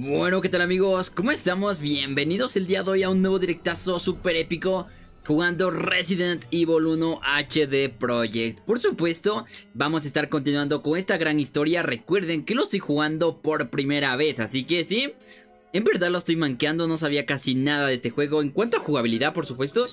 Bueno, ¿qué tal amigos? ¿Cómo estamos? Bienvenidos el día de hoy a un nuevo directazo super épico jugando Resident Evil 1 HD Project. Por supuesto, vamos a estar continuando con esta gran historia. Recuerden que lo estoy jugando por primera vez, así que sí, en verdad lo estoy manqueando, no sabía casi nada de este juego. En cuanto a jugabilidad, por supuesto...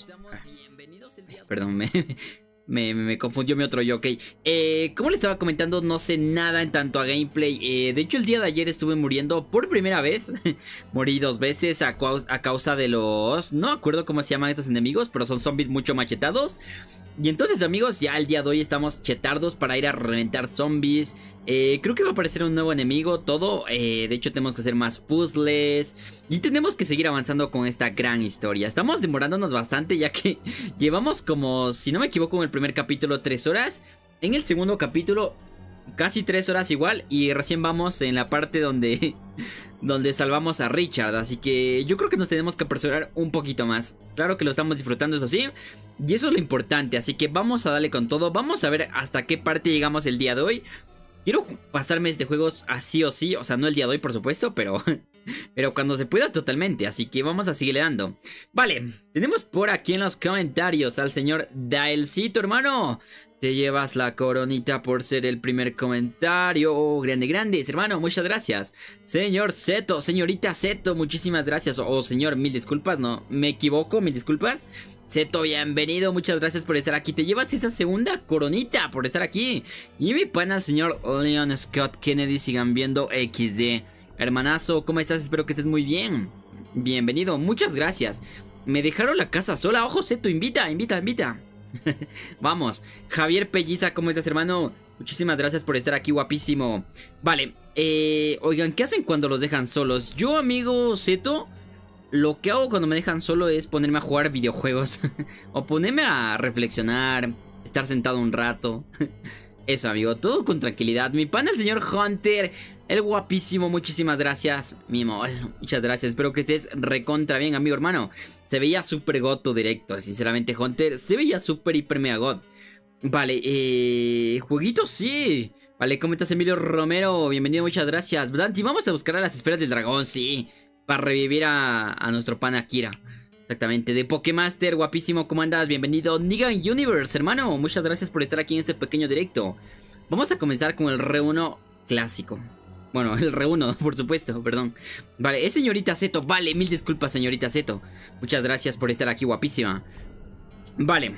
Perdón, me, me, confundió mi otro yo, ok. Eh, como les estaba comentando, no sé nada en tanto a gameplay. Eh, de hecho, el día de ayer estuve muriendo por primera vez. Morí dos veces a, causa de los... No acuerdo cómo se llaman estos enemigos, pero son zombies mucho machetados. Y entonces, amigos, ya el día de hoy estamos chetardos para ir a reventar zombies. Eh, creo que va a aparecer un nuevo enemigo, todo. De hecho, tenemos que hacer más puzzles. Y tenemos que seguir avanzando con esta gran historia. Estamos demorándonos bastante ya que llevamos como, si no me equivoco, el primer capítulo tres horas. En el segundo capítulo casi tres horas igual y recién vamos en la parte donde donde salvamos a Richard, así que yo creo que nos tenemos que apresurar un poquito más. Claro que lo estamos disfrutando eso sí, y eso es lo importante, así que vamos a darle con todo, vamos a ver hasta qué parte llegamos el día de hoy. Quiero pasarme este juego así o sí, o sea, no el día de hoy por supuesto, pero, pero cuando se pueda totalmente, así que vamos a seguirle dando. Vale, tenemos por aquí en los comentarios al señor Daelcito, hermano. Te llevas la coronita por ser el primer comentario. Oh, grande, grandes, hermano, muchas gracias. Señor Zeto, señorita Zeto, muchísimas gracias. Oh, señor, mil disculpas, no, me equivoco, mil disculpas. Zeto, bienvenido, muchas gracias por estar aquí. Te llevas esa segunda coronita por estar aquí. Y mi pana, señor Leon Scott Kennedy, sigan viendo XD. Hermanazo, ¿cómo estás? Espero que estés muy bien. Bienvenido, muchas gracias. Me dejaron la casa sola. Ojo, Zeto, invita, invita, invita. Vamos, Javier Pelliza, ¿cómo estás, hermano? Muchísimas gracias por estar aquí, guapísimo. Vale, eh, oigan, ¿qué hacen cuando los dejan solos? Yo, amigo Zeto lo que hago cuando me dejan solo es ponerme a jugar videojuegos. o ponerme a reflexionar, estar sentado un rato. Eso, amigo, todo con tranquilidad. Mi pan, el señor Hunter, el guapísimo, muchísimas gracias. Mi mol, muchas gracias. Espero que estés recontra bien, amigo hermano. Se veía súper goto directo, sinceramente, Hunter. Se veía súper hiper mega god. Vale, eh. Jueguito, sí. Vale, ¿cómo estás, Emilio Romero? Bienvenido, muchas gracias. Blanti, vamos a buscar a las esferas del dragón, sí. Para revivir a, nuestro pan Akira. Exactamente, de Pokemaster, guapísimo, ¿cómo andas? Bienvenido, Nigan Universe, hermano. Muchas gracias por estar aquí en este pequeño directo. Vamos a comenzar con el Re1 clásico. Bueno, el Re1, por supuesto, perdón. Vale, es señorita Zeto. Vale, mil disculpas, señorita Zeto. Muchas gracias por estar aquí, guapísima. Vale.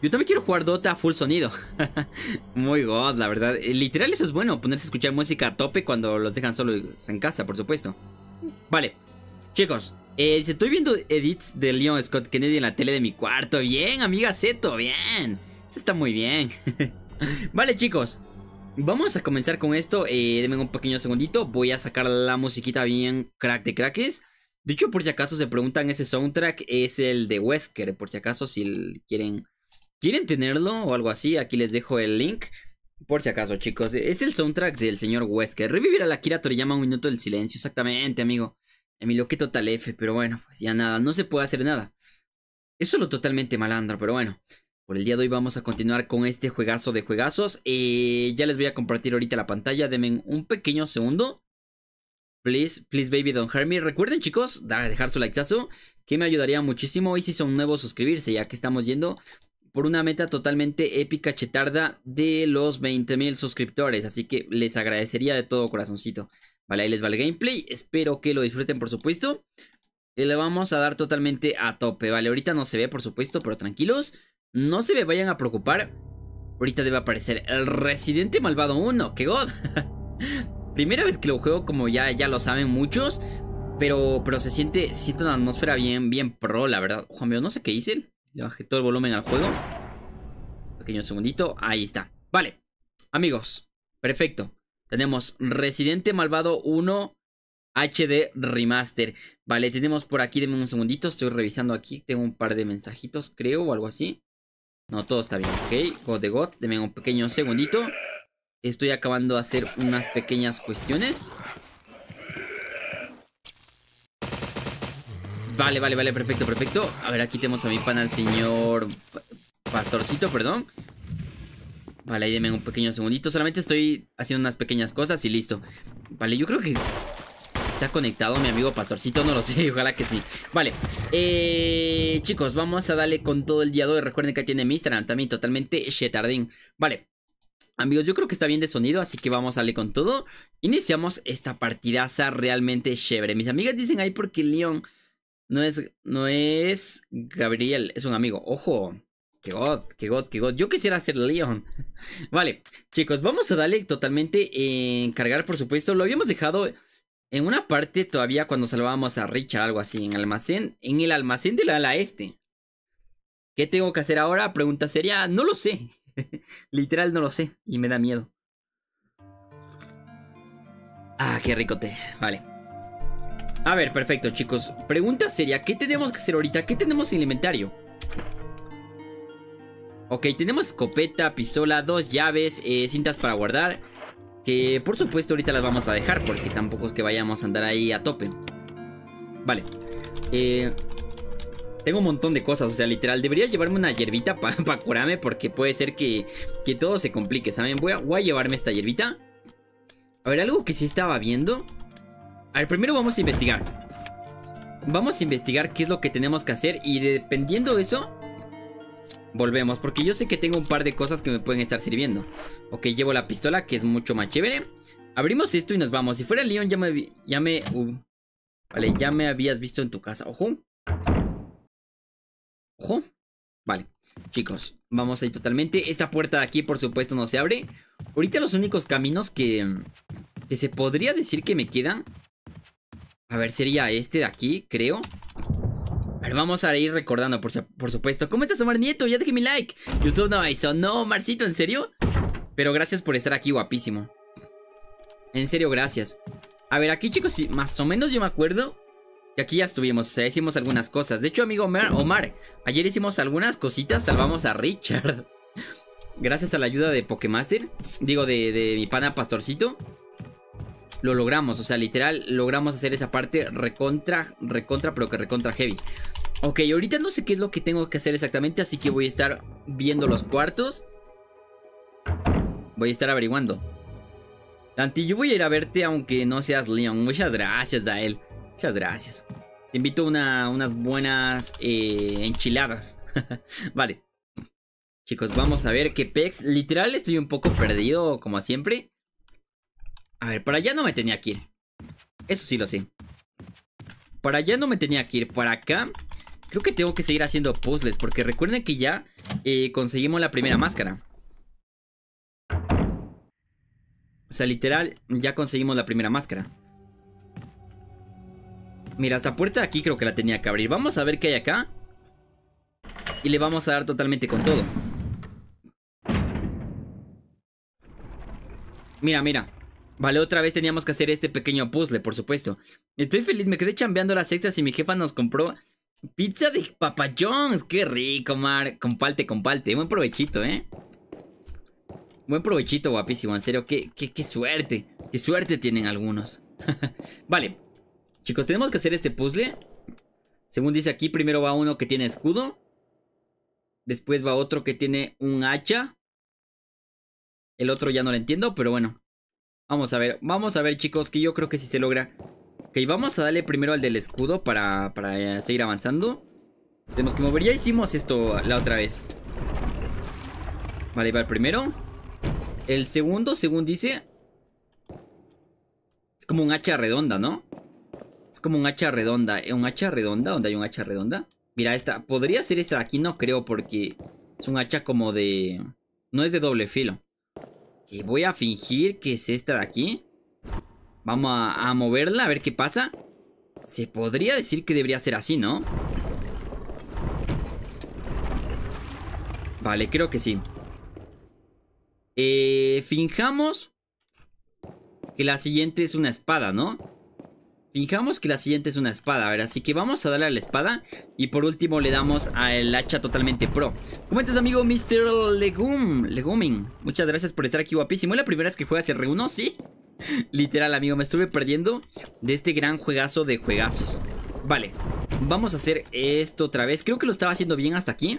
Yo también quiero jugar Dota full sonido. Muy god, la verdad. Eh, literal, eso es bueno, ponerse a escuchar música a tope cuando los dejan solos en casa, por supuesto. Vale, chicos, eh, estoy viendo edits de Leon Scott Kennedy en la tele de mi cuarto. Bien, amiga Zeto, bien. Eso está muy bien. vale, chicos. Vamos a comenzar con esto. Eh, denme un pequeño segundito. Voy a sacar la musiquita bien crack de crackes. De hecho, por si acaso se preguntan, ese soundtrack es el de Wesker. Por si acaso, si quieren, quieren tenerlo o algo así, aquí les dejo el link. Por si acaso, chicos, es el soundtrack del señor Wesker. Revivir a la Kira Toriyama un minuto del silencio, exactamente, amigo. Emilio, qué total F, pero bueno, pues ya nada, no se puede hacer nada. Es solo totalmente malandro, pero bueno. Por el día de hoy vamos a continuar con este juegazo de juegazos. Eh, ya les voy a compartir ahorita la pantalla, denme un pequeño segundo. Please, please baby, don't hurt me. Recuerden chicos, dejar su likeazo, que me ayudaría muchísimo. Y si son nuevos, suscribirse, ya que estamos yendo por una meta totalmente épica chetarda de los 20.000 suscriptores. Así que les agradecería de todo corazoncito. Vale, ahí les va el gameplay. Espero que lo disfruten, por supuesto. Y le vamos a dar totalmente a tope. Vale, ahorita no se ve, por supuesto, pero tranquilos. No se me vayan a preocupar. Ahorita debe aparecer el Residente Malvado 1. ¡Qué god! Primera vez que lo juego, como ya, ya lo saben muchos. Pero, pero se siente, siente una atmósfera bien, bien pro, la verdad. Juan mío, no sé qué hice. Le bajé todo el volumen al juego. Pequeño segundito. Ahí está. Vale. Amigos. Perfecto. Tenemos Residente Malvado 1 HD Remaster. Vale, tenemos por aquí, denme un segundito. Estoy revisando aquí. Tengo un par de mensajitos, creo, o algo así. No, todo está bien, ok. God de God. Denme un pequeño segundito. Estoy acabando de hacer unas pequeñas cuestiones. Vale, vale, vale, perfecto, perfecto. A ver, aquí tenemos a mi pana, el señor Pastorcito, perdón. Vale, ahí denme un pequeño segundito. Solamente estoy haciendo unas pequeñas cosas y listo. Vale, yo creo que ¿Está conectado mi amigo Pastorcito? No lo sé, ojalá que sí. Vale, eh, chicos, vamos a darle con todo el día de hoy. Recuerden que tiene mi Instagram también totalmente Shetardin. Vale, Amigos, yo creo que está bien de sonido, así que vamos a darle con todo. Iniciamos esta partidaza realmente chévere. Mis amigas dicen ahí porque Leon no es, no es Gabriel, es un amigo. Ojo, que god, que god, que god. Yo quisiera ser Leon. vale, chicos, vamos a darle totalmente en cargar, por supuesto. Lo habíamos dejado en una parte todavía cuando salvábamos a Richard, algo así, en el almacén, en el almacén de la ala este. ¿Qué tengo que hacer ahora? Pregunta seria, no lo sé. Literal no lo sé y me da miedo. Ah, qué rico té. Vale. A ver, perfecto, chicos. Pregunta seria, ¿qué tenemos que hacer ahorita? ¿Qué tenemos en inventario? Ok, tenemos escopeta, pistola, dos llaves, eh, cintas para guardar. Que por supuesto ahorita las vamos a dejar porque tampoco es que vayamos a andar ahí a tope. Vale. Eh, tengo un montón de cosas, o sea, literal, debería llevarme una hierbita para curarme porque puede ser que, que, todo se complique, ¿saben? Voy a, voy a llevarme esta hierbita. A ver, algo que sí estaba viendo. A ver, primero vamos a investigar. Vamos a investigar qué es lo que tenemos que hacer y dependiendo de eso, volvemos. Porque yo sé que tengo un par de cosas que me pueden estar sirviendo. Ok, llevo la pistola, que es mucho más chévere. Abrimos esto y nos vamos. Si fuera Leon, ya me... Ya me uh, vale, ya me habías visto en tu casa. Ojo. Ojo. Vale. Chicos, vamos ahí totalmente. Esta puerta de aquí, por supuesto, no se abre. Ahorita los únicos caminos que, que se podría decir que me quedan. A ver, sería este de aquí, creo. Vamos a ir recordando, por, supuesto. ¿Cómo estás, Omar Nieto? Ya dejé mi like. YouTube no hizo. No, Marcito, ¿en serio? Pero gracias por estar aquí, guapísimo. En serio, gracias. A ver, aquí, chicos, más o menos yo me acuerdo y aquí ya estuvimos, o sea, hicimos algunas cosas. De hecho, amigo Omar, ayer hicimos algunas cositas, salvamos a Richard. Gracias a la ayuda de Pokemaster, digo, de mi pana Pastorcito. Lo logramos, o sea, literal, logramos hacer esa parte recontra, recontra, pero que recontra heavy. Ok, ahorita no sé qué es lo que tengo que hacer exactamente, así que voy a estar viendo los cuartos. Voy a estar averiguando. Tanti, yo voy a ir a verte aunque no seas Leon. Muchas gracias, Dael. Muchas gracias. Te invito a unas buenas eh, enchiladas. vale. Chicos, vamos a ver qué pex. Literal estoy un poco perdido, como siempre. A ver, para allá no me tenía que ir. Eso sí lo sé. Para allá no me tenía que ir. Para acá, creo que tengo que seguir haciendo puzzles. Porque recuerden que ya eh, conseguimos la primera máscara. O sea, literal, ya conseguimos la primera máscara. Mira, esta puerta de aquí creo que la tenía que abrir. Vamos a ver qué hay acá. Y le vamos a dar totalmente con todo. Mira, mira. Vale, otra vez teníamos que hacer este pequeño puzzle, por supuesto. Estoy feliz, me quedé chambeando las extras y mi jefa nos compró pizza de Papa John's. Qué rico, Mar. Compalte, compalte. Buen provechito, ¿eh? Buen provechito, guapísimo. En serio, qué, qué, qué suerte. Qué suerte tienen algunos. vale. Chicos, tenemos que hacer este puzzle. Según dice aquí, primero va uno que tiene escudo. Después va otro que tiene un hacha. El otro ya no lo entiendo, pero bueno. Vamos a ver, vamos a ver chicos, que yo creo que sí se logra. Ok, vamos a darle primero al del escudo para, para eh, seguir avanzando. Tenemos que mover, ya hicimos esto la otra vez. Vale, va el primero. El segundo, según dice... Es como un hacha redonda, ¿no? Es como un hacha redonda. ¿Un hacha redonda? ¿Dónde hay un hacha redonda? Mira, esta. Podría ser esta de aquí, no creo, porque es un hacha como de... No es de doble filo. Y voy a fingir que es esta de aquí. Vamos a, a moverla, a ver qué pasa. Se podría decir que debería ser así, ¿no? Vale, creo que sí. Eh, finjamos que la siguiente es una espada, ¿no? Fijamos que la siguiente es una espada, a ver, así que vamos a darle a la espada Y por último le damos al hacha totalmente pro ¿Cómo estás amigo Mr. Legum? Leguming Muchas gracias por estar aquí guapísimo ¿Es la primera vez que juegas R1? ¿Sí? Literal amigo, me estuve perdiendo de este gran juegazo de juegazos Vale, vamos a hacer esto otra vez Creo que lo estaba haciendo bien hasta aquí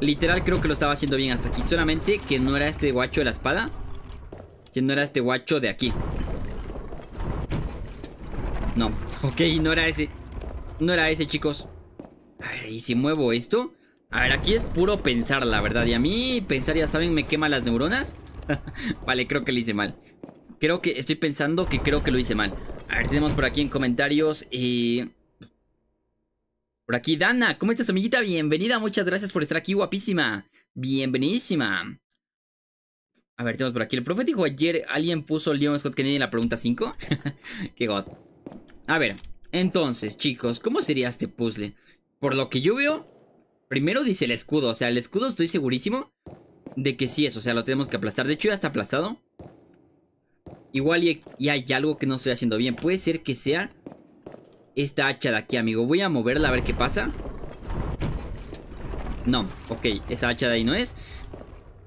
Literal creo que lo estaba haciendo bien hasta aquí Solamente que no era este guacho de la espada Que no era este guacho de aquí No, ok, no era ese. No era ese, chicos. A ver, ¿y si muevo esto? A ver, aquí es puro pensar, la verdad. Y a mí pensar, ya saben, me quema las neuronas. vale, creo que lo hice mal. Creo que estoy pensando que creo que lo hice mal. A ver, tenemos por aquí en comentarios. Eh... Por aquí, Dana. ¿Cómo estás, amiguita? Bienvenida. Muchas gracias por estar aquí, guapísima. Bienvenidísima. A ver, tenemos por aquí. El profe dijo ayer, alguien puso Leon Scott Kennedy en la pregunta 5. Qué god. A ver, entonces, chicos, ¿cómo sería este puzzle? Por lo que yo veo, primero dice el escudo. O sea, el escudo estoy segurísimo de que sí es. O sea, lo tenemos que aplastar. De hecho, ya está aplastado. Igual y, hay algo que no estoy haciendo bien. Puede ser que sea esta hacha de aquí, amigo. Voy a moverla a ver qué pasa. No, ok, esa hacha de ahí no es.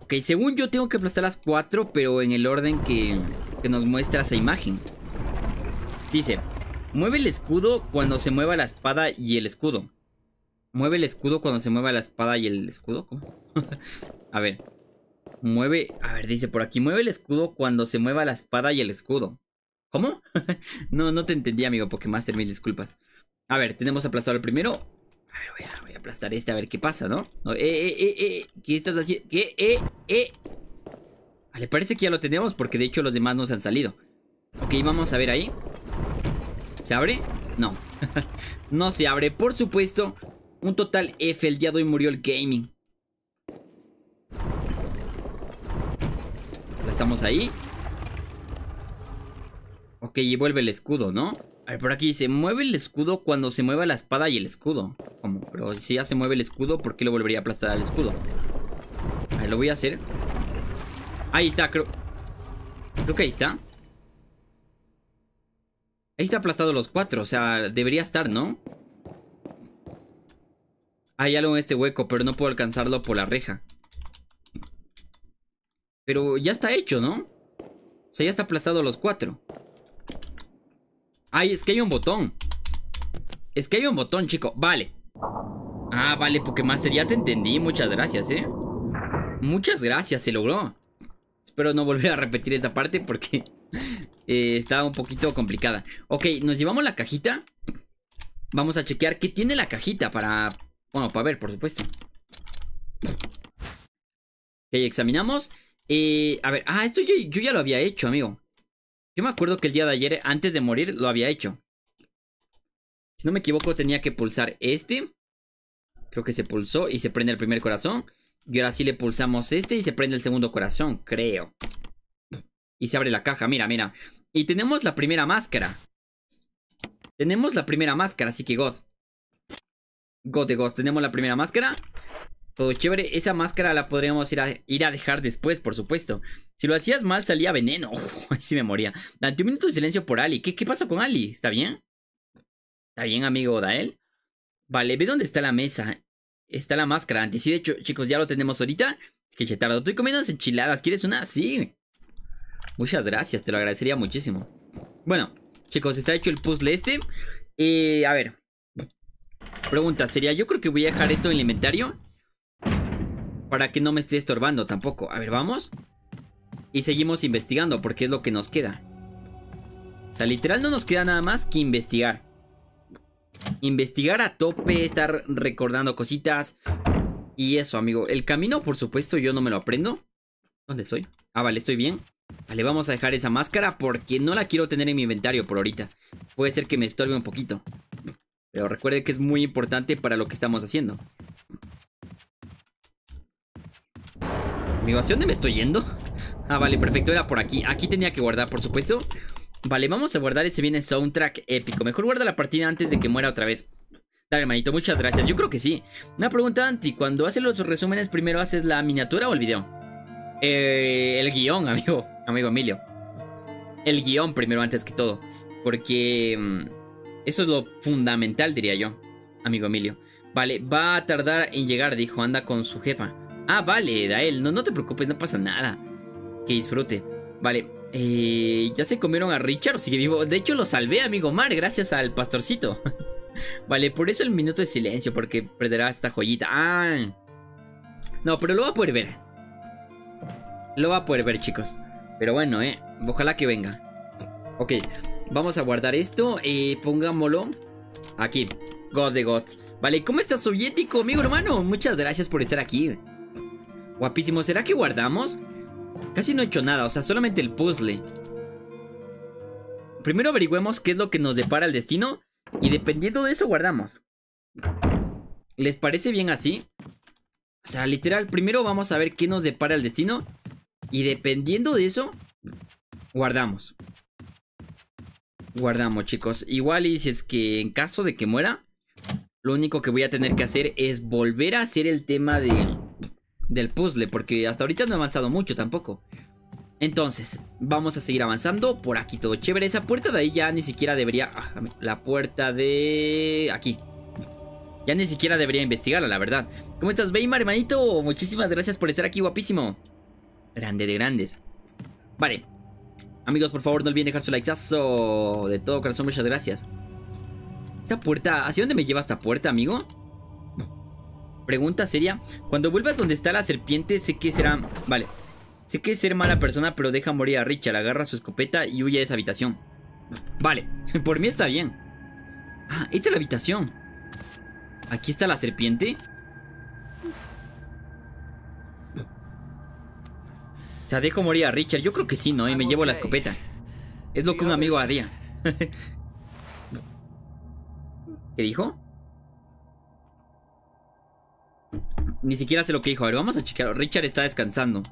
Ok, según yo tengo que aplastar las cuatro, pero en el orden que, que nos muestra esa imagen. Dice, mueve el escudo cuando se mueva la espada y el escudo. Mueve el escudo cuando se mueva la espada y el escudo. A ver. Mueve. A ver, dice por aquí. Mueve el escudo cuando se mueva la espada y el escudo. ¿Cómo? no, no te entendí, amigo Pokémaster, mil disculpas. A ver, tenemos aplastado el primero. A ver, voy a, aplastar este a ver qué pasa, ¿no? eh, eh, eh, eh. ¿Qué estás haciendo? ¿Qué? Eh, eh. Vale, parece que ya lo tenemos porque de hecho los demás no se han salido. Ok, vamos a ver ahí. ¿Se abre? No. no se abre, por supuesto. Un total F, el día de hoy murió el gaming. Estamos ahí. Ok, y vuelve el escudo, ¿no? A ver, por aquí dice, mueve el escudo cuando se mueva la espada y el escudo. ¿Cómo? Pero si ya se mueve el escudo, ¿por qué lo volvería a aplastar al escudo? A ver, lo voy a hacer. Ahí está, creo... Creo que ahí está. Ahí está aplastado los cuatro, o sea, debería estar, ¿no? Hay algo en este hueco, pero no puedo alcanzarlo por la reja. Pero ya está hecho, ¿no? O sea, ya está aplastado los cuatro. Ay, es que hay un botón. Es que hay un botón, chico. Vale. Ah, vale, Pokémaster, ya te entendí. Muchas gracias, ¿eh? Muchas gracias, se logró. Espero no volver a repetir esa parte porque eh, está un poquito complicada. Ok, nos llevamos la cajita. Vamos a chequear qué tiene la cajita para bueno, para ver, por supuesto. Ok, examinamos. Eh, a ver, ah, esto yo, yo ya lo había hecho, amigo. Yo me acuerdo que el día de ayer, antes de morir, lo había hecho. Si no me equivoco, tenía que pulsar este. Creo que se pulsó y se prende el primer corazón. Y ahora sí le pulsamos este y se prende el segundo corazón, creo. Y se abre la caja, mira, mira. Y tenemos la primera máscara. Tenemos la primera máscara, así que God. God de Ghost. Tenemos la primera máscara. Todo chévere. Esa máscara la podríamos ir a, ir a dejar después, por supuesto. Si lo hacías mal, salía veneno. Ahí sí me moría. Dante un minuto de silencio por Ali. ¿Qué, ¿Qué pasó con Ali? ¿Está bien? ¿Está bien, amigo Dael? Vale, ve dónde está la mesa. Está la máscara. Antes, sí, de hecho, chicos, ya lo tenemos ahorita. Que chetardo. Estoy comiendo enchiladas. ¿Quieres una? Sí. Muchas gracias, te lo agradecería muchísimo. Bueno, chicos, está hecho el puzzle este. Eh, a ver, Pregunta, sería, yo creo que voy a dejar esto en el inventario. Para que no me esté estorbando tampoco. A ver, vamos. Y seguimos investigando porque es lo que nos queda. O sea, literal no nos queda nada más que investigar. Investigar a tope, estar recordando cositas. Y eso, amigo. El camino, por supuesto, yo no me lo aprendo. ¿Dónde estoy? Ah, vale, estoy bien. Vale, vamos a dejar esa máscara porque no la quiero tener en mi inventario por ahorita. Puede ser que me estorbe un poquito. Pero recuerde que es muy importante para lo que estamos haciendo. Amigo, ¿hacia dónde me estoy yendo? Ah, vale, perfecto, era por aquí Aquí tenía que guardar, por supuesto Vale, vamos a guardar ese viene soundtrack épico Mejor guarda la partida antes de que muera otra vez Dale, hermanito, muchas gracias Yo creo que sí Una pregunta anti Cuando haces los resúmenes, ¿primero haces la miniatura o el video? Eh, el guion, amigo Amigo Emilio El guion primero antes que todo Porque... Mm, eso es lo fundamental, diría yo, amigo Emilio. Vale, va a tardar en llegar, dijo, anda con su jefa. Ah, vale, Dael, no, no te preocupes, no pasa nada. Que disfrute. Vale, eh, ¿ya se comieron a Richard sigue vivo? De hecho, lo salvé, amigo Mar, gracias al pastorcito. vale, por eso el minuto de silencio, porque perderá esta joyita. Ah. No, pero lo va a poder ver. Lo va a poder ver, chicos. Pero bueno, eh. Ojalá que venga. Ok, Vamos a guardar esto. Eh, pongámoslo aquí. God de Gods. Vale, ¿cómo estás, soviético, amigo hermano? Muchas gracias por estar aquí. Guapísimo, ¿será que guardamos? Casi no he hecho nada, o sea, solamente el puzzle. Primero averigüemos qué es lo que nos depara el destino. Y dependiendo de eso, guardamos. ¿Les parece bien así? O sea, literal, primero vamos a ver qué nos depara el destino. Y dependiendo de eso, guardamos. Guardamos, chicos. Igual y si es que en caso de que muera, lo único que voy a tener que hacer es volver a hacer el tema de, del puzzle. Porque hasta ahorita no he avanzado mucho tampoco. Entonces, vamos a seguir avanzando. Por aquí todo chévere. Esa puerta de ahí ya ni siquiera debería... Ah, la puerta de... Aquí. Ya ni siquiera debería investigarla, la verdad. ¿Cómo estás, Weimar, hermanito? Muchísimas gracias por estar aquí, guapísimo. Grande de grandes. Vale. Amigos, por favor, no olviden dejar su likeazo. De todo corazón, muchas gracias. Esta puerta... ¿Hacia dónde me lleva esta puerta, amigo? Pregunta seria. Cuando vuelvas donde está la serpiente, sé que será... Vale. Sé que es ser mala persona, pero deja morir a Richard. Agarra su escopeta y huye de esa habitación. Vale, por mí está bien. Ah, esta es la habitación. Aquí está la serpiente. O sea, dejo morir a Richard. Yo creo que sí, ¿no? Y me llevo la escopeta. Es lo que un amigo haría. ¿Qué dijo? Ni siquiera sé lo que dijo. A ver, vamos a checar. Richard está descansando.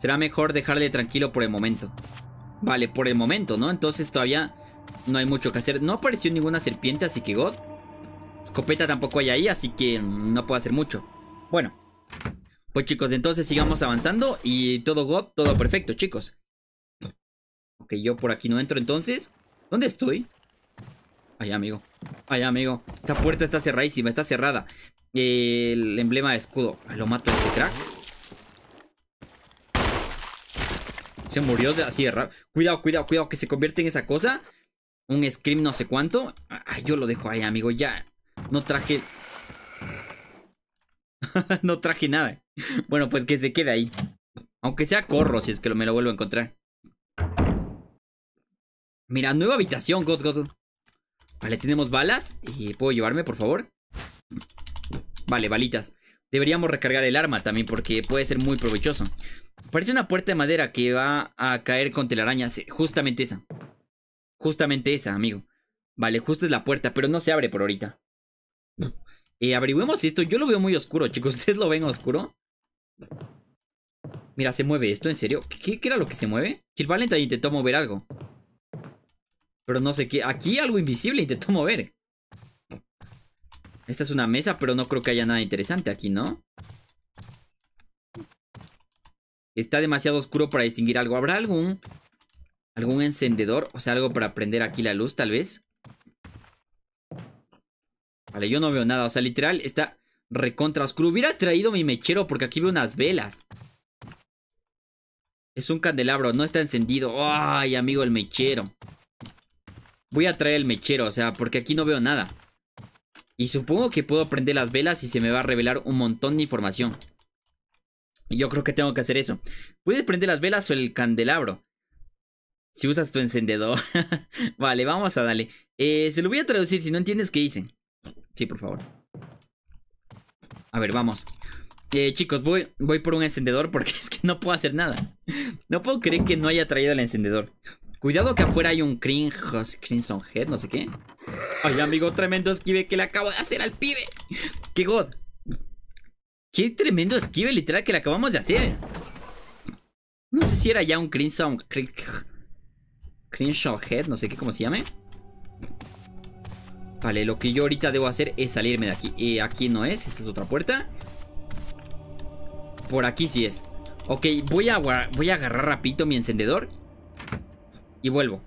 Será mejor dejarle tranquilo por el momento. Vale, por el momento, ¿no? Entonces todavía no hay mucho que hacer. No apareció ninguna serpiente, así que God. Escopeta tampoco hay ahí, así que no puedo hacer mucho. Bueno. Pues chicos, entonces sigamos avanzando y todo God, todo perfecto, chicos. Ok, yo por aquí no entro entonces. ¿Dónde estoy? Ay, amigo. Ay, amigo. Esta puerta está cerradísima, está cerrada. El emblema de escudo. Lo mato a este crack. Se murió de, así de raro. Cuidado, cuidado, cuidado, que se convierte en esa cosa. Un scream no sé cuánto. Yo lo dejo ahí, amigo, ya. No traje... no traje nada. Bueno, pues que se quede ahí. Aunque sea corro, si es que me lo vuelvo a encontrar. Mira, nueva habitación, God, God. Vale, tenemos balas. ¿Y ¿Puedo llevarme, por favor? Vale, balitas. Deberíamos recargar el arma también porque puede ser muy provechoso. Parece una puerta de madera que va a caer con telarañas. Justamente esa. Justamente esa, amigo. Vale, justo es la puerta, pero no se abre por ahorita. Eh, averigüemos esto. Yo lo veo muy oscuro, chicos. ¿Ustedes lo ven oscuro? Mira, se mueve esto, ¿en serio? ¿Qué, era lo que se mueve? Kill Valentine intentó mover algo. Pero no sé qué. Aquí algo invisible intentó mover. Esta es una mesa, pero no creo que haya nada interesante aquí, ¿no? Está demasiado oscuro para distinguir algo. ¿Habrá algún... algún encendedor? O sea, algo para prender aquí la luz, tal vez. Vale, yo no veo nada. O sea, literal, está recontra oscuro. Hubiera traído mi mechero porque aquí veo unas velas. Es un candelabro, no está encendido. Ay, amigo, el mechero. Voy a traer el mechero, o sea, porque aquí no veo nada. Y supongo que puedo prender las velas y se me va a revelar un montón de información. Yo creo que tengo que hacer eso. Puedes prender las velas o el candelabro. Si usas tu encendedor. vale, vamos a darle. Eh, se lo voy a traducir si no entiendes qué dicen. Sí, por favor. A ver, vamos. Eh, chicos, voy, voy por un encendedor porque es que no puedo hacer nada. No puedo creer que no haya traído el encendedor. Cuidado que afuera hay un Crimson Head, no sé qué. Ay, amigo, tremendo esquive que le acabo de hacer al pibe. ¡Qué god! Qué tremendo esquive literal que le acabamos de hacer. No sé si era ya un Crimson... Crimson Head, no sé qué, cómo se llame. Vale, lo que yo ahorita debo hacer es salirme de aquí. Eh, aquí no es, esta es otra puerta. Por aquí sí es. Ok, voy a, voy a agarrar rapidito mi encendedor. Y vuelvo.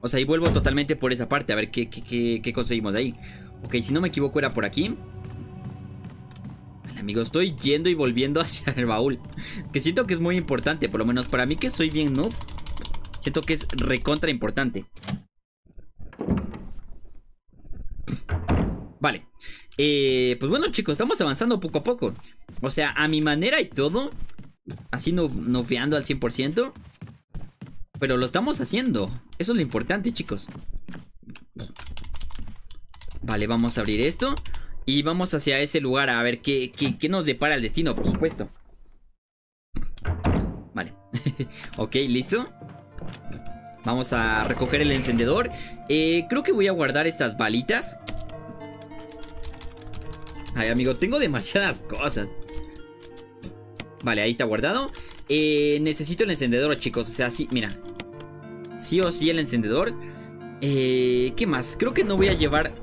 O sea, y vuelvo totalmente por esa parte. A ver qué, qué, qué conseguimos de ahí. Ok, si no me equivoco era por aquí. Amigo, estoy yendo y volviendo hacia el baúl. Que siento que es muy importante, por lo menos para mí que soy bien noob. Siento que es recontra importante. Vale. Eh, pues bueno, chicos, estamos avanzando poco a poco. O sea, a mi manera y todo. Así no, al 100%. Pero lo estamos haciendo. Eso es lo importante, chicos. Vale, vamos a abrir esto. Y vamos hacia ese lugar a ver qué, qué, nos depara el destino, por supuesto. Vale. ok, listo. Vamos a recoger el encendedor. Eh, creo que voy a guardar estas balitas. Ay, amigo, tengo demasiadas cosas. Vale, ahí está guardado. Eh, necesito el encendedor, chicos. O sea, sí, mira. Sí o sí el encendedor. Eh, ¿Qué más? Creo que no voy a llevar...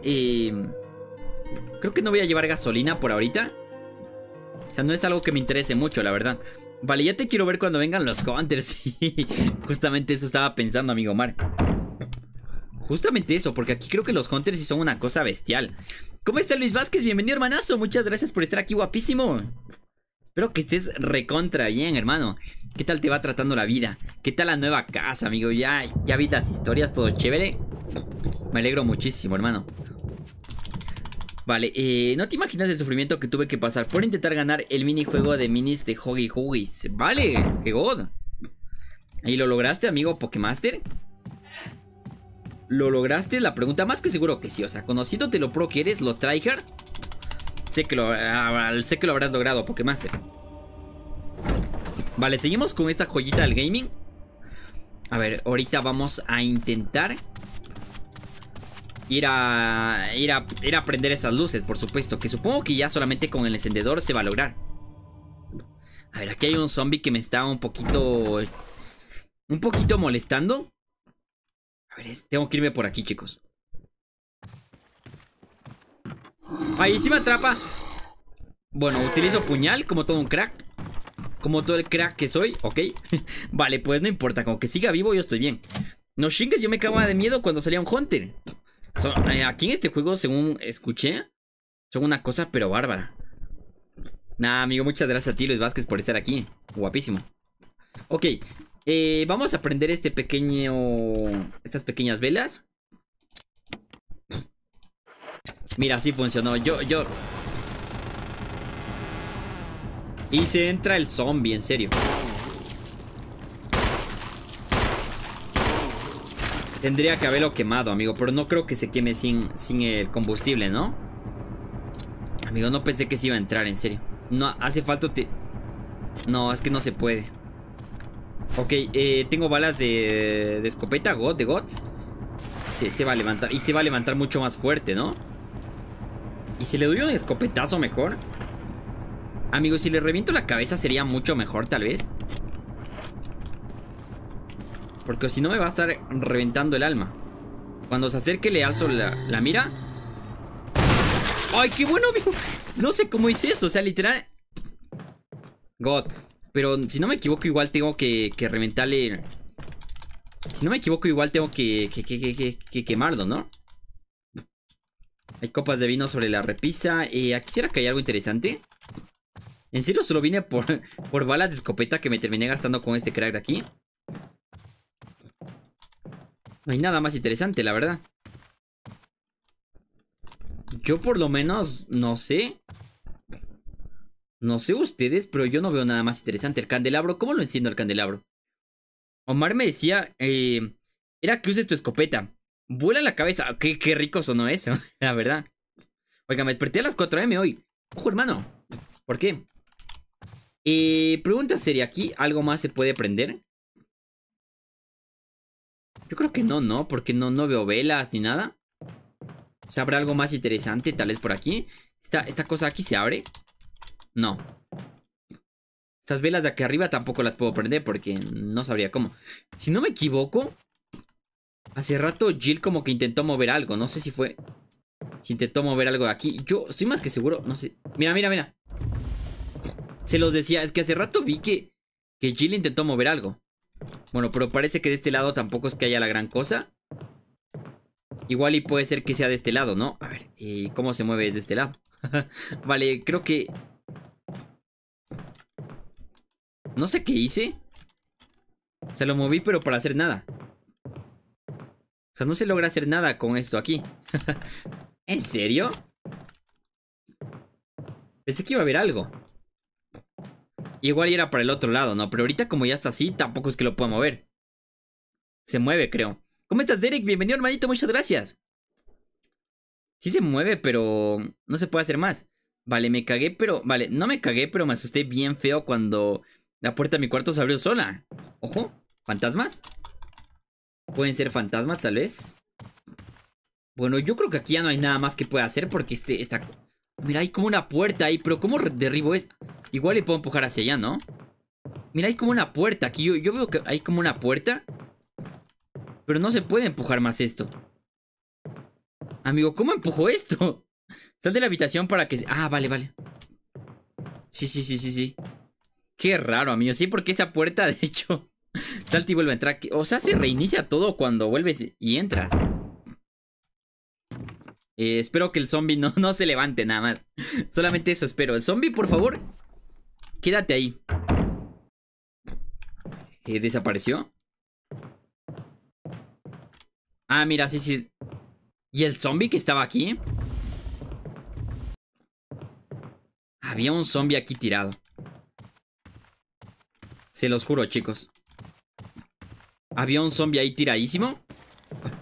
Creo que no voy a llevar gasolina por ahorita. O sea, no es algo que me interese mucho, la verdad. Vale, ya te quiero ver cuando vengan los hunters. Justamente eso estaba pensando, amigo Mar. Justamente eso, porque aquí creo que los hunters sí son una cosa bestial. ¿Cómo está Luis Vázquez? Bienvenido, hermanazo. Muchas gracias por estar aquí, guapísimo. Espero que estés recontra bien, hermano. ¿Qué tal te va tratando la vida? ¿Qué tal la nueva casa, amigo? ¿Ya, ya vi las historias? ¿Todo chévere? Me alegro muchísimo, hermano. Vale, eh, no te imaginas el sufrimiento que tuve que pasar por intentar ganar el minijuego de minis de Hoggy Huggies. Vale, qué god. ¿Y lo lograste, amigo Pokémaster? ¿Lo lograste? La pregunta más que seguro que sí. O sea, conociéndote lo pro que eres, lo tryhard. Sé que lo, ah, sé que lo habrás logrado, Pokémaster. Vale, seguimos con esta joyita del gaming. A ver, ahorita vamos a intentar ir a, ir a ir a prender esas luces, por supuesto. Que supongo que ya solamente con el encendedor se va a lograr. A ver, aquí hay un zombie que me está un poquito... Un poquito molestando. A ver, tengo que irme por aquí, chicos. Ahí sí me atrapa. Bueno, utilizo puñal como todo un crack. Como todo el crack que soy, ok. vale, pues no importa, como que siga vivo yo estoy bien. No chingues, yo me cagaba de miedo cuando salía un Hunter. Eh, aquí en este juego, según escuché, son una cosa pero bárbara. Nah, amigo, muchas gracias a ti, Luis Vázquez, por estar aquí. Guapísimo. Ok, eh, vamos a prender este pequeño... Estas pequeñas velas. Mira, sí funcionó. Yo, yo... Y se entra el zombie, en serio. Tendría que haberlo quemado, amigo. Pero no creo que se queme sin, sin el combustible, ¿no? Amigo, no pensé que se iba a entrar, en serio. No, hace falta... No, es que no se puede. Ok, eh, tengo balas de, de escopeta, God, de Gods. Se, se va a levantar. Y se va a levantar mucho más fuerte, ¿no? ¿Y si le doy un escopetazo mejor? Amigo, si le reviento la cabeza sería mucho mejor, tal vez. Porque si no me va a estar reventando el alma. Cuando se acerque le alzo la, mira. ¡Ay, qué bueno, amigo! No sé cómo hice eso, o sea, literal... God, pero si no me equivoco, igual tengo que, reventarle... Si no me equivoco, igual tengo que, que, quemarlo, ¿no? Hay copas de vino sobre la repisa. Eh, aquí quisiera que hay algo interesante. En serio, solo vine por, por balas de escopeta que me terminé gastando con este crack de aquí. No hay nada más interesante, la verdad. Yo por lo menos no sé. No sé ustedes, pero yo no veo nada más interesante. El candelabro, ¿cómo lo enciendo el candelabro? Omar me decía, eh, era que uses tu escopeta. Vuela la cabeza. Qué, qué rico sonó eso, la verdad. Oiga, me desperté a las 4 m hoy. Ojo, hermano. ¿Por qué? Eh, pregunta seria, ¿aquí algo más se puede prender? Yo creo que no, ¿no? Porque no, no veo velas ni nada. O sea, ¿habrá algo más interesante tal vez por aquí? Esta, esta cosa aquí se abre. No. Estas velas de aquí arriba tampoco las puedo prender porque no sabría cómo. Si no me equivoco, hace rato Jill como que intentó mover algo. No sé si fue... Si intentó mover algo de aquí. Yo estoy más que seguro, no sé. Mira, mira, mira. Se los decía, es que hace rato vi que, que Jill intentó mover algo. Bueno, pero parece que de este lado tampoco es que haya la gran cosa. Igual y puede ser que sea de este lado, ¿no? A ver, ¿y cómo se mueve desde este lado? vale, creo que no sé qué hice. Se lo moví, pero para hacer nada. O sea, no se logra hacer nada con esto aquí. ¿En serio? Pensé que iba a haber algo. Igual era para el otro lado, ¿no? Pero ahorita como ya está así, tampoco es que lo pueda mover. Se mueve, creo. ¿Cómo estás, Derek? Bienvenido, hermanito. Muchas gracias. Sí se mueve, pero no se puede hacer más. Vale, me cagué, pero... Vale, no me cagué, pero me asusté bien feo cuando la puerta de mi cuarto se abrió sola. Ojo, ¿fantasmas? Pueden ser fantasmas, tal vez. Bueno, yo creo que aquí ya no hay nada más que pueda hacer porque este está... Mira, hay como una puerta ahí, pero ¿cómo derribo es? Igual le puedo empujar hacia allá, ¿no? Mira, hay como una puerta aquí. Yo, yo veo que hay como una puerta. Pero no se puede empujar más esto. Amigo, ¿cómo empujo esto? Sal de la habitación para que... Ah, vale, vale. Sí, sí, sí, sí, sí. Qué raro, amigo. Sí, porque esa puerta, de hecho... Salta y vuelve a entrar. O sea, se reinicia todo cuando vuelves y entras. Eh, espero que el zombie no, no se levante nada más. Solamente eso espero. El zombie, por favor, quédate ahí. ¿Desapareció? Ah, mira, sí, sí. ¿Y el zombie que estaba aquí? Había un zombie aquí tirado. Se los juro, chicos. Había un zombie ahí tiradísimo.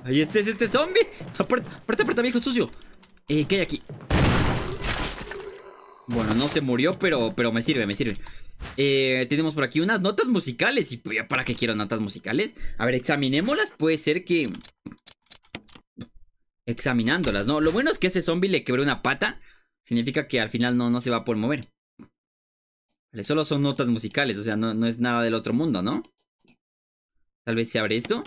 Ahí este es este zombie. Aparte, aparte, aparte, viejo sucio. Eh, ¿qué hay aquí? Bueno, no se murió, pero, pero me sirve, me sirve. Eh, tenemos por aquí unas notas musicales. ¿Y para qué quiero notas musicales? A ver, examinémoslas. Puede ser que... Examinándolas, ¿no? Lo bueno es que ese zombie le quebró una pata. Significa que al final no, no se va a poder mover. Vale, solo son notas musicales, o sea, no, no es nada del otro mundo, ¿no? Tal vez se abre esto.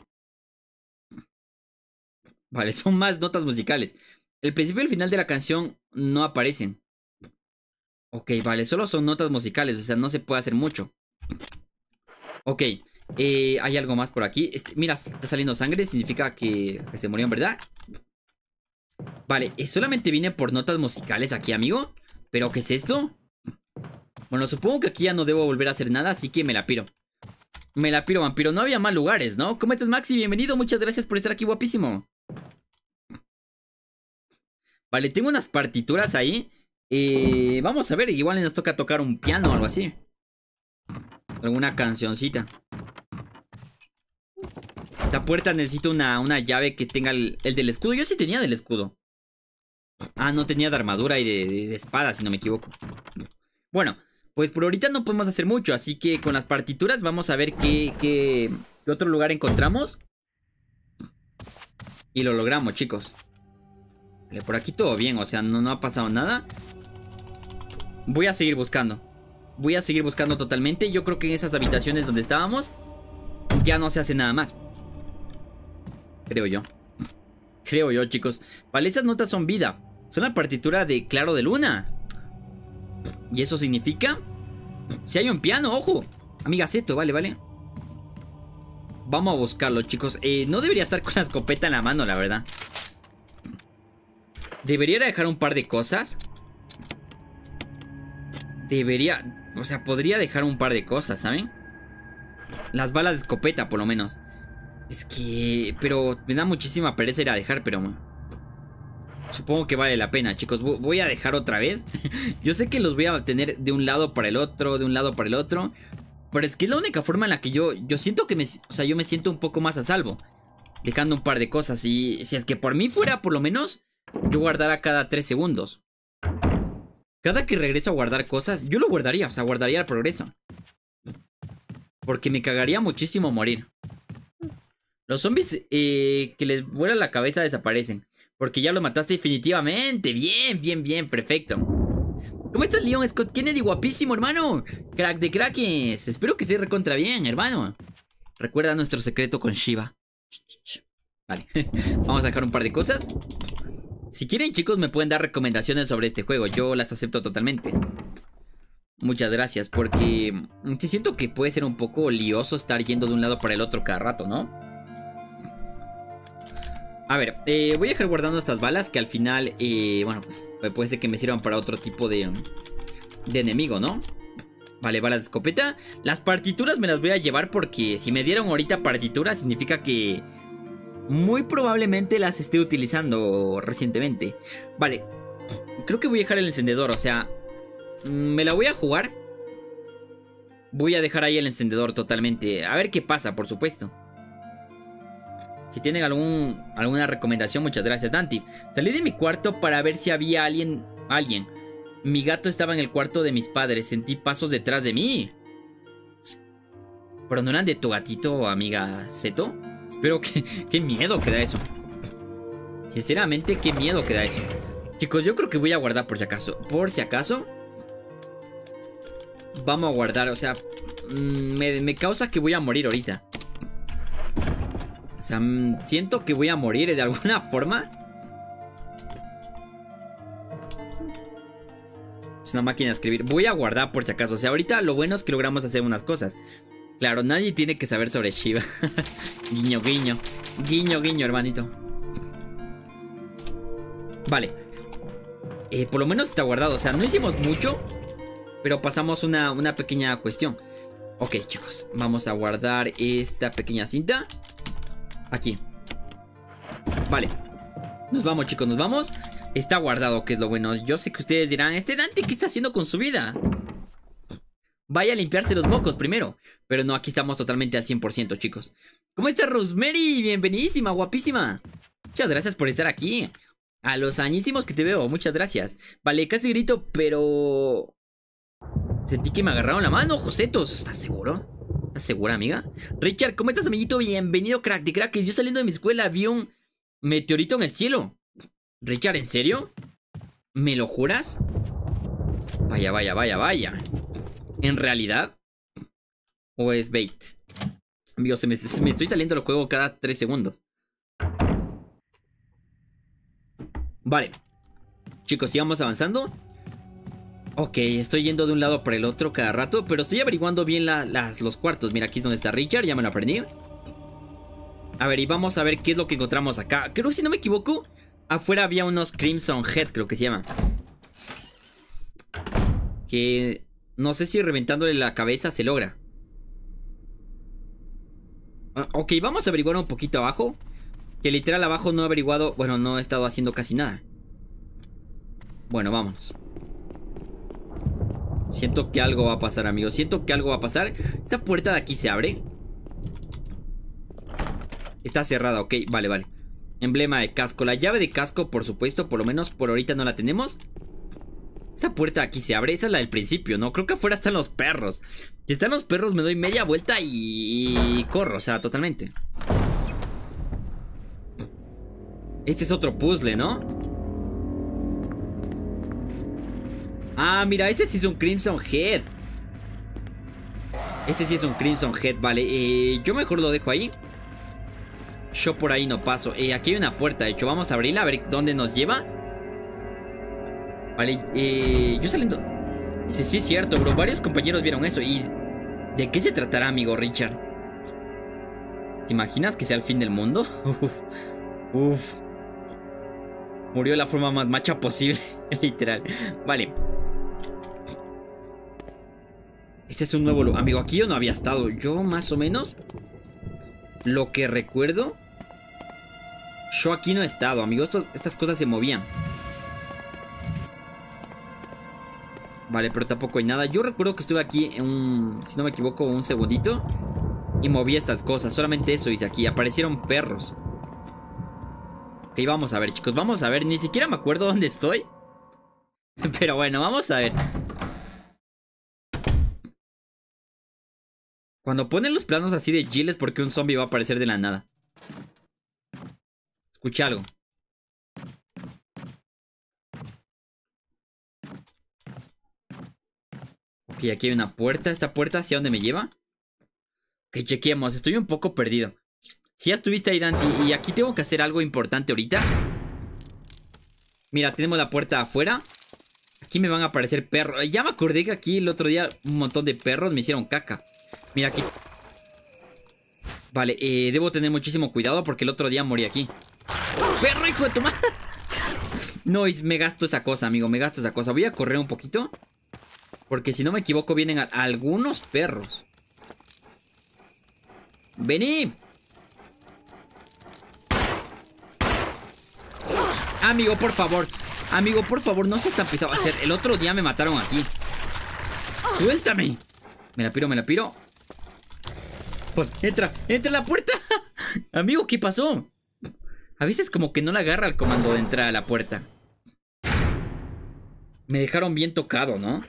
Vale, son más notas musicales. El principio y el final de la canción no aparecen. Ok, vale, solo son notas musicales, o sea, no se puede hacer mucho. Ok, eh, hay algo más por aquí. Este, mira, está saliendo sangre, significa que, que se murieron, ¿verdad? Vale, eh, solamente vine por notas musicales aquí, amigo. ¿Pero qué es esto? Bueno, supongo que aquí ya no debo volver a hacer nada, así que me la piro. Me la piro, vampiro. No había más lugares, ¿no? ¿Cómo estás, Maxi? Bienvenido. Muchas gracias por estar aquí, guapísimo. Vale, tengo unas partituras ahí. Eh, vamos a ver, igual nos toca tocar un piano o algo así. Alguna cancioncita. Esta puerta necesita una, una llave que tenga el, del escudo. Yo sí tenía del escudo. Ah, no tenía de armadura y de, espada, si no me equivoco. Bueno, pues por ahorita no podemos hacer mucho. Así que con las partituras vamos a ver qué, qué, otro lugar encontramos. Y lo logramos, chicos. Por aquí todo bien, o sea, no, no ha pasado nada. Voy a seguir buscando. Voy a seguir buscando totalmente. Yo creo que en esas habitaciones donde estábamos ya no se hace nada más. Creo yo. Creo yo, chicos. Vale, esas notas son vida. Son la partitura de Claro de Luna. ¿Y eso significa? Si hay un piano, ojo. Amigaceto, vale, vale. Vamos a buscarlo, chicos. Eh, no debería estar con la escopeta en la mano, la verdad. Debería dejar un par de cosas. Debería... O sea, podría dejar un par de cosas, ¿saben? Las balas de escopeta, por lo menos. Es que... Pero me da muchísima pereza ir a dejar, pero... Supongo que vale la pena, chicos. Voy a dejar otra vez. Yo sé que los voy a tener de un lado para el otro, de un lado para el otro. Pero es que es la única forma en la que yo... Yo siento que me... O sea, yo me siento un poco más a salvo. Dejando un par de cosas. Y si es que por mí fuera, por lo menos yo guardara cada 3 segundos. Cada que regreso a guardar cosas, yo lo guardaría, o sea, guardaría el progreso. Porque me cagaría muchísimo morir. Los zombies eh, que les vuela la cabeza desaparecen. Porque ya lo mataste definitivamente. Bien, bien, bien, perfecto. ¿Cómo estás, Leon Scott Kennedy? Guapísimo, hermano. Crack de crackes. Espero que estés recontra bien, hermano. Recuerda nuestro secreto con Shiva. Vale, vamos a sacar un par de cosas. Si quieren chicos me pueden dar recomendaciones sobre este juego, yo las acepto totalmente. Muchas gracias, porque mm, sí siento que puede ser un poco lioso estar yendo de un lado para el otro cada rato, ¿no? A ver, eh, voy a dejar guardando estas balas que al final, eh, bueno, pues puede ser que me sirvan para otro tipo de, de enemigo, ¿no? Vale, balas de escopeta. Las partituras me las voy a llevar porque si me dieron ahorita partituras significa que muy probablemente las esté utilizando recientemente. Vale, creo que voy a dejar el encendedor, o sea, me la voy a jugar. Voy a dejar ahí el encendedor totalmente. A ver qué pasa, por supuesto. Si tienen algún, alguna recomendación, muchas gracias, Dante. Salí de mi cuarto para ver si había alguien. Alguien. Mi gato estaba en el cuarto de mis padres. Sentí pasos detrás de mí. Pero no eran de tu gatito, amiga Zeto. Espero que. Qué miedo que da eso. Sinceramente, qué miedo que da eso. Chicos, yo creo que voy a guardar por si acaso. Por si acaso. Vamos a guardar, o sea. Mm, me, me causa que voy a morir ahorita. O sea, mm, siento que voy a morir de alguna forma. Es una máquina de escribir. Voy a guardar por si acaso. O sea, ahorita lo bueno es que logramos hacer unas cosas. Claro, nadie tiene que saber sobre Shiva. guiño, guiño. Guiño, guiño, hermanito. Vale. Eh, por lo menos está guardado. O sea, no hicimos mucho. Pero pasamos una, una pequeña cuestión. Ok, chicos. Vamos a guardar esta pequeña cinta. Aquí. Vale. Nos vamos, chicos, nos vamos. Está guardado, que es lo bueno. Yo sé que ustedes dirán, este Dante, ¿qué está haciendo con su vida? Vaya a limpiarse los mocos primero. Pero no, aquí estamos totalmente al 100%, chicos. ¿Cómo está Rosemary? Bienvenidísima, guapísima. Muchas gracias por estar aquí. A los añísimos que te veo, muchas gracias. Vale, casi grito, pero... Sentí que me agarraron la mano, Josetos. ¿Estás seguro? ¿Estás segura, amiga? Richard, ¿cómo estás, amiguito? Bienvenido, crack de crack. Yo saliendo de mi escuela vi un meteorito en el cielo. Richard, ¿en serio? ¿Me lo juras? Vaya, vaya, vaya, vaya. ¿En realidad? ¿O es bait? Amigo, se me, estoy saliendo del juego cada 3 segundos. Vale. Chicos, sigamos avanzando. Ok, estoy yendo de un lado por el otro cada rato, pero estoy averiguando bien las, los cuartos. Mira, aquí es donde está Richard, ya me lo aprendí. A ver, y vamos a ver qué es lo que encontramos acá. Creo, si no me equivoco, afuera había unos Crimson Head, creo que se llama. Que no sé si reventándole la cabeza se logra. Ah, ok, vamos a averiguar un poquito abajo. Que literal abajo no he averiguado, bueno, no he estado haciendo casi nada. Bueno, vámonos. Siento que algo va a pasar, amigos. Siento que algo va a pasar. Esta puerta de aquí se abre. Está cerrada, ok. Vale, vale. Emblema de casco. La llave de casco, por supuesto. Por lo menos por ahorita no la tenemos. Esta puerta aquí se abre. Esa es la del principio, ¿no? Creo que afuera están los perros. Si están los perros, me doy media vuelta y, y corro. O sea, totalmente. Este es otro puzzle, ¿no? Ah, mira, este sí es un Crimson Head. Este sí es un Crimson Head, vale. Eh, yo mejor lo dejo ahí. Yo por ahí no paso. Eh, aquí hay una puerta, de hecho. Vamos a abrirla a ver dónde nos lleva. Vale, eh, yo saliendo. Sí, sí es cierto, bro. Varios compañeros vieron eso. ¿Y de qué se tratará, amigo Richard? ¿Te imaginas que sea el fin del mundo? Uf. Uf. Murió de la forma más macha posible, literal. Vale. Este es un nuevo... Amigo, aquí yo no había estado. Yo más o menos... Lo que recuerdo... Yo aquí no he estado, amigo. estas cosas se movían. Vale, pero tampoco hay nada. Yo recuerdo que estuve aquí en un... Si no me equivoco, un segundito. Y moví estas cosas. Solamente eso hice aquí. Aparecieron perros. Ok, vamos a ver, chicos. Vamos a ver. Ni siquiera me acuerdo dónde estoy. Pero bueno, vamos a ver. Cuando ponen los planos así de Jill es porque un zombie va a aparecer de la nada. Escucha algo. Ok, aquí hay una puerta. ¿Esta puerta hacia dónde me lleva? Ok, chequeemos. Estoy un poco perdido. Si ya estuviste ahí, Dante, y aquí tengo que hacer algo importante ahorita. Mira, tenemos la puerta afuera. Aquí me van a aparecer perros. Ya me acordé que aquí el otro día un montón de perros me hicieron caca. Mira aquí. Vale, eh, debo tener muchísimo cuidado porque el otro día morí aquí. ¡Perro, hijo de tu madre! No, me gasto esa cosa, amigo, me gasto esa cosa. Voy a correr un poquito. Porque si no me equivoco vienen algunos perros. ¡Vení! Amigo, por favor. Amigo, por favor, no se está empezando a hacer. El otro día me mataron aquí. ¡Suéltame! Me la piro, me la piro. Entra, entra la puerta. Amigo, ¿qué pasó? A veces como que no le agarra el comando de entrar a la puerta. Me dejaron bien tocado, ¿no?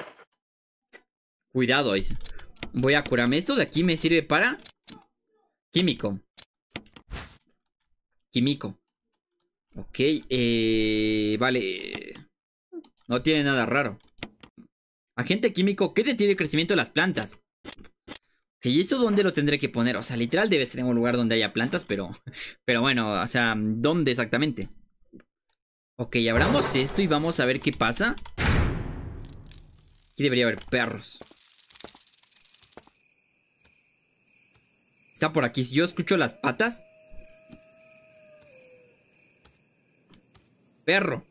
Cuidado, dice. Voy a curarme. Esto de aquí me sirve para... Químico. Químico. Ok, eh... Vale. No tiene nada raro. Agente químico, ¿qué detiene el crecimiento de las plantas? Ok, ¿y esto dónde lo tendré que poner? O sea, literal debe ser en un lugar donde haya plantas, pero... Pero bueno, o sea, ¿dónde exactamente? Ok, abramos esto y vamos a ver qué pasa. Aquí debería haber perros. Está por aquí. Si yo escucho las patas. Perro.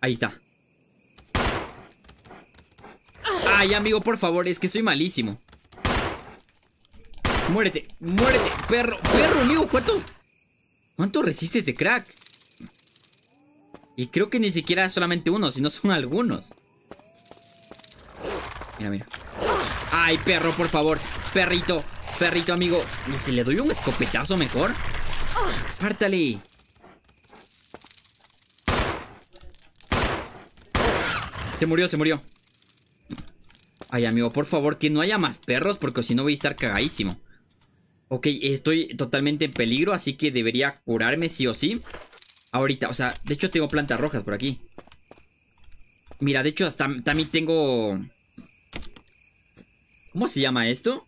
Ahí está. Ay, amigo, por favor, es que soy malísimo. Muérete, muérete, perro, perro, amigo, ¿cuánto? ¿Cuánto resiste este crack? Y creo que ni siquiera solamente uno, sino son algunos. Mira, mira. Ay, perro, por favor. Perrito, perrito, amigo. ¿Y si le doy un escopetazo mejor? Pártale. Se murió, se murió. Ay, amigo, por favor, que no haya más perros, porque si no voy a estar cagadísimo. Ok, estoy totalmente en peligro, así que debería curarme sí o sí. Ahorita, o sea, de hecho tengo plantas rojas por aquí. Mira, de hecho hasta también tengo... ¿Cómo se llama esto?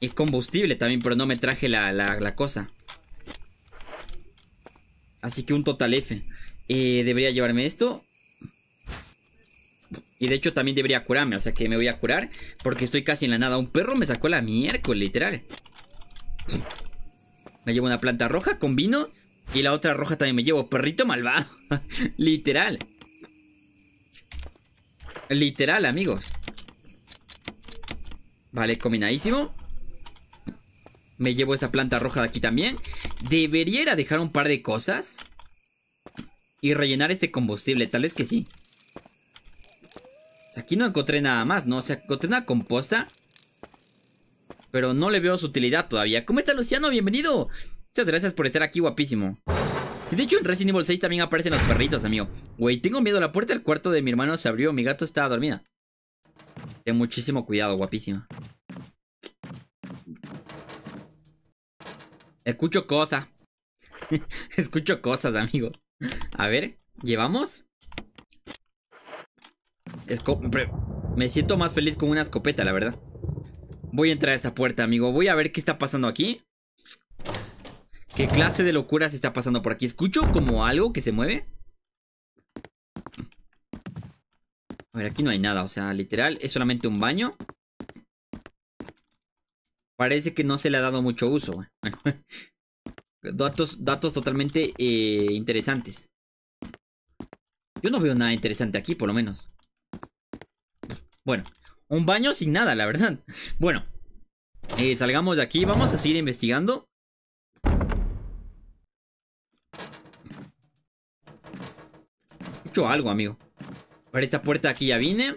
Es combustible también, pero no me traje la, la, cosa. Así que un total F. Eh, debería llevarme esto. Y de hecho también debería curarme, o sea que me voy a curar Porque estoy casi en la nada Un perro me sacó la miércoles, literal Me llevo una planta roja con vino Y la otra roja también me llevo Perrito malvado Literal Literal, amigos Vale, combinadísimo Me llevo esa planta roja de aquí también Debería dejar un par de cosas Y rellenar este combustible Tal vez que sí Aquí no encontré nada más, ¿no? O sea, encontré una composta. Pero no le veo su utilidad todavía. ¿Cómo está Luciano? Bienvenido. Muchas gracias por estar aquí, guapísimo. Sí, de hecho en Resident Evil 6 también aparecen los perritos, amigo. Güey, tengo miedo. La puerta del cuarto de mi hermano se abrió. Mi gato estaba dormida. Ten muchísimo cuidado, guapísima. Escucho cosas. Escucho cosas, amigos. A ver, ¿llevamos? Me siento más feliz con una escopeta, la verdad. Voy a entrar a esta puerta, amigo. Voy a ver qué está pasando aquí. ¿Qué clase de locura se está pasando por aquí? ¿Escucho como algo que se mueve? A ver, aquí no hay nada. O sea, literal, es solamente un baño. Parece que no se le ha dado mucho uso. Bueno, datos, datos totalmente eh, interesantes. Yo no veo nada interesante aquí, por lo menos. Bueno, un baño sin nada, la verdad. Bueno, eh, salgamos de aquí. Vamos a seguir investigando. Escucho algo, amigo. Para esta puerta aquí ya vine.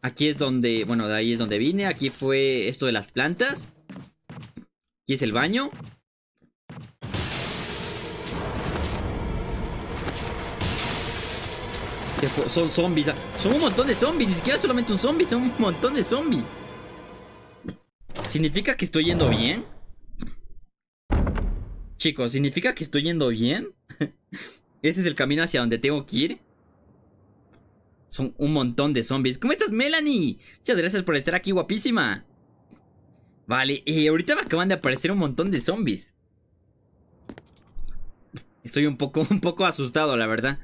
Aquí es donde, bueno, de ahí es donde vine. Aquí fue esto de las plantas. Aquí es el baño. son zombies. Son un montón de zombies. Ni siquiera solamente un zombie, son un montón de zombies. ¿Significa que estoy yendo bien? Chicos, ¿significa que estoy yendo bien? ¿Ese es el camino hacia donde tengo que ir? Son un montón de zombies. ¿Cómo estás, Melanie? Muchas gracias por estar aquí, guapísima. Vale, eh, ahorita me acaban de aparecer un montón de zombies. Estoy un poco, un poco asustado, la verdad.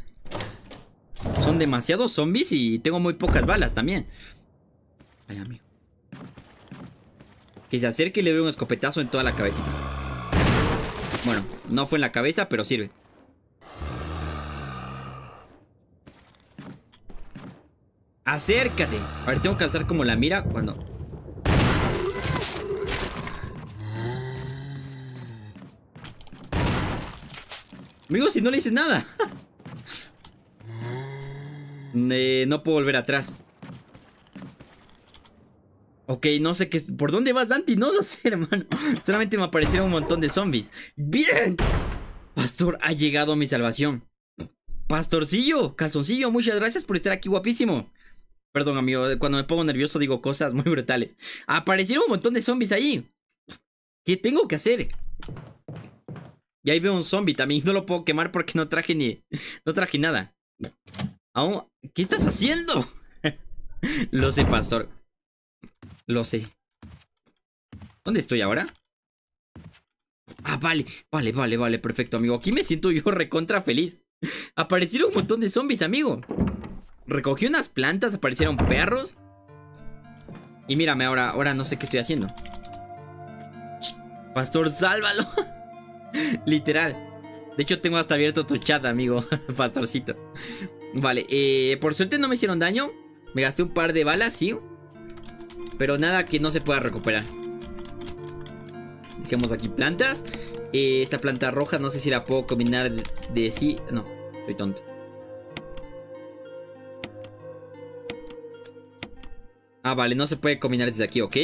Son demasiados zombies y tengo muy pocas balas también. Ay, amigo. Que se acerque y le veo un escopetazo en toda la cabecita. Bueno, no fue en la cabeza, pero sirve. Acércate. A ver, tengo que alzar como la mira cuando... Amigo, si no le hice nada. no puedo volver atrás. Ok, no sé qué. ¿Por dónde vas, Dante? No lo sé, hermano. Solamente me aparecieron un montón de zombies. ¡Bien! Pastor, ha llegado mi salvación. Pastorcillo, calzoncillo, muchas gracias por estar aquí, guapísimo. Perdón, amigo, cuando me pongo nervioso digo cosas muy brutales. Aparecieron un montón de zombies ahí. ¿Qué tengo que hacer? Y ahí veo un zombie también. No lo puedo quemar porque no traje ni. No traje nada. ¿Qué estás haciendo? lo sé, pastor. Lo sé. ¿Dónde estoy ahora? Ah, vale, vale, vale, vale, perfecto, amigo. Aquí me siento yo recontra feliz. Aparecieron un montón de zombies, amigo. Recogí unas plantas, aparecieron perros. Y mírame ahora, ahora no sé qué estoy haciendo. Pastor, sálvalo. Literal. De hecho, tengo hasta abierto tu chat, amigo. Pastorcito. Vale, eh, por suerte no me hicieron daño. Me gasté un par de balas, sí. Pero nada que no se pueda recuperar. Dejemos aquí plantas. Eh, esta planta roja no sé si la puedo combinar de, sí. No, soy tonto. Ah, vale, no se puede combinar desde aquí, ok.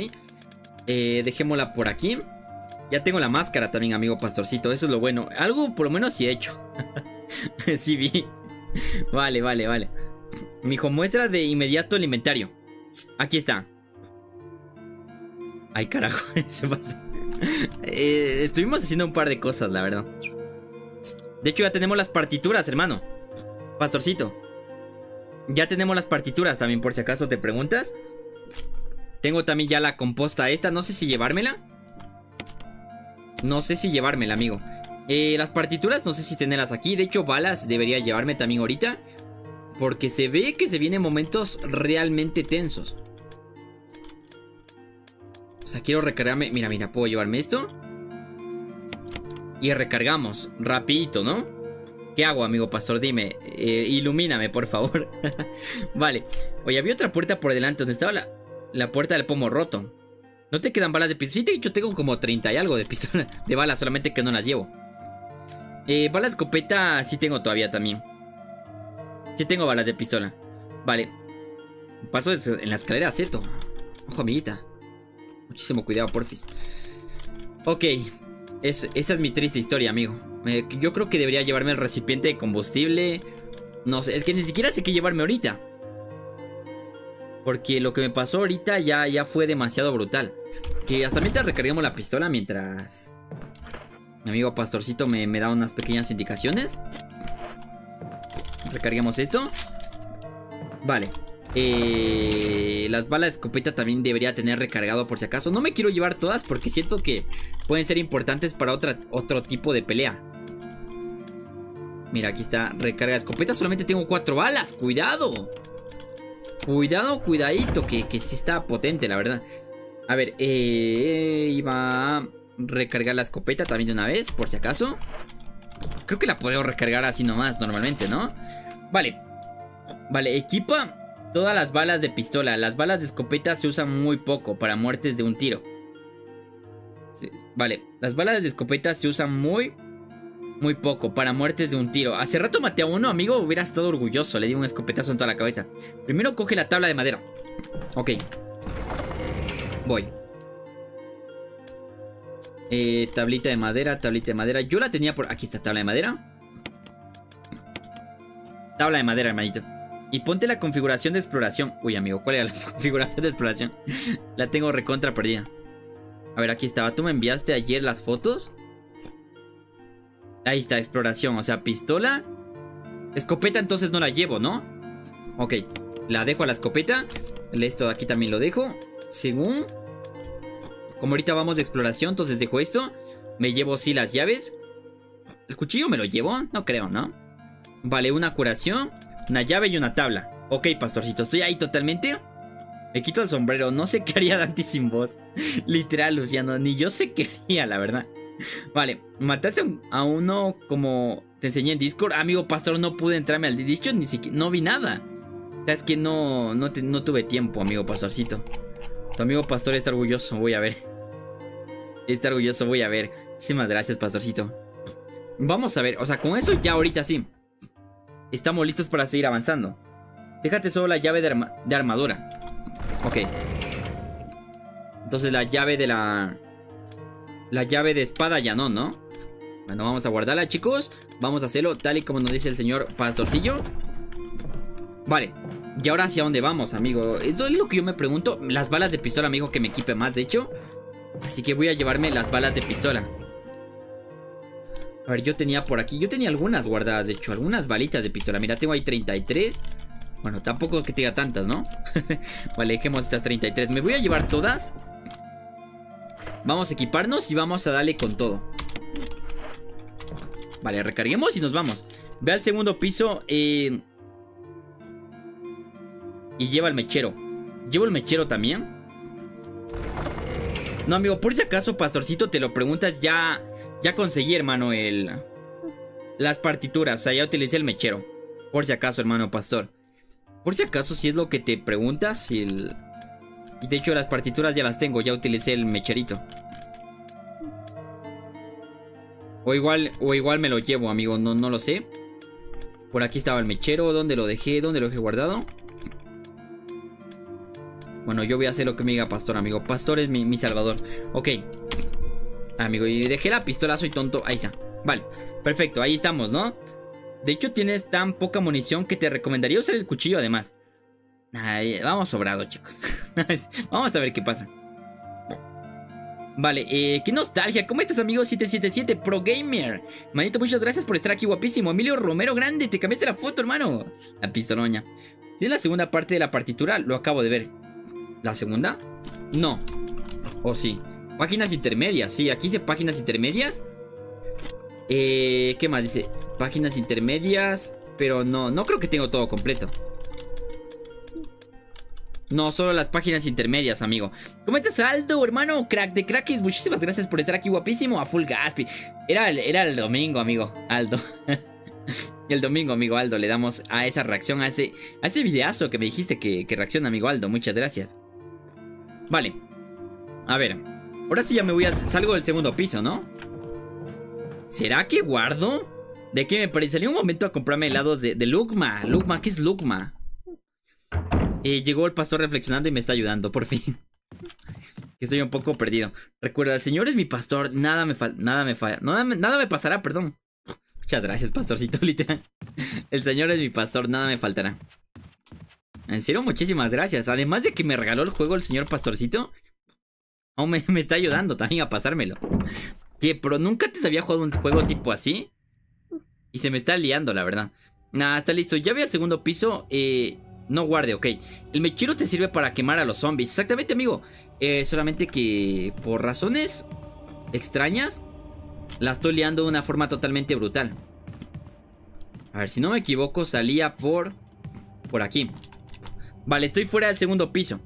Eh, dejémosla por aquí. Ya tengo la máscara también, amigo pastorcito. Eso es lo bueno. Algo por lo menos sí he hecho. sí vi. Vale, vale, vale. Mijo, muestra de inmediato el inventario. Aquí está. Ay, carajo, se. Eh, estuvimos haciendo un par de cosas, la verdad. De hecho, ya tenemos las partituras, hermano. Pastorcito. Ya tenemos las partituras también, por si acaso te preguntas. Tengo también ya la composta esta. No sé si llevármela. No sé si llevármela, amigo. Eh, las partituras, no sé si tenerlas aquí. De hecho, balas debería llevarme también ahorita. Porque se ve que se vienen momentos realmente tensos. O sea, quiero recargarme. Mira, mira, puedo llevarme esto. Y recargamos. Rapidito, ¿no? ¿Qué hago, amigo pastor? Dime. Eh, ilumíname, por favor. vale. Oye, había otra puerta por delante donde estaba la, la puerta del pomo roto. ¿No te quedan balas de pistola? Sí, de hecho tengo como 30 y algo de pistola. De balas, solamente que no las llevo. Eh, balas de escopeta sí tengo todavía también. Sí tengo balas de pistola. Vale. Paso en la escalera, ¿cierto? Ojo, amiguita. Muchísimo cuidado, porfis. Ok. Es, esta es mi triste historia, amigo. yo creo que debería llevarme el recipiente de combustible. No sé, es que ni siquiera sé qué llevarme ahorita. Porque lo que me pasó ahorita ya, ya fue demasiado brutal. Que hasta mientras recarguemos la pistola mientras... Mi amigo Pastorcito me, me da unas pequeñas indicaciones. Recarguemos esto. Vale. Eh, las balas de escopeta también debería tener recargado por si acaso. No me quiero llevar todas porque siento que pueden ser importantes para otra, otro tipo de pelea. Mira, aquí está recarga de escopeta. Solamente tengo cuatro balas. Cuidado. Cuidado, cuidadito. Que, que sí está potente, la verdad. A ver, eh, iba a recargar la escopeta también de una vez, por si acaso. Creo que la puedo recargar así nomás, normalmente, ¿no? Vale. Vale, equipa Todas las balas de pistola, las balas de escopeta se usan muy poco para muertes de un tiro. vale, las balas de escopeta se usan muy, muy poco para muertes de un tiro. Hace rato maté a uno, amigo, hubiera estado orgulloso. Le di un escopetazo en toda la cabeza. Primero coge la tabla de madera. Ok. Voy. Eh, tablita de madera, tablita de madera. Yo la tenía por... Aquí está, tabla de madera. Tabla de madera, hermanito. Y ponte la configuración de exploración. Uy, amigo, ¿cuál era la configuración de exploración? la tengo recontra perdida. A ver, aquí estaba. ¿Tú me enviaste ayer las fotos? Ahí está, exploración. O sea, pistola. Escopeta entonces no la llevo, ¿no? Ok. La dejo a la escopeta. Esto aquí también lo dejo. Según... Como ahorita vamos de exploración, entonces dejo esto. Me llevo sí las llaves. ¿El cuchillo me lo llevo? No creo, ¿no? Vale, una curación. Una llave y una tabla. Ok, pastorcito, estoy ahí totalmente. Me quito el sombrero. No sé qué haría Dante sin voz. Literal, Luciano. Ni yo sé qué haría, la verdad. Vale, mataste a uno como te enseñé en Discord. Amigo pastor, no pude entrarme al Discord, ni siquiera, no vi nada. O sea, es que no, no, no tuve tiempo, amigo pastorcito. Tu amigo pastor está orgulloso, voy a ver. Está orgulloso, voy a ver. Muchísimas gracias, pastorcito. Vamos a ver, o sea, con eso ya ahorita sí. Estamos listos para seguir avanzando. Déjate solo la llave de, armadura. Ok. Entonces la llave de la... La llave de espada ya no, ¿no? Bueno, vamos a guardarla, chicos. Vamos a hacerlo tal y como nos dice el señor Pastorcillo. Vale. ¿Y ahora hacia dónde vamos, amigo? Esto es lo que yo me pregunto. Las balas de pistola, amigo, que me equipe más, de hecho. Así que voy a llevarme las balas de pistola. A ver, yo tenía por aquí, yo tenía algunas guardadas, de hecho, algunas balitas de pistola. Mira, tengo ahí 33. Bueno, tampoco que tenga tantas, ¿no? vale, dejemos estas 33. Me voy a llevar todas. Vamos a equiparnos y vamos a darle con todo. Vale, recarguemos y nos vamos. Ve al segundo piso eh, y lleva el mechero. ¿Llevo el mechero también? No, amigo, por si acaso, pastorcito, te lo preguntas, ya... Ya conseguí, hermano, el... Las partituras, o sea, ya utilicé el mechero. Por si acaso, hermano pastor. Por si acaso, si es lo que te preguntas, el... Y de hecho las partituras ya las tengo, ya utilicé el mecherito. O igual, o igual me lo llevo, amigo, no, no lo sé. Por aquí estaba el mechero, ¿dónde lo dejé? ¿Dónde lo dejé guardado? Bueno, yo voy a hacer lo que me diga Pastor, amigo. Pastor es mi, mi salvador. Ok. Amigo, y dejé la pistola, soy tonto. Ahí está. Vale, perfecto, ahí estamos, ¿no? De hecho, tienes tan poca munición que te recomendaría usar el cuchillo además. Vamos sobrado, chicos. vamos a ver qué pasa. Vale, eh, qué nostalgia. ¿Cómo estás, amigo 777 Pro Gamer? Manito, muchas gracias por estar aquí, guapísimo. Emilio Romero Grande, te cambiaste la foto, hermano. La pistoloña. ¿Tienes la segunda parte de la partitura? Lo acabo de ver. ¿La segunda? No. ¿O sí? Páginas intermedias, sí, aquí dice páginas intermedias. Eh, ¿Qué más dice? Páginas intermedias, pero no, no creo que tengo todo completo. No, solo las páginas intermedias, amigo. ¿Cómo estás, Aldo, hermano? Crack de crackers. Muchísimas gracias por estar aquí, guapísimo. A full gaspi. Era el, era el domingo, amigo. Aldo. el domingo, amigo Aldo. Le damos a esa reacción, a ese, a ese videazo que me dijiste que, reacciona, amigo Aldo. Muchas gracias. Vale. A ver. Ahora sí ya me voy a... Salgo del segundo piso, ¿no? ¿Será que guardo? ¿De qué me parece? un momento a comprarme helados de, de Lugma. Lugma, ¿qué es Lugma? Eh, llegó el pastor reflexionando y me está ayudando, por fin. Estoy un poco perdido. Recuerda, el Señor es mi pastor. Nada me falta. Nada me falla. Nada me, nada me pasará, perdón. Muchas gracias, pastorcito, literal. El Señor es mi pastor. Nada me faltará. En serio, muchísimas gracias. Además de que me regaló el juego el señor pastorcito. Oh, me, está ayudando también a pasármelo. Que, pero nunca te había jugado un juego tipo así. Y se me está liando, la verdad. Nada, está listo. Ya vi al segundo piso. Eh, no guarde, ok. El mechero te sirve para quemar a los zombies. Exactamente, amigo. Eh, solamente que por razones extrañas, la estoy liando de una forma totalmente brutal. A ver, si no me equivoco, salía por... Por aquí. Vale, estoy fuera del segundo piso.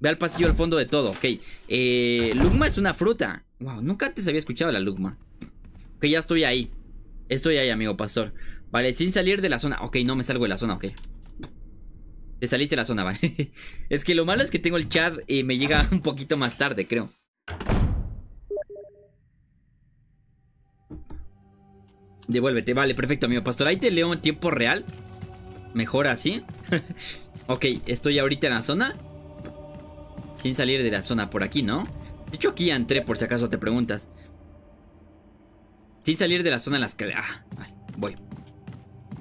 Ve al pasillo al fondo de todo, ok. Eh, Lugma es una fruta. Wow, nunca antes había escuchado la Lugma. Ok, ya estoy ahí. Estoy ahí, amigo pastor. Vale, sin salir de la zona. Ok, no me salgo de la zona, ok. Te saliste de la zona, vale. es que lo malo es que tengo el chat y me llega un poquito más tarde, creo. Devuélvete, vale, perfecto, amigo pastor. Ahí te leo en tiempo real. Mejor así. ok, estoy ahorita en la zona. Sin salir de la zona por aquí, ¿no? De hecho aquí entré por si acaso te preguntas. Sin salir de la zona de la escalera. Ah, vale, voy.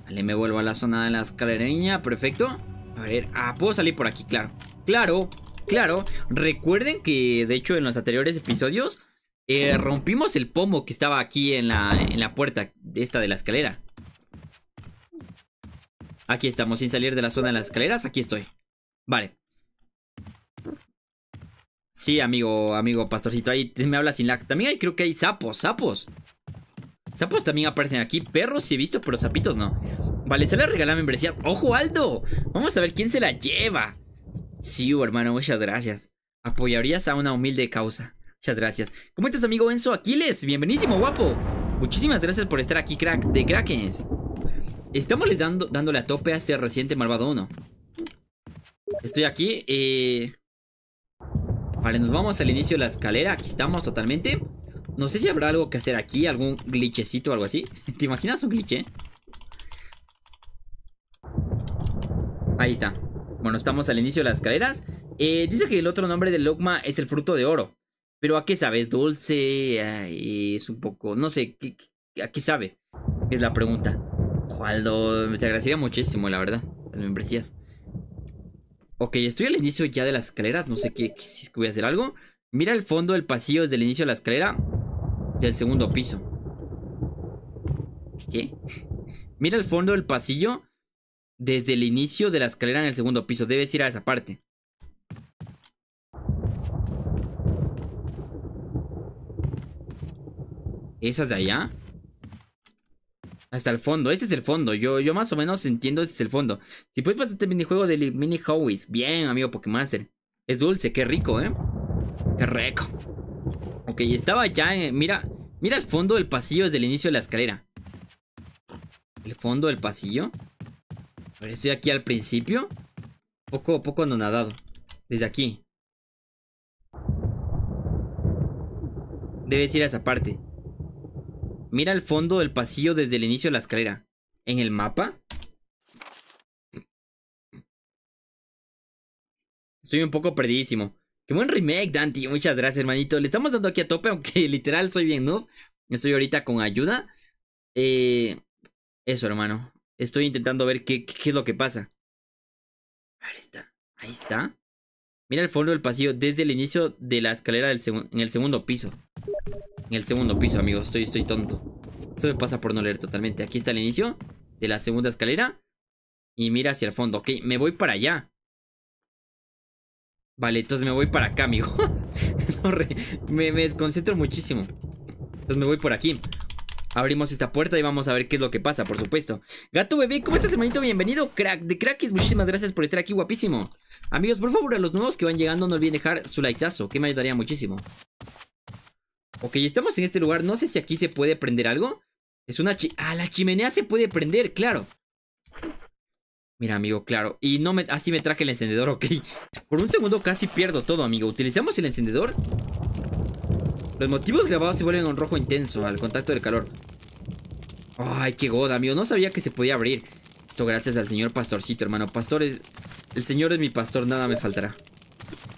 Vale, me vuelvo a la zona de la escalereña. Perfecto. A ver, ah, puedo salir por aquí, claro. Claro, claro. Recuerden que, de hecho, en los anteriores episodios... Eh, rompimos el pomo que estaba aquí en la, en la puerta esta de la escalera. Aquí estamos, sin salir de la zona de las escaleras. Aquí estoy. Vale. Sí, amigo, amigo pastorcito, ahí me habla sin lag. También hay, creo que hay sapos, sapos. Sapos también aparecen aquí. Perros sí he visto, pero sapitos no. Vale, se le regala membresía. ¡Ojo, Aldo! Vamos a ver quién se la lleva. Sí, hermano, muchas gracias. Apoyarías a una humilde causa. Muchas gracias. ¿Cómo estás, amigo Enzo Aquiles? Bienvenísimo, guapo. Muchísimas gracias por estar aquí, crack, de Krakens. Estamos les dando, dándole a tope a este reciente malvado 1. Estoy aquí, eh... Vale, nos vamos al inicio de la escalera. Aquí estamos totalmente. No sé si habrá algo que hacer aquí. Algún glitchecito o algo así. ¿Te imaginas un glitch? Ahí está. Bueno, estamos al inicio de las escaleras. Eh, dice que el otro nombre del Logma es el fruto de oro. Pero ¿a qué sabe? ¿Es dulce? es un poco... No sé, ¿a qué sabe? Es la pregunta. Jualdo, te agradecería muchísimo, la verdad. Las membresías. Ok, estoy al inicio ya de las escaleras. No sé qué, si es que voy a hacer algo. Mira el fondo del pasillo desde el inicio de la escalera. Del segundo piso. ¿Qué? Mira el fondo del pasillo desde el inicio de la escalera en el segundo piso. Debes ir a esa parte. ¿Esas de allá? Hasta el fondo, este es el fondo. Yo, yo más o menos entiendo, este es el fondo. Si puedes pasar este minijuego del mini Howies. Bien, amigo Pokémon Es dulce, qué rico, ¿eh? Qué rico. Ok, estaba ya, mira, mira el fondo del pasillo desde el inicio de la escalera. El fondo del pasillo. A ver, estoy aquí al principio. Poco, poco anonadado. Desde aquí. Debes ir a esa parte. Mira el fondo del pasillo desde el inicio de la escalera. ¿En el mapa? Estoy un poco perdidísimo. Qué buen remake, Dante. Muchas gracias, hermanito. Le estamos dando aquí a tope, aunque literal soy bien noob. Estoy ahorita con ayuda. Eh, eso, hermano. Estoy intentando ver qué, es lo que pasa. Ahí está. Ahí está. Mira el fondo del pasillo desde el inicio de la escalera del en el segundo piso. En el segundo piso, amigos. Estoy, estoy tonto. Eso me pasa por no leer totalmente. Aquí está el inicio de la segunda escalera. Y mira hacia el fondo. Ok, me voy para allá. Vale, entonces me voy para acá, amigo. me, desconcentro muchísimo. Entonces me voy por aquí. Abrimos esta puerta y vamos a ver qué es lo que pasa, por supuesto. Gato bebé, ¿cómo estás, hermanito? Bienvenido, crack de crackis. Muchísimas gracias por estar aquí, guapísimo. Amigos, por favor, a los nuevos que van llegando, no olviden dejar su likeazo, que me ayudaría muchísimo. Ok, estamos en este lugar. No sé si aquí se puede prender algo. Es una chi... Ah, la chimenea se puede prender, claro. Mira, amigo, claro. Y no me... Así me traje el encendedor, ok. Por un segundo casi pierdo todo, amigo. ¿Utilizamos el encendedor? Los motivos grabados se vuelven un rojo intenso al contacto del calor. Ay, qué goda, amigo. No sabía que se podía abrir. Esto gracias al señor pastorcito, hermano. Pastor es... El señor es mi pastor, nada me faltará.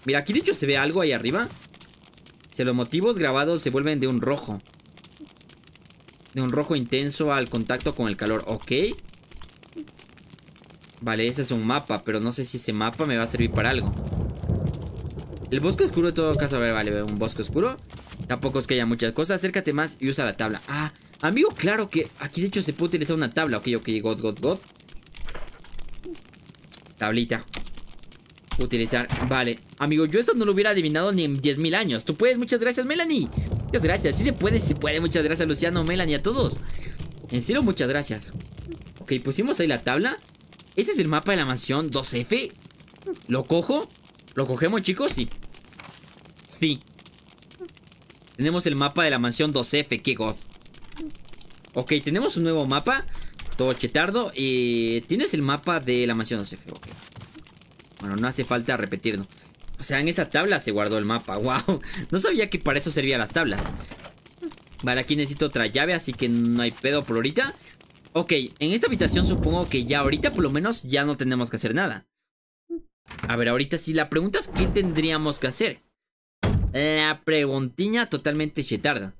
Mira, aquí de hecho se ve algo ahí arriba los motivos grabados se vuelven de un rojo. De un rojo intenso al contacto con el calor. Ok. Vale, ese es un mapa, pero no sé si ese mapa me va a servir para algo. El bosque oscuro en todo caso, a ver, vale, un bosque oscuro. Tampoco es que haya muchas cosas. Acércate más y usa la tabla. Ah, amigo, claro que aquí de hecho se puede utilizar una tabla. Ok, ok, God, God, God. Tablita. Utilizar, vale Amigo, yo esto no lo hubiera adivinado ni en 10.000 años Tú puedes, muchas gracias Melanie Muchas gracias, sí se puede, sí se puede Muchas gracias Luciano, Melanie, a todos En serio, muchas gracias Ok, pusimos ahí la tabla Ese es el mapa de la mansión 2F ¿Lo cojo? ¿Lo cogemos chicos? Sí Sí Tenemos el mapa de la mansión 2F, qué god Ok, tenemos un nuevo mapa Todo chetardo Y tienes el mapa de la mansión 2F, ok bueno, no hace falta repetirlo. O sea, en esa tabla se guardó el mapa. ¡Wow! No sabía que para eso servían las tablas. Vale, aquí necesito otra llave, así que no hay pedo por ahorita. Ok, en esta habitación supongo que ya ahorita por lo menos ya no tenemos que hacer nada. A ver, ahorita sí, la pregunta es ¿qué tendríamos que hacer? La preguntiña totalmente chetarda.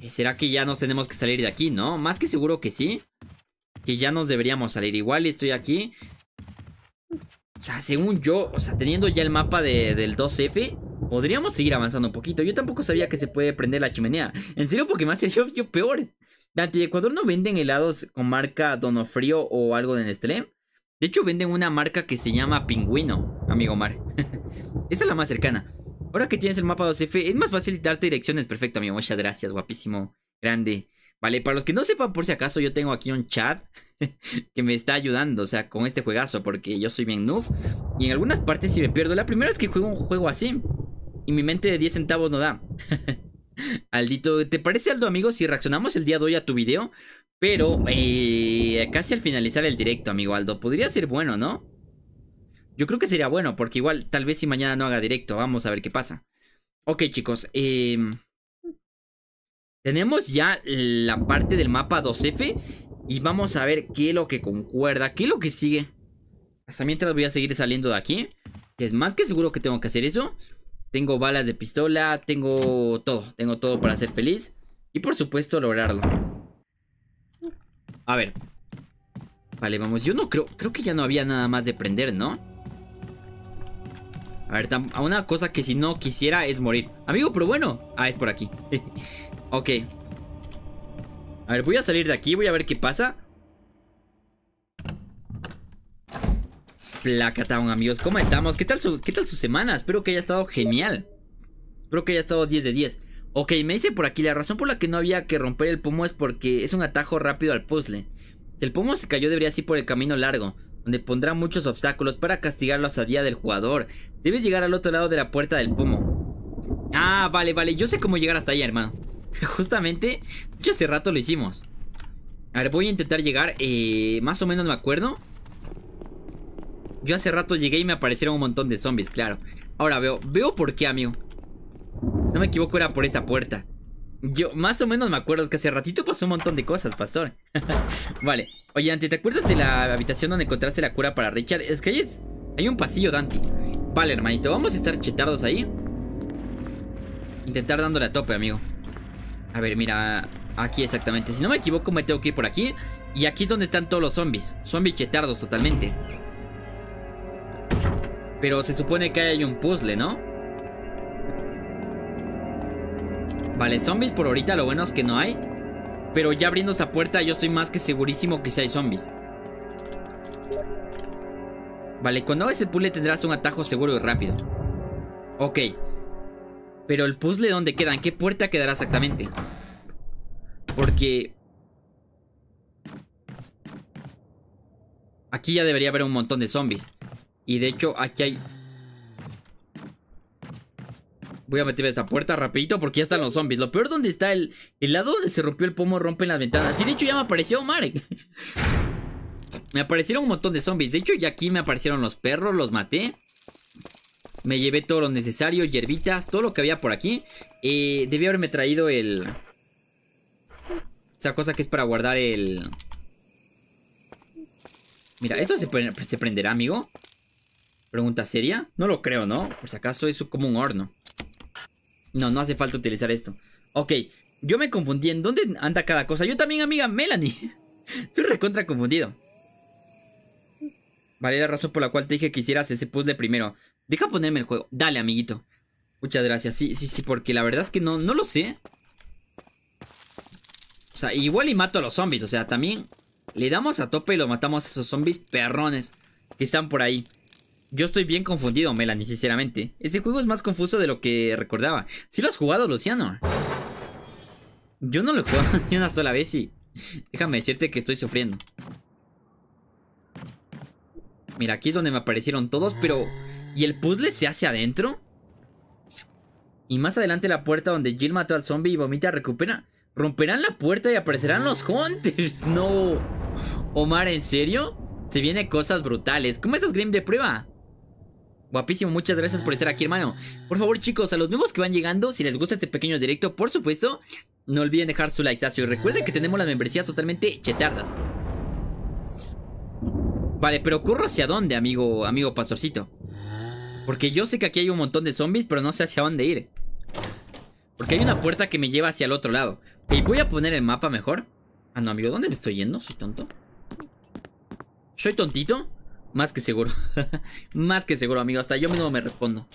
Eh, ¿Será que ya nos tenemos que salir de aquí, no? Más que seguro que sí. Que ya nos deberíamos salir. Igual estoy aquí o sea, según yo, o sea, teniendo ya el mapa del 2F, podríamos seguir avanzando un poquito. Yo tampoco sabía que se puede prender la chimenea. En serio, porque más yo, yo peor. Dante, ¿de Ecuador no venden helados con marca Donofrío o algo de Nestlé? De hecho, venden una marca que se llama Pingüino, amigo Mar. Esa es la más cercana. Ahora que tienes el mapa 2F, es más fácil darte direcciones. Perfecto, amigo. Muchas gracias, guapísimo. Grande. Vale, para los que no sepan por si acaso, yo tengo aquí un chat que me está ayudando, o sea, con este juegazo, porque yo soy bien noob. Y en algunas partes si me pierdo, la primera vez que juego un juego así, y mi mente de 10 centavos no da. Aldito, ¿te parece Aldo, amigo, si reaccionamos el día de hoy a tu video? Pero, eh, casi al finalizar el directo, amigo Aldo, podría ser bueno, ¿no? Yo creo que sería bueno, porque igual, tal vez si mañana no haga directo, vamos a ver qué pasa. Ok, chicos, eh... Tenemos ya la parte del mapa 2F y vamos a ver qué es lo que concuerda, qué es lo que sigue. Hasta mientras voy a seguir saliendo de aquí. Es más que seguro que tengo que hacer eso. Tengo balas de pistola, tengo todo. Tengo todo para ser feliz. Y por supuesto lograrlo. A ver. Vale, vamos. Yo no creo... Creo que ya no había nada más de prender, ¿no? A ver, una cosa que si no quisiera es morir. Amigo, pero bueno. Ah, es por aquí. ok. A ver, voy a salir de aquí, voy a ver qué pasa. Placa Town, amigos. ¿Cómo estamos? ¿Qué tal, su, ¿Qué tal semana? Espero que haya estado genial. Espero que haya estado 10 de 10. Ok, me dice por aquí, la razón por la que no había que romper el pomo es porque es un atajo rápido al puzzle. Si el pomo se cayó debería ir por el camino largo, donde pondrá muchos obstáculos para castigar la osadía del jugador. Debes llegar al otro lado de la puerta del pomo. Ah, vale, vale, yo sé cómo llegar hasta allá, hermano. Justamente, yo hace rato lo hicimos. A ver, voy a intentar llegar, eh, más o menos me acuerdo. Yo hace rato llegué y me aparecieron un montón de zombies, claro. Ahora veo, veo por qué, amigo. Si no me equivoco era por esta puerta. Yo más o menos me acuerdo, es que hace ratito pasó un montón de cosas, pastor. vale. Oye, Dante, ¿te acuerdas de la habitación donde encontraste la cura para Richard? Es que hay, hay un pasillo, Dante. Vale, hermanito, vamos a estar chetardos ahí. Intentar dándole a tope, amigo. A ver, mira, aquí exactamente. Si no me equivoco, me tengo que ir por aquí. Y aquí es donde están todos los zombies. Zombies chetardos totalmente. Pero se supone que hay un puzzle, ¿no? Vale, zombies por ahorita lo bueno es que no hay. Pero ya abriendo esta puerta yo estoy más que segurísimo que si hay zombies. Vale, cuando hagas el puzzle tendrás un atajo seguro y rápido. Ok. Pero el puzzle ¿dónde queda? ¿En qué puerta quedará exactamente? Porque... Aquí ya debería haber un montón de zombies. Y de hecho, aquí hay... Voy a meterme esta puerta rapidito porque ya están los zombies. Lo peor donde está el, el lado donde se rompió el pomo rompen las ventanas. Y de hecho ya me apareció Marek. me aparecieron un montón de zombies. De hecho ya aquí me aparecieron los perros, los maté. Me llevé todo lo necesario, hierbitas, todo lo que había por aquí. Eh, debí haberme traído el... Esa cosa que es para guardar el... Mira, ¿esto se prenderá, amigo? Pregunta seria. No lo creo, ¿no? Por si acaso es como un horno. No, no hace falta utilizar esto. Ok, yo me confundí. ¿En dónde anda cada cosa? Yo también, amiga Melanie. Estoy recontra confundido. Vale, la razón por la cual te dije que hicieras ese puzzle primero. Deja ponerme el juego. Dale, amiguito. Muchas gracias. Sí, sí, sí, porque la verdad es que no, no lo sé. O sea, igual y mato a los zombies. O sea, también le damos a tope y lo matamos a esos zombies perrones que están por ahí. Yo estoy bien confundido, Melanie, sinceramente. Este juego es más confuso de lo que recordaba. ¿Sí lo has jugado, Luciano? Yo no lo he jugado ni una sola vez y... Déjame decirte que estoy sufriendo. Mira, aquí es donde me aparecieron todos, pero... ¿Y el puzzle se hace adentro? Y más adelante la puerta donde Jill mató al zombie y vomita recupera... Romperán la puerta y aparecerán los Hunters. No. Omar, ¿en serio? Se vienen cosas brutales. ¿Cómo estás, Grim de prueba? Guapísimo, muchas gracias por estar aquí, hermano. Por favor, chicos, a los nuevos que van llegando, si les gusta este pequeño directo, por supuesto, no olviden dejar su like, Y recuerden que tenemos las membresías totalmente chetardas. Vale, pero corro hacia dónde, amigo, amigo pastorcito. Porque yo sé que aquí hay un montón de zombies, pero no sé hacia dónde ir. Porque hay una puerta que me lleva hacia el otro lado. Y voy a poner el mapa mejor. Ah, no, amigo, ¿dónde me estoy yendo? ¿Soy tonto? ¿Soy tontito? Más que seguro. Más que seguro, amigo. Hasta yo mismo me respondo.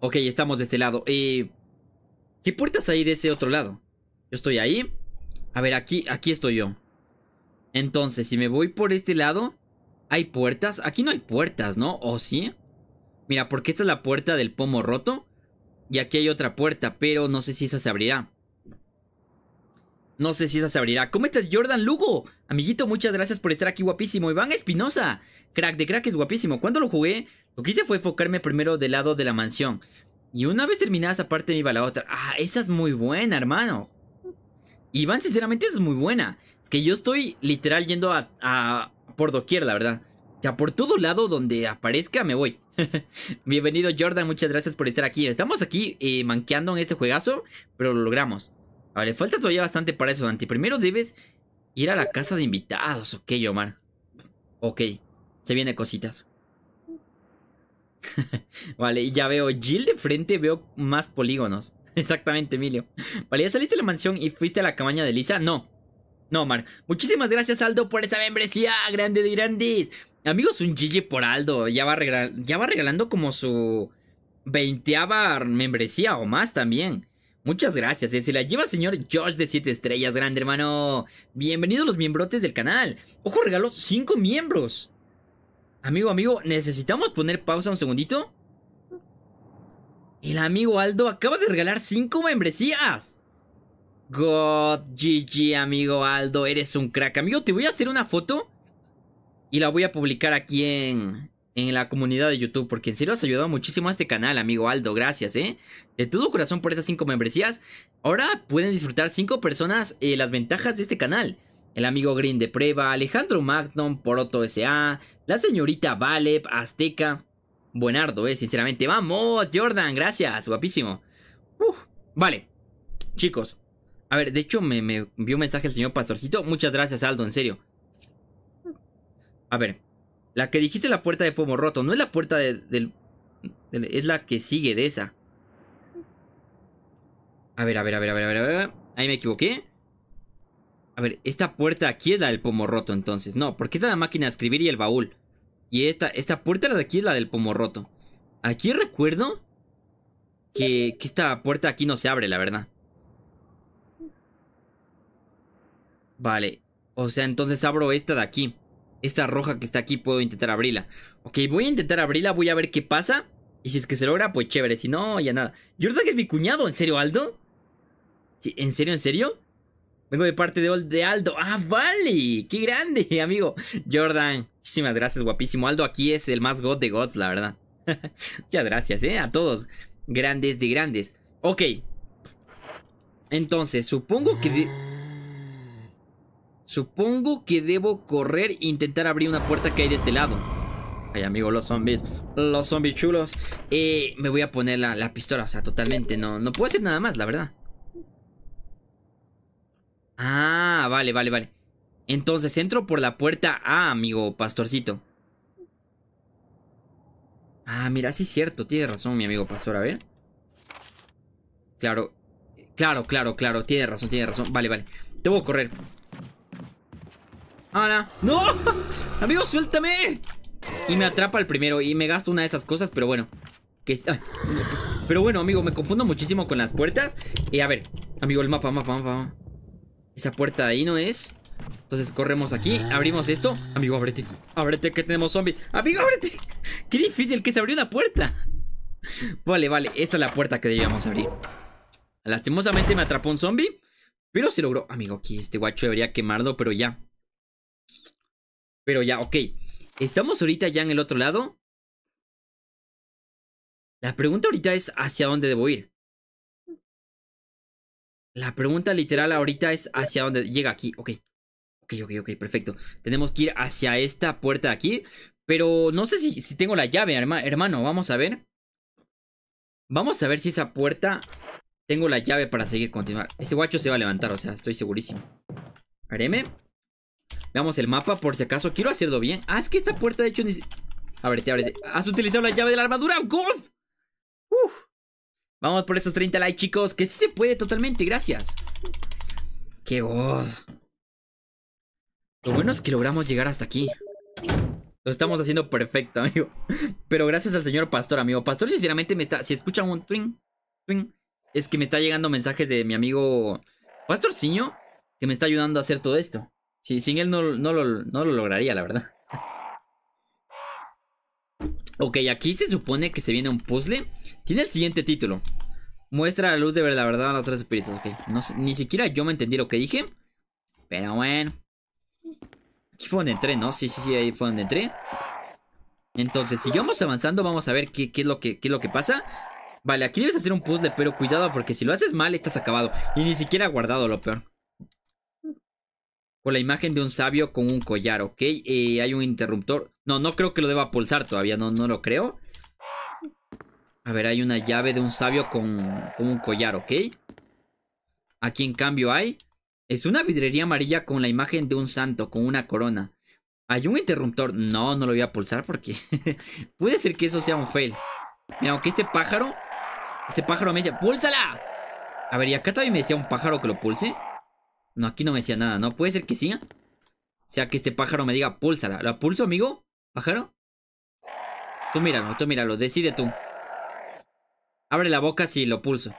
Ok, estamos de este lado. Eh, ¿Qué puertas hay de ese otro lado? Yo estoy ahí. A ver, aquí, aquí estoy yo. Entonces, si me voy por este lado, ¿hay puertas? Aquí no hay puertas, ¿no? ¿O sí? Mira, porque esta es la puerta del pomo roto. Y aquí hay otra puerta, pero no sé si esa se abrirá. No sé si esa se abrirá. ¿Cómo estás, Jordan Lugo? Amiguito, muchas gracias por estar aquí, guapísimo. Iván Espinosa. Crack de crack es guapísimo. Cuando lo jugué, lo que hice fue enfocarme primero del lado de la mansión. Y una vez terminada esa parte me iba a la otra. Ah, esa es muy buena, hermano. Iván, sinceramente, es muy buena. Es que yo estoy literal yendo a, por doquier, la verdad. Ya por todo lado donde aparezca me voy. Bienvenido Jordan, muchas gracias por estar aquí. Estamos aquí eh, manqueando en este juegazo, pero lo logramos. Vale, falta todavía bastante para eso, Dante. Primero debes Ir a la casa de invitados. Ok, Omar. Ok. Se viene cositas. vale, ya veo. Jill de frente veo más polígonos. Exactamente, Emilio. Vale, ¿ya saliste de la mansión y fuiste a la cabaña de Lisa? No. No, Omar. Muchísimas gracias, Aldo, por esa membresía. Grande de grandes. Amigos, un GG por Aldo. Ya va, ya va regalando como su veinteava membresía o más también. Muchas gracias, eh. se la lleva señor Josh de 7 estrellas, grande hermano. Bienvenidos los miembrotes del canal. Ojo, regalo 5 miembros. Amigo, amigo, ¿necesitamos poner pausa un segundito? El amigo Aldo acaba de regalar 5 membresías. God, GG, amigo Aldo, eres un crack. Amigo, te voy a hacer una foto y la voy a publicar aquí en, en la comunidad de YouTube, porque en serio has ayudado muchísimo a este canal, amigo Aldo, gracias, ¿eh? De todo corazón por esas 5 membresías. Ahora pueden disfrutar 5 personas eh, las ventajas de este canal. El amigo Green de Prueba, Alejandro Magnum, Poroto S.A., la señorita Valep, Azteca. Buenardo, eh, sinceramente. ¡Vamos, Jordan! Gracias, guapísimo. vale, chicos. A ver, de hecho me, me envió un mensaje el señor Pastorcito. Muchas gracias, Aldo, en serio. A ver, la que dijiste la puerta de Pomo Roto, no es la puerta del, Es la que sigue de esa. A ver, a ver, a ver, a ver, a ver, a ver. Ahí me equivoqué. A ver, esta puerta aquí es la del pomo roto, entonces. No, porque esta es la máquina de escribir y el baúl. Y esta, esta puerta de aquí es la del pomo roto. Aquí recuerdo que, que esta puerta aquí no se abre, la verdad. Vale. O sea, entonces abro esta de aquí. Esta roja que está aquí puedo intentar abrirla. Ok, voy a intentar abrirla, voy a ver qué pasa. Y si es que se logra, pues chévere. Si no, ya nada. Jordan es mi cuñado. ¿En serio, Aldo? ¿En serio, en serio? Vengo de parte de, Aldo. Ah, vale. Qué grande, amigo. Jordan. Muchísimas gracias, guapísimo. Aldo aquí es el más god de gods, la verdad. Muchas gracias, eh. A todos. Grandes de grandes. Ok. Entonces, supongo que... Supongo que debo correr e intentar abrir una puerta que hay de este lado. Ay, amigo, los zombies. Los zombies chulos. Eh, me voy a poner la, pistola. O sea, totalmente. No, no puedo hacer nada más, la verdad. Ah, vale, vale, vale. Entonces entro por la puerta A, amigo pastorcito. Ah, mira, sí es cierto. Tiene razón, mi amigo pastor. A ver. Claro. Claro, claro, claro. Tiene razón, tiene razón. Vale, vale. Debo correr. ¡Hala! ¡No! ¡Amigo, suéltame! Y me atrapa el primero y me gasto una de esas cosas, pero bueno. Que Pero bueno, amigo, me confundo muchísimo con las puertas. Y a ver, amigo, el mapa, mapa, mapa. Esa puerta de ahí no es. Entonces corremos aquí, abrimos esto. Amigo, ábrete. Ábrete que tenemos zombie. Amigo, ábrete. Qué difícil que se abrió la puerta. Vale, vale, esta es la puerta que debíamos abrir. Lastimosamente me atrapó un zombie. Pero se logró. Amigo, aquí este guacho debería quemarlo, pero ya. Pero ya, ok. Estamos ahorita ya en el otro lado. La pregunta ahorita es hacia dónde debo ir. La pregunta literal ahorita es hacia dónde llega aquí. Ok. Ok, ok, ok, perfecto. Tenemos que ir hacia esta puerta de aquí. Pero no sé si, tengo la llave, hermano. Vamos a ver. Vamos a ver si esa puerta tengo la llave para seguir continuar. Ese guacho se va a levantar, o sea, estoy segurísimo. Hareme. Veamos el mapa por si acaso. Quiero hacerlo bien. Ah, es que esta puerta de hecho ni... Ábrete, ábrete. Has utilizado la llave de la armadura. ¡God! Vamos por esos 30 likes, chicos. Que sí se puede totalmente. Gracias. ¡Qué god! Lo bueno es que logramos llegar hasta aquí. Lo estamos haciendo perfecto, amigo. Pero gracias al señor Pastor, amigo. Pastor, sinceramente, me está. Si escuchan un twin, twin, es que me está llegando mensajes de mi amigo Pastorciño que me está ayudando a hacer todo esto. Sí, sin él no, no, lo, no lo lograría, la verdad. Ok, aquí se supone que se viene un puzzle. Tiene el siguiente título. Muestra la luz de la verdad a los tres espíritus. Ok, no, ni siquiera yo me entendí lo que dije. Pero bueno. Aquí fue donde entré, ¿no? Sí, sí, sí, ahí fue donde entré. Entonces, sigamos avanzando, vamos a ver qué, qué, es lo que, qué es lo que pasa. Vale, aquí debes hacer un puzzle, pero cuidado porque si lo haces mal estás acabado. Y ni siquiera guardado lo peor. Con la imagen de un sabio con un collar, ¿ok? Eh, hay un interruptor. No, no creo que lo deba pulsar todavía, no, no lo creo. A ver, hay una llave de un sabio con, con un collar, ¿ok? Aquí en cambio hay Es una vidrería amarilla con la imagen de un santo, con una corona. Hay un interruptor. No, no lo voy a pulsar porque puede ser que eso sea un fail. Mira, aunque este pájaro, este pájaro me dice, ¡púlsala! A ver, y acá también me decía un pájaro que lo pulse. No, aquí no me decía nada, ¿no? Puede ser que sí. O sea, que este pájaro me diga, púlsala. ¿La pulso, amigo? ¿Pájaro? Tú míralo, tú míralo, decide tú. Abre la boca si lo pulso.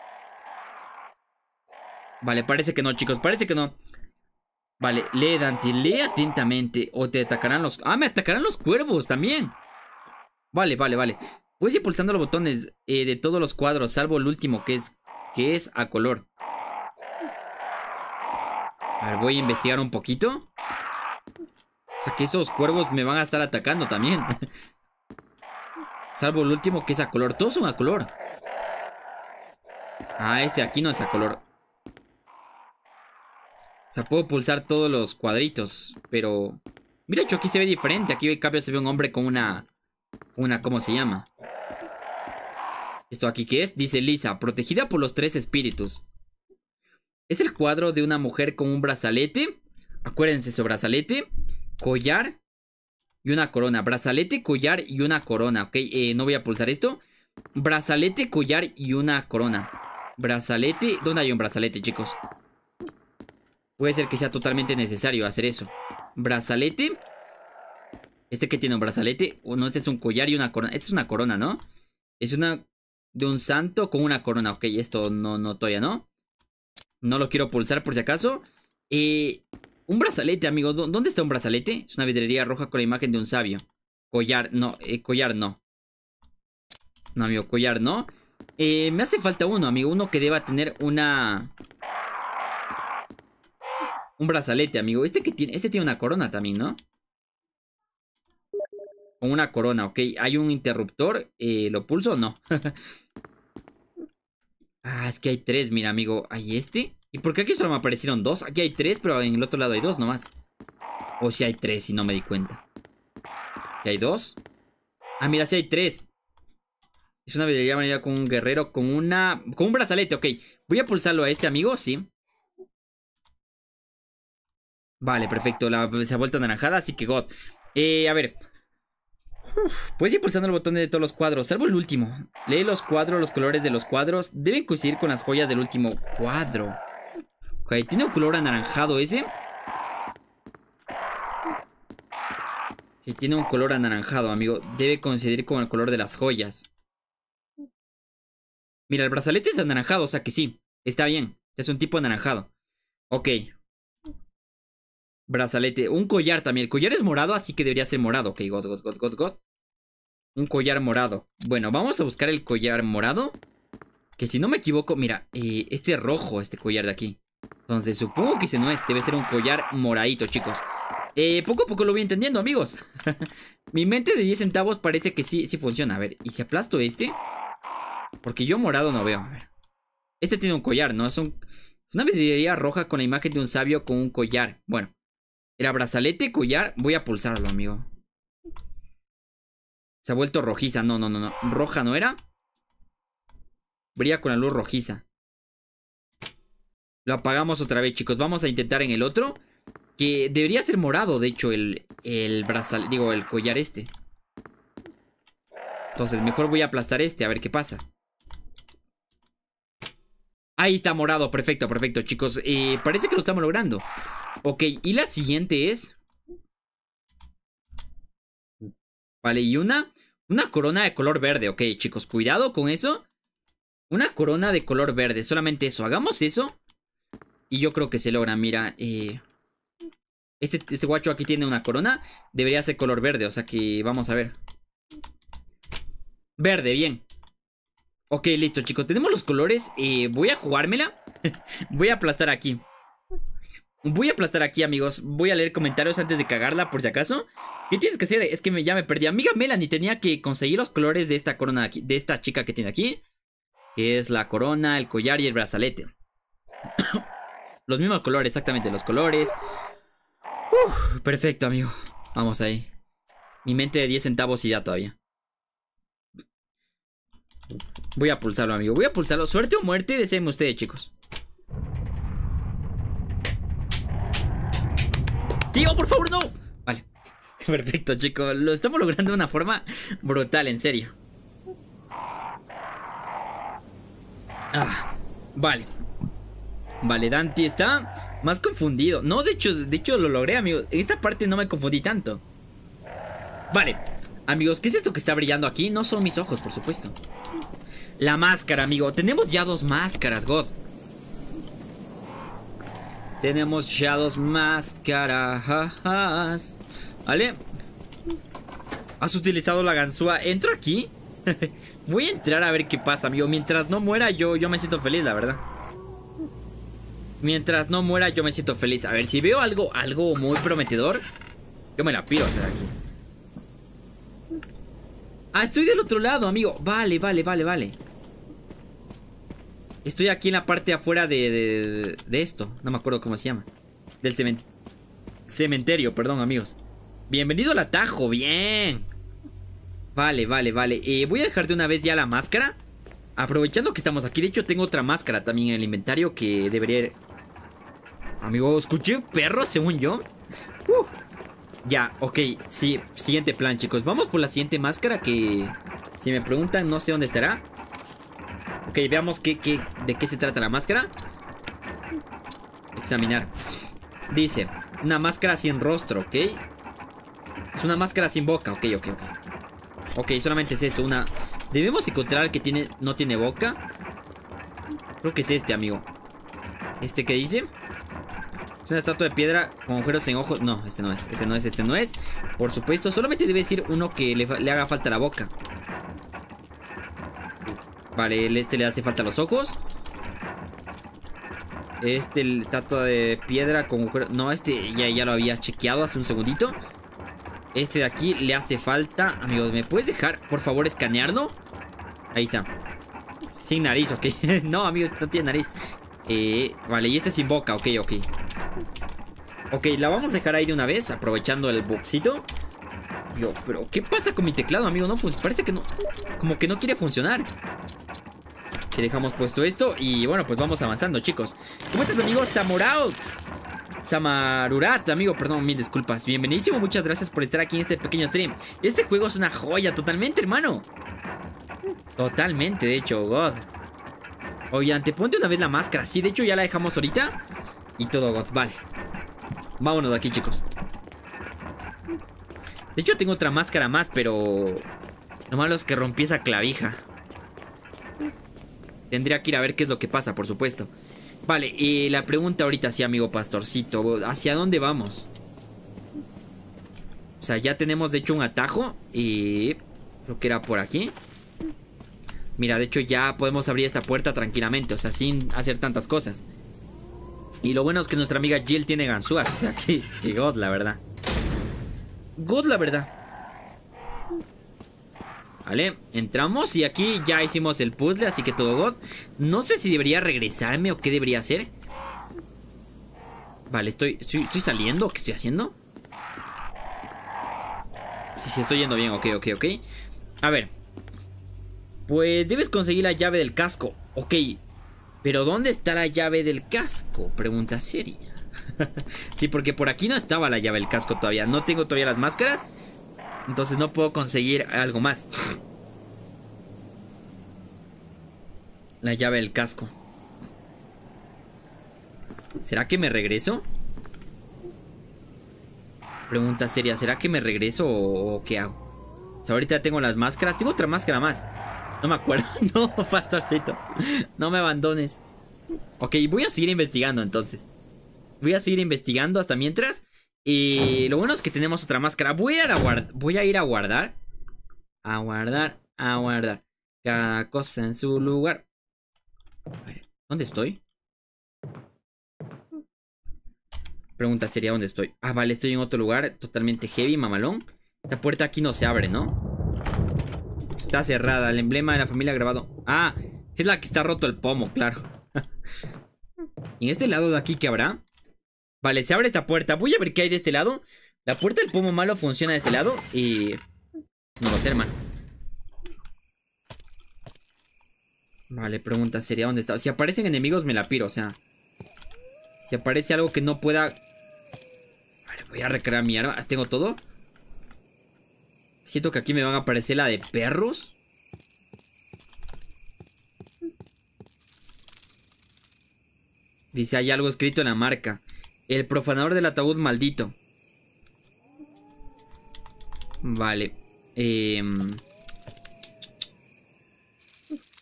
Vale, parece que no, chicos, parece que no. Vale, lee Dante, lee atentamente o te atacarán los... Ah, me atacarán los cuervos también. Vale, vale, vale. Puedes ir pulsando los botones eh, de todos los cuadros, salvo el último, que es, que es a color. A ver, voy a investigar un poquito. O sea, que esos cuervos me van a estar atacando también. salvo el último, que es a color. Todos son a color. Ah, este aquí no es a color. O sea, puedo pulsar todos los cuadritos, pero... Mira, hecho aquí se ve diferente. Aquí en cambio se ve un hombre con una... Una, ¿cómo se llama? ¿Esto aquí qué es? Dice Lisa, protegida por los tres espíritus. Es el cuadro de una mujer con un brazalete. Acuérdense su brazalete, collar y una corona. Brazalete, collar y una corona. Ok, eh, no voy a pulsar esto. Brazalete, collar y una corona. Brazalete. ¿Dónde hay un brazalete, chicos? Puede ser que sea totalmente necesario hacer eso. Brazalete. Este que tiene un brazalete. O no, este es un collar y una corona. Esta es una corona, ¿no? Es una de un santo con una corona. Ok, esto no, no, todavía no. No lo quiero pulsar por si acaso. Eh, un brazalete, amigo. ¿Dónde está un brazalete? Es una vidrería roja con la imagen de un sabio. Collar, no. Eh, collar, no. No, amigo, collar, no. Eh, me hace falta uno, amigo. Uno que deba tener una... Un brazalete, amigo. Este que tiene... Este tiene una corona también, ¿no? Con una corona, ok. Hay un interruptor. ¿Lo pulso no? ah, es que hay tres, mira, amigo. Hay este. ¿Y por qué aquí solo me aparecieron dos? Aquí hay tres, pero en el otro lado hay dos nomás. O si hay tres y no me di cuenta. Aquí hay dos. Ah, mira, si hay tres. Es una vidrería amarilla con un guerrero, con una... Con un brazalete, ok. Voy a pulsarlo a este amigo, sí. Vale, perfecto. La, se ha vuelto anaranjada, así que God. Eh, a ver. Puedes ir pulsando el botón de todos los cuadros, salvo el último. Lee los cuadros, los colores de los cuadros. Deben coincidir con las joyas del último cuadro. Ok, ¿tiene un color anaranjado ese? Que tiene un color anaranjado, amigo. Debe coincidir con el color de las joyas. Mira, el brazalete es anaranjado, o sea que sí. Está bien. Es un tipo anaranjado. Ok. Brazalete. Un collar también. El collar es morado, así que debería ser morado. Ok, God, God, God, God, God. Un collar morado. Bueno, vamos a buscar el collar morado. Que si no me equivoco, mira, eh, este es rojo, este collar de aquí. Entonces supongo que ese no es, debe ser un collar moradito, chicos. Eh, poco a poco lo voy entendiendo, amigos. Mi mente de 10 centavos parece que sí, sí funciona. A ver, ¿y si aplasto este? Porque yo morado no veo. Este tiene un collar, ¿no? Es un, una vidriería roja con la imagen de un sabio con un collar. Bueno, era brazalete, collar. Voy a pulsarlo, amigo. Se ha vuelto rojiza. No, no, no, no. Roja no era. Brilla con la luz rojiza. Lo apagamos otra vez, chicos. Vamos a intentar en el otro. Que debería ser morado, de hecho, el, el brazal... Digo, el collar este. Entonces, mejor voy a aplastar este, a ver qué pasa. Ahí está morado, perfecto, perfecto, chicos. Eh, parece que lo estamos logrando. Ok, y la siguiente es... Vale, y una... Una corona de color verde, ok, chicos, cuidado con eso. Una corona de color verde, solamente eso. Hagamos eso. Y yo creo que se logra, mira. Eh, este, este guacho aquí tiene una corona. Debería ser color verde, o sea que vamos a ver. Verde, bien. Ok, listo, chicos. Tenemos los colores. Eh, voy a jugármela. voy a aplastar aquí. Voy a aplastar aquí, amigos. Voy a leer comentarios antes de cagarla, por si acaso. ¿Qué tienes que hacer? Es que me, ya me perdí. Amiga Melanie tenía que conseguir los colores de esta corona aquí, de esta chica que tiene aquí. Que es la corona, el collar y el brazalete. los mismos colores, exactamente, los colores. perfecto, amigo. Vamos ahí. Mi mente de 10 centavos y ya todavía. Voy a pulsarlo, amigo. Voy a pulsarlo. Suerte o muerte, deseenme ustedes, chicos. Tío, por favor, no. Vale. Perfecto, chicos. Lo estamos logrando de una forma brutal, en serio. Ah, vale. Vale, Dante está más confundido. No, de hecho, de hecho lo logré, amigo. En esta parte no me confundí tanto. Vale. Amigos, ¿qué es esto que está brillando aquí? No son mis ojos, por supuesto. La máscara, amigo. Tenemos ya dos máscaras, God. Tenemos ya dos máscaras. ¿Vale? ¿Has utilizado la ganzúa? ¿Entro aquí? Voy a entrar a ver qué pasa, amigo. Mientras no muera, yo, yo me siento feliz, la verdad. Mientras no muera, yo me siento feliz. A ver, si veo algo, algo muy prometedor, yo me la pido hacer aquí. Ah, estoy del otro lado, amigo. Vale, vale, vale, vale. Estoy aquí en la parte afuera de, de, esto. No me acuerdo cómo se llama. Del cementerio, perdón, amigos. Bienvenido al atajo, bien. Vale, vale, vale. Eh, voy a dejar de una vez ya la máscara. Aprovechando que estamos aquí. De hecho, tengo otra máscara también en el inventario que debería... Amigo, escuché perro según yo. Uh. Ya, ok. Sí, siguiente plan, chicos. Vamos por la siguiente máscara que... Si me preguntan, no sé dónde estará. Ok, veamos qué, qué, de qué se trata la máscara. Examinar. Dice, una máscara sin rostro, ¿ok? Es una máscara sin boca, ok, ok, ok. Ok, solamente es eso, una... Debemos encontrar que tiene, no tiene boca. Creo que es este, amigo. ¿Este qué dice? Es una estatua de piedra con agujeros en ojos. No, este no es, este no es, este no es. Por supuesto, solamente debe decir uno que le, le haga falta la boca. Vale, este le hace falta los ojos. Este, el estatua de piedra con No, este ya, ya lo había chequeado hace un segundito. Este de aquí le hace falta. Amigos, ¿me puedes dejar, por favor, escanearlo? Ahí está. Sin nariz, ok. no, amigos, no tiene nariz. Eh, vale, y este sin boca, ok, ok. Ok, la vamos a dejar ahí de una vez, aprovechando el boxito. Yo, pero ¿qué pasa con mi teclado, amigo? No parece que no... Como que no quiere funcionar. Que dejamos puesto esto y bueno, pues vamos avanzando, chicos. ¿Cómo estás, amigo? Samoraut. Samarurat, amigo, perdón, mil disculpas. Bienvenidísimo, muchas gracias por estar aquí en este pequeño stream. Este juego es una joya, totalmente, hermano. Totalmente, de hecho, God. Oye, ponte una vez la máscara. Sí, de hecho ya la dejamos ahorita. Y todo, God, vale. Vámonos de aquí, chicos. De hecho, tengo otra máscara más, pero... Lo malo es que rompí esa clavija. Tendría que ir a ver qué es lo que pasa, por supuesto. Vale, y la pregunta ahorita sí, amigo pastorcito. ¿Hacia dónde vamos? O sea, ya tenemos de hecho un atajo. Y... Creo que era por aquí. Mira, de hecho ya podemos abrir esta puerta tranquilamente. O sea, sin hacer tantas cosas. Y lo bueno es que nuestra amiga Jill tiene ganzúas. O sea, que, que God, la verdad. God, la verdad. Vale, entramos y aquí ya hicimos el puzzle, así que todo God. No sé si debería regresarme o qué debería hacer. Vale, estoy, estoy, saliendo. ¿Qué estoy haciendo? Sí, sí, estoy yendo bien. Ok, ok, ok. A ver. Pues debes conseguir la llave del casco. Ok. Pero ¿dónde está la llave del casco? Pregunta seria. sí, porque por aquí no estaba la llave del casco todavía. No tengo todavía las máscaras. Entonces no puedo conseguir algo más. La llave del casco. ¿Será que me regreso? Pregunta seria, ¿será que me regreso o, qué hago? O sea, ahorita tengo las máscaras. Tengo otra máscara más. No me acuerdo. No, pastorcito. No me abandones. Ok, voy a seguir investigando entonces. Voy a seguir investigando hasta mientras. Y lo bueno es que tenemos otra máscara. Voy a ir a, guardar. Voy a, ir a guardar. A guardar. A guardar. Cada cosa en su lugar. A ¿dónde estoy? Pregunta sería dónde estoy. Ah, vale, estoy en otro lugar. Totalmente heavy, mamalón. Esta puerta aquí no se abre, ¿no? Está cerrada. El emblema de la familia grabado. Ah, es la que está roto el pomo, claro. ¿Y en este lado de aquí qué habrá? Vale, se abre esta puerta. Voy a ver qué hay de este lado. La puerta del pomo malo funciona de ese lado. Y... No lo sé, hermano. Vale, pregunta sería dónde está. Si aparecen enemigos me la piro, o sea. Si aparece algo que no pueda... Ver, voy a recrear mi arma. ¿Tengo todo? Siento que aquí me van a aparecer la de perros. Dice, hay algo escrito en la marca. El profanador del ataúd maldito. Vale. Em,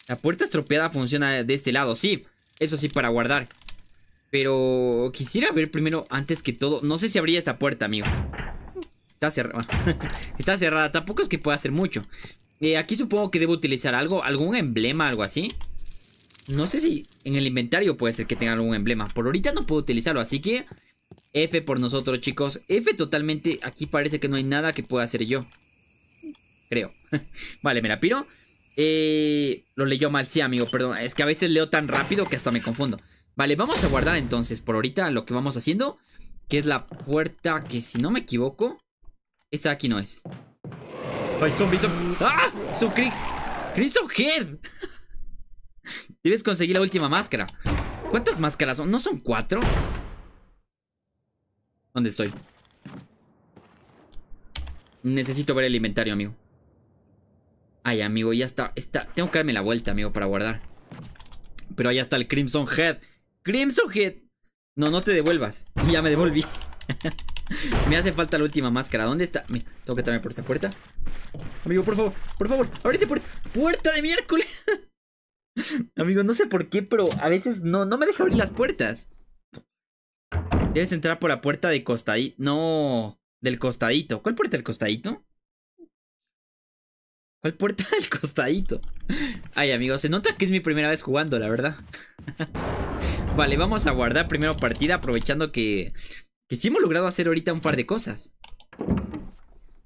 la puerta estropeada funciona de este lado, sí. Eso sí, para guardar. Pero quisiera ver primero, antes que todo. No sé si abría esta puerta, amigo. Está cerrada. Está cerrada. Tampoco es que pueda hacer mucho. Eh, aquí supongo que debo utilizar algo. Algún emblema, algo así. No sé si en el inventario puede ser que tenga algún emblema. Por ahorita no puedo utilizarlo, así que... F por nosotros, chicos. F totalmente. Aquí parece que no hay nada que pueda hacer yo. Creo. vale, me la piro. Eh, lo leyó mal, sí, amigo, perdón. Es que a veces leo tan rápido que hasta me confundo. Vale, vamos a guardar entonces por ahorita lo que vamos haciendo. Que es la puerta que, si no me equivoco... Esta de aquí no es. ¡Ay, zombie, zombie! ¡Ah! ¡Es un Crimson Head! Debes conseguir la última máscara. ¿Cuántas máscaras son? ¿No son cuatro? ¿Dónde estoy? Necesito ver el inventario, amigo. Ay, amigo, ya está, está. Tengo que darme la vuelta, amigo, para guardar. Pero allá está el Crimson Head. ¡Crimson Head! No, no te devuelvas. Ya me devolví. me hace falta la última máscara. ¿Dónde está? Tengo que entrarme por esta puerta. Amigo, por favor, por favor, abrite puerta. ¡Puerta de miércoles! Amigo, no sé por qué, pero a veces no, no me deja abrir las puertas. Debes entrar por la puerta de costadito. No, del costadito. ¿Cuál puerta del costadito? ¿Cuál puerta del costadito? Ay, amigo, se nota que es mi primera vez jugando, la verdad. vale, vamos a guardar primero partida aprovechando que... Que sí hemos logrado hacer ahorita un par de cosas.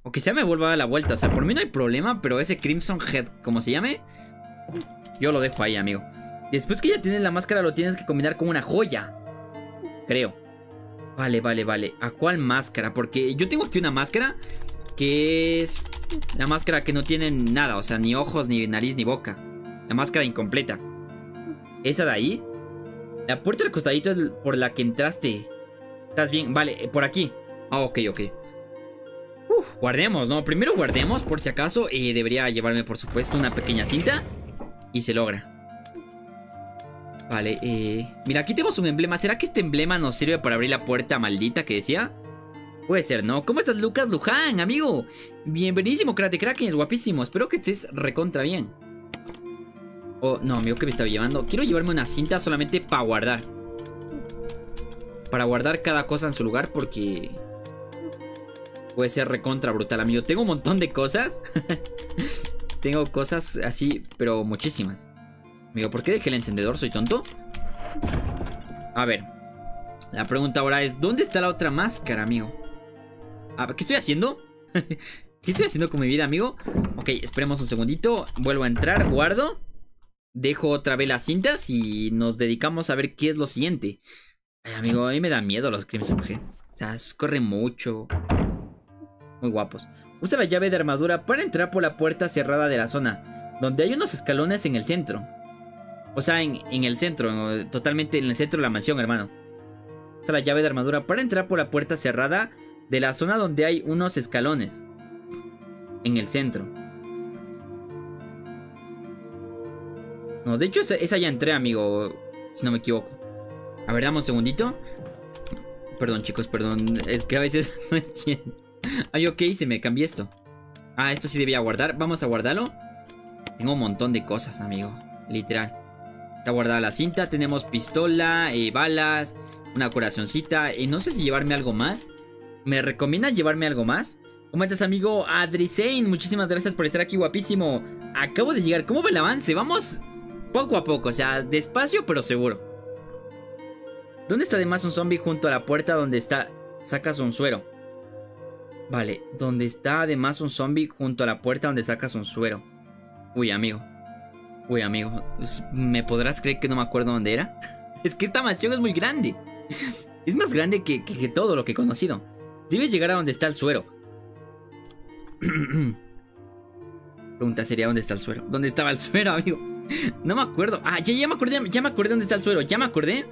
O que sea me vuelva a dar la vuelta. O sea, por mí no hay problema, pero ese Crimson Head, como se llame, yo lo dejo ahí, amigo. Después que ya tienes la máscara, lo tienes que combinar con una joya. Creo. Vale, vale, vale. ¿A cuál máscara? Porque yo tengo aquí una máscara que es la máscara que no tiene nada. O sea, ni ojos, ni nariz, ni boca. La máscara incompleta. ¿Esa de ahí? La puerta del costadito es por la que entraste. ¿Estás bien? Vale, eh, por aquí. Ah, ok, ok. Uf, guardemos, ¿no? Primero guardemos por si acaso. Y debería llevarme, por supuesto, una pequeña cinta. Y se logra. Vale, eh... Mira, aquí tenemos un emblema. ¿Será que este emblema nos sirve para abrir la puerta maldita que decía? Puede ser, ¿no? ¿Cómo estás, Lucas Luján, amigo? Bienvenidísimo, Karate Kraken, es guapísimo. Espero que estés recontra bien. Oh, no, amigo, que me estaba llevando? Quiero llevarme una cinta solamente para guardar. Para guardar cada cosa en su lugar porque... Puede ser recontra brutal, amigo. Tengo un montón de cosas. Tengo cosas así, pero muchísimas. Amigo, ¿por qué dejé el encendedor? ¿Soy tonto? A ver. La pregunta ahora es, ¿dónde está la otra máscara, amigo? ¿Qué estoy haciendo? ¿Qué estoy haciendo con mi vida, amigo? Ok, esperemos un segundito. Vuelvo a entrar, guardo. Dejo otra vez las cintas y nos dedicamos a ver qué es lo siguiente. Ay, amigo, a mí me da miedo los Crimson Head. O sea, corren mucho. Muy guapos. Usa la llave de armadura para entrar por la puerta cerrada de la zona, donde hay unos escalones en el centro. O sea, en, el centro, totalmente en el centro de la mansión, hermano. Usa la llave de armadura para entrar por la puerta cerrada de la zona donde hay unos escalones. En el centro. No, de hecho esa, ya entré, amigo. Si no me equivoco. A ver, dame un segundito. Perdón, chicos, perdón. Es que a veces no entiendo. Ay, ok, se me cambió esto. Ah, esto sí debía guardar. Vamos a guardarlo. Tengo un montón de cosas, amigo. Literal. Está guardada la cinta. Tenemos pistola, eh, balas, una corazoncita. Y no sé si llevarme algo más. ¿Me recomiendan llevarme algo más? ¿Cómo estás, amigo? Adrisein, muchísimas gracias por estar aquí, guapísimo. Acabo de llegar. ¿Cómo va el avance? Vamos poco a poco, o sea, despacio pero seguro. ¿Dónde está además un zombie junto a la puerta donde está... Sacas un suero? Vale, donde está además un zombie junto a la puerta donde sacas un suero. Uy, amigo. Uy, amigo. ¿Me podrás creer que no me acuerdo dónde era? es que esta mansión es muy grande. es más grande que, todo lo que he conocido. Debes llegar a donde está el suero. Pregunta sería dónde está el suero. ¿Dónde estaba el suero, amigo? no me acuerdo. Ah, ya, ya me acordé, ya me acordé dónde está el suero. Ya me acordé.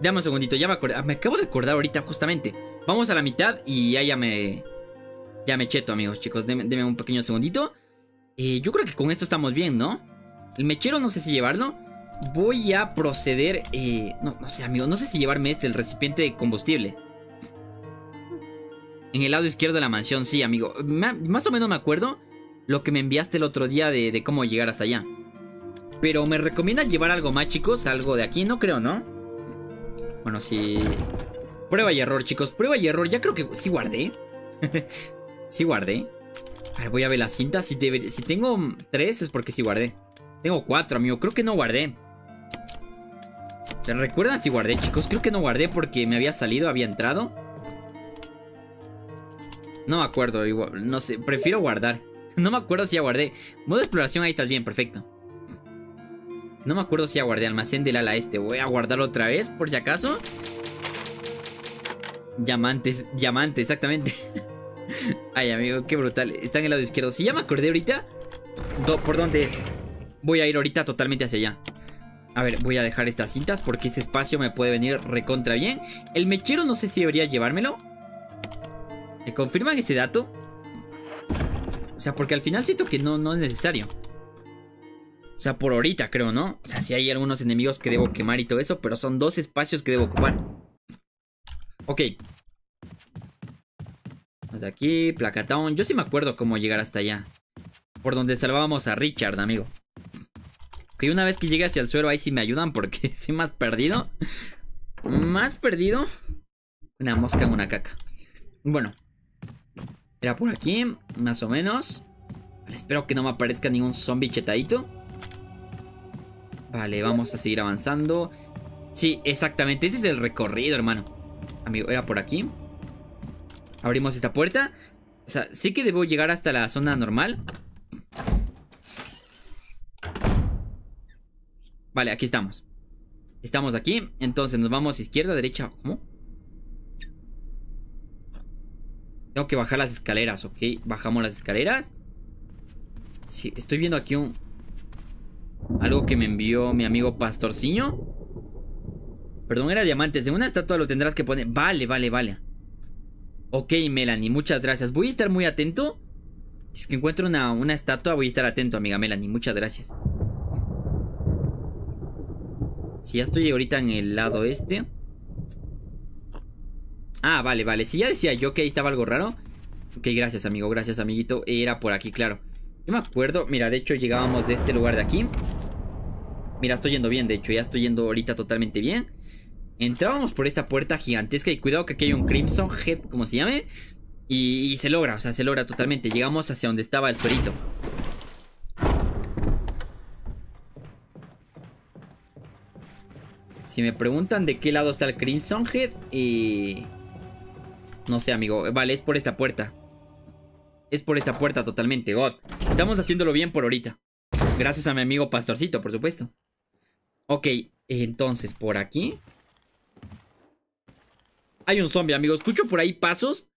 Dame un segundito, ya me acordé. Ah, me acabo de acordar ahorita, justamente. Vamos a la mitad y ya, ya me... Ya me cheto, amigos, chicos. Denme, un pequeño segundito. Eh, yo creo que con esto estamos bien, ¿no? El mechero no sé si llevarlo. Voy a proceder... Eh, no, no sé, amigo. No sé si llevarme este, el recipiente de combustible. En el lado izquierdo de la mansión, sí, amigo. más o menos me acuerdo lo que me enviaste el otro día de, de cómo llegar hasta allá. Pero me recomiendas llevar algo más, chicos. Algo de aquí, no creo, ¿no? Bueno, sí. Prueba y error, chicos. Prueba y error. Ya creo que sí guardé. sí guardé. A ver, voy a ver las cintas. Si, tengo tres es porque sí guardé. Tengo cuatro, amigo. Creo que no guardé. ¿Recuerdan si guardé, chicos? Creo que no guardé porque me había salido, había entrado. No me acuerdo, no sé, prefiero guardar. No me acuerdo si ya guardé. Modo exploración, ahí estás bien, perfecto. No me acuerdo si ya guardé almacén del ala este. Voy a guardarlo otra vez, por si acaso. Diamantes, diamante, exactamente. Ay, amigo, qué brutal. Está en el lado izquierdo. Si ya me acordé ahorita. ¿Por dónde es? Voy a ir ahorita totalmente hacia allá. A ver, voy a dejar estas cintas porque ese espacio me puede venir recontra bien. El mechero no sé si debería llevármelo. ¿Me confirman ese dato? O sea, porque al final siento que no, no es necesario. O sea, por ahorita creo, ¿no? O sea, si hay algunos enemigos que debo quemar y todo eso, pero son dos espacios que debo ocupar. Ok. Desde aquí, Placatown. Yo sí me acuerdo cómo llegar hasta allá. Por donde salvábamos a Richard, amigo. Ok, una vez que llegue hacia el suelo, ahí sí me ayudan porque soy más perdido. Más perdido. Una mosca una caca. Bueno. Era por aquí, más o menos. espero que no me aparezca ningún zombie chetadito. Vale, vamos a seguir avanzando. Sí, exactamente. Ese es el recorrido, hermano. Amigo, era por aquí. Abrimos esta puerta. O sea, sí que debo llegar hasta la zona normal. Vale, aquí estamos. Estamos aquí. Entonces nos vamos izquierda, derecha. ¿Cómo? Tengo que bajar las escaleras, ok. Bajamos las escaleras. Sí, estoy viendo aquí un... Algo que me envió mi amigo Pastorciño. Perdón, era diamantes. En una estatua lo tendrás que poner. Vale, vale, vale. Ok, Melanie, muchas gracias. Voy a estar muy atento. Si es que encuentro una, una estatua, voy a estar atento, amiga Melanie. Muchas gracias. Si ya estoy ahorita en el lado este. Ah, vale, vale. Si ya decía yo que ahí estaba algo raro. Ok, gracias, amigo. Gracias, amiguito. Era por aquí, claro. Yo me acuerdo. Mira, de hecho llegábamos de este lugar de aquí. Mira, estoy yendo bien, de hecho. Ya estoy yendo ahorita totalmente bien. Entrábamos por esta puerta gigantesca y cuidado que aquí hay un Crimson Head, como se llame. Y, se logra, o sea, se logra totalmente. Llegamos hacia donde estaba el suerito. Si me preguntan de qué lado está el Crimson Head, y... No sé, amigo. Vale, es por esta puerta. Es por esta puerta totalmente, God. Estamos haciéndolo bien por ahorita. Gracias a mi amigo Pastorcito, por supuesto. Ok, entonces, por aquí... Hay un zombie, amigo. Escucho por ahí pasos.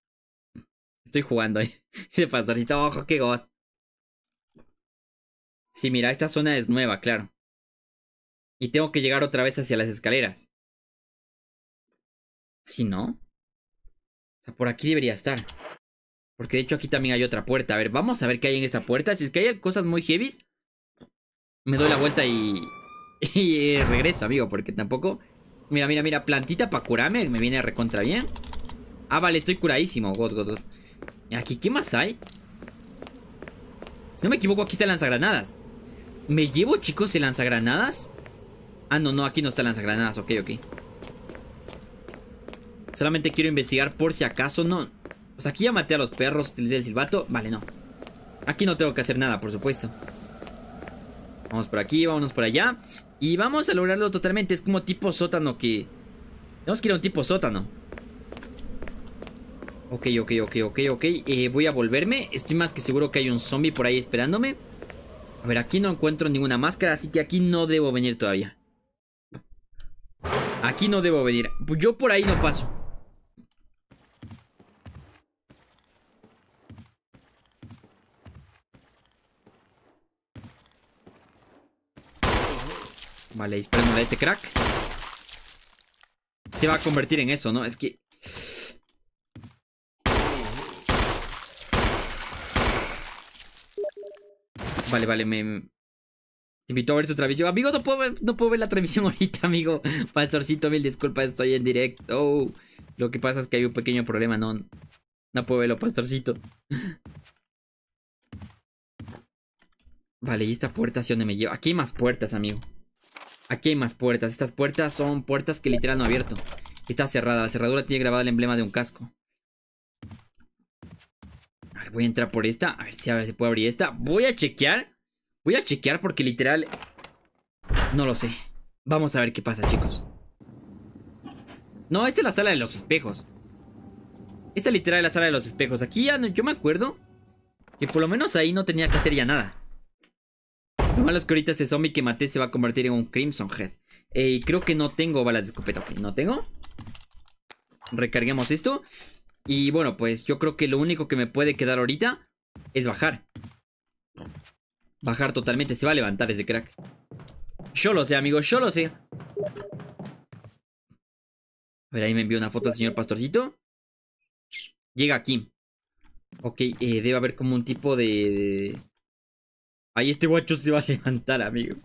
Estoy jugando ahí. De pastorcito, ojo, qué god. Sí, mira, esta zona es nueva, claro. Y tengo que llegar otra vez hacia las escaleras. Si no. O sea, por aquí debería estar. Porque de hecho aquí también hay otra puerta. A ver, vamos a ver qué hay en esta puerta. Si es que hay cosas muy heavies. Me doy la vuelta y... Y regreso, amigo. Porque tampoco... Mira, mira, mira. Plantita para curarme. Me viene recontra bien. Ah, vale, estoy curadísimo. God, god, god. Aquí, ¿qué más hay? Si no me equivoco, aquí está el lanzagranadas. ¿Me llevo, chicos, el lanzagranadas? Ah, no, no, aquí no está el lanzagranadas. Ok, ok. Solamente quiero investigar por si acaso no... O sea, aquí ya maté a los perros, utilicé el silbato. Vale, no. Aquí no tengo que hacer nada, por supuesto. Vamos por aquí, vámonos por allá. Y vamos a lograrlo totalmente. Es como tipo sótano que... Tenemos que ir a un tipo sótano. Ok, ok, ok, ok, ok. Eh, voy a volverme. Estoy más que seguro que hay un zombie por ahí esperándome. A ver, aquí no encuentro ninguna máscara, así que aquí no debo venir todavía. Aquí no debo venir. Yo por ahí no paso. Vale, disparémosle a este crack. Se va a convertir en eso, ¿no? Es que... Vale, vale, me... Te invito a ver su transmisión. Amigo, no puedo, ver, no puedo ver la transmisión ahorita, amigo. Pastorcito, mil disculpas, estoy en directo. Lo que pasa es que hay un pequeño problema, no. No puedo verlo, pastorcito. Vale, y esta puerta hacia dónde me lleva. Aquí hay más puertas, amigo. Aquí hay más puertas. Estas puertas son puertas que literal no he abierto. Está cerrada. La cerradura tiene grabado el emblema de un casco. A ver, voy a entrar por esta. A ver si se puede abrir esta. Voy a chequear. Voy a chequear porque literal... No lo sé. Vamos a ver qué pasa, chicos. No, esta es la sala de los espejos. Esta literal es la sala de los espejos. Aquí ya no, yo me acuerdo que por lo menos ahí no tenía que hacer ya nada. Lo malo es que ahorita este zombie que maté se va a convertir en un Crimson Head. Eh, y creo que no tengo balas de escopeta. Ok, no tengo. Recarguemos esto. Y bueno, pues yo creo que lo único que me puede quedar ahorita es bajar. Bajar totalmente. Se va a levantar ese crack. Yo lo sé, amigo. Yo lo sé. A ver, ahí me envió una foto del señor pastorcito. Llega aquí. Ok, eh, debe haber como un tipo de... Ahí este guacho se va a levantar, amigo.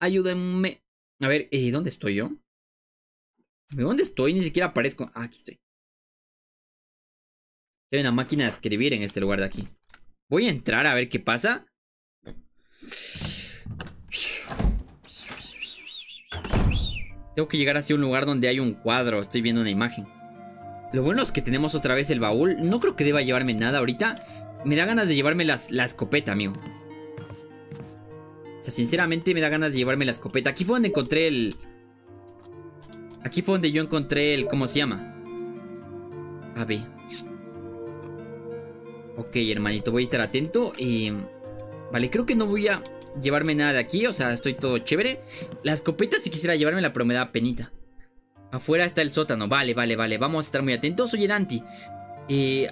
Ayúdenme. A ver, eh, ¿dónde estoy yo? ¿Dónde estoy? Ni siquiera aparezco. Ah, aquí estoy. Hay una máquina de escribir en este lugar de aquí. Voy a entrar a ver qué pasa. Tengo que llegar hacia un lugar donde hay un cuadro. Estoy viendo una imagen. Lo bueno es que tenemos otra vez el baúl. No creo que deba llevarme nada ahorita. Me da ganas de llevarme las, la escopeta, amigo. O sea, sinceramente me da ganas de llevarme la escopeta. Aquí fue donde encontré el... Aquí fue donde yo encontré el... ¿Cómo se llama? A ver. Ok, hermanito, voy a estar atento. Y... Vale, creo que no voy a llevarme nada de aquí. O sea, estoy todo chévere. La escopeta si quisiera llevármela, pero me da penita. Afuera está el sótano. Vale, vale, vale. Vamos a estar muy atentos. Oye, Dante. Eh...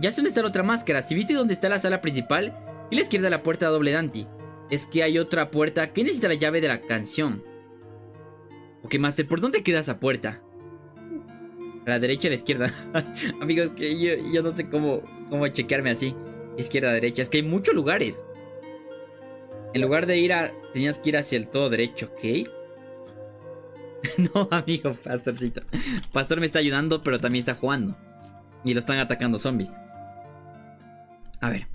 Ya sé dónde está la otra máscara. Si viste dónde está la sala principal, y la izquierda la puerta doble Dante. Es que hay otra puerta que necesita la llave de la canción. Ok, Master, ¿por dónde queda esa puerta? A la derecha o a la izquierda. Amigos, que yo, no sé cómo, cómo chequearme así. Izquierda, derecha. Es que hay muchos lugares. En lugar de ir a... Tenías que ir hacia el todo derecho, ¿ok? no, amigo, pastorcito. Pastor me está ayudando, pero también está jugando. Y lo están atacando zombies. A ver.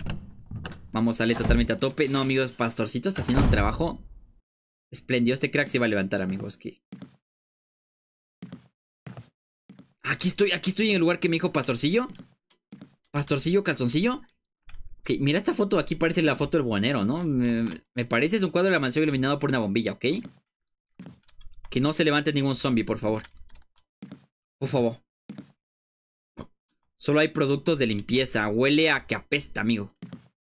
Vamos a salir totalmente a tope. No, amigos, Pastorcito está haciendo un trabajo espléndido. Este crack se va a levantar, amigos. Aquí estoy, aquí estoy en el lugar que me dijo Pastorcillo. Pastorcillo, calzoncillo. Ok, mira esta foto. Aquí parece la foto del buanero, ¿no? Me, me parece es un cuadro de la mansión iluminado por una bombilla, ¿ok? Que no se levante ningún zombie, por favor. Por favor. Solo hay productos de limpieza. Huele a que apesta, amigo.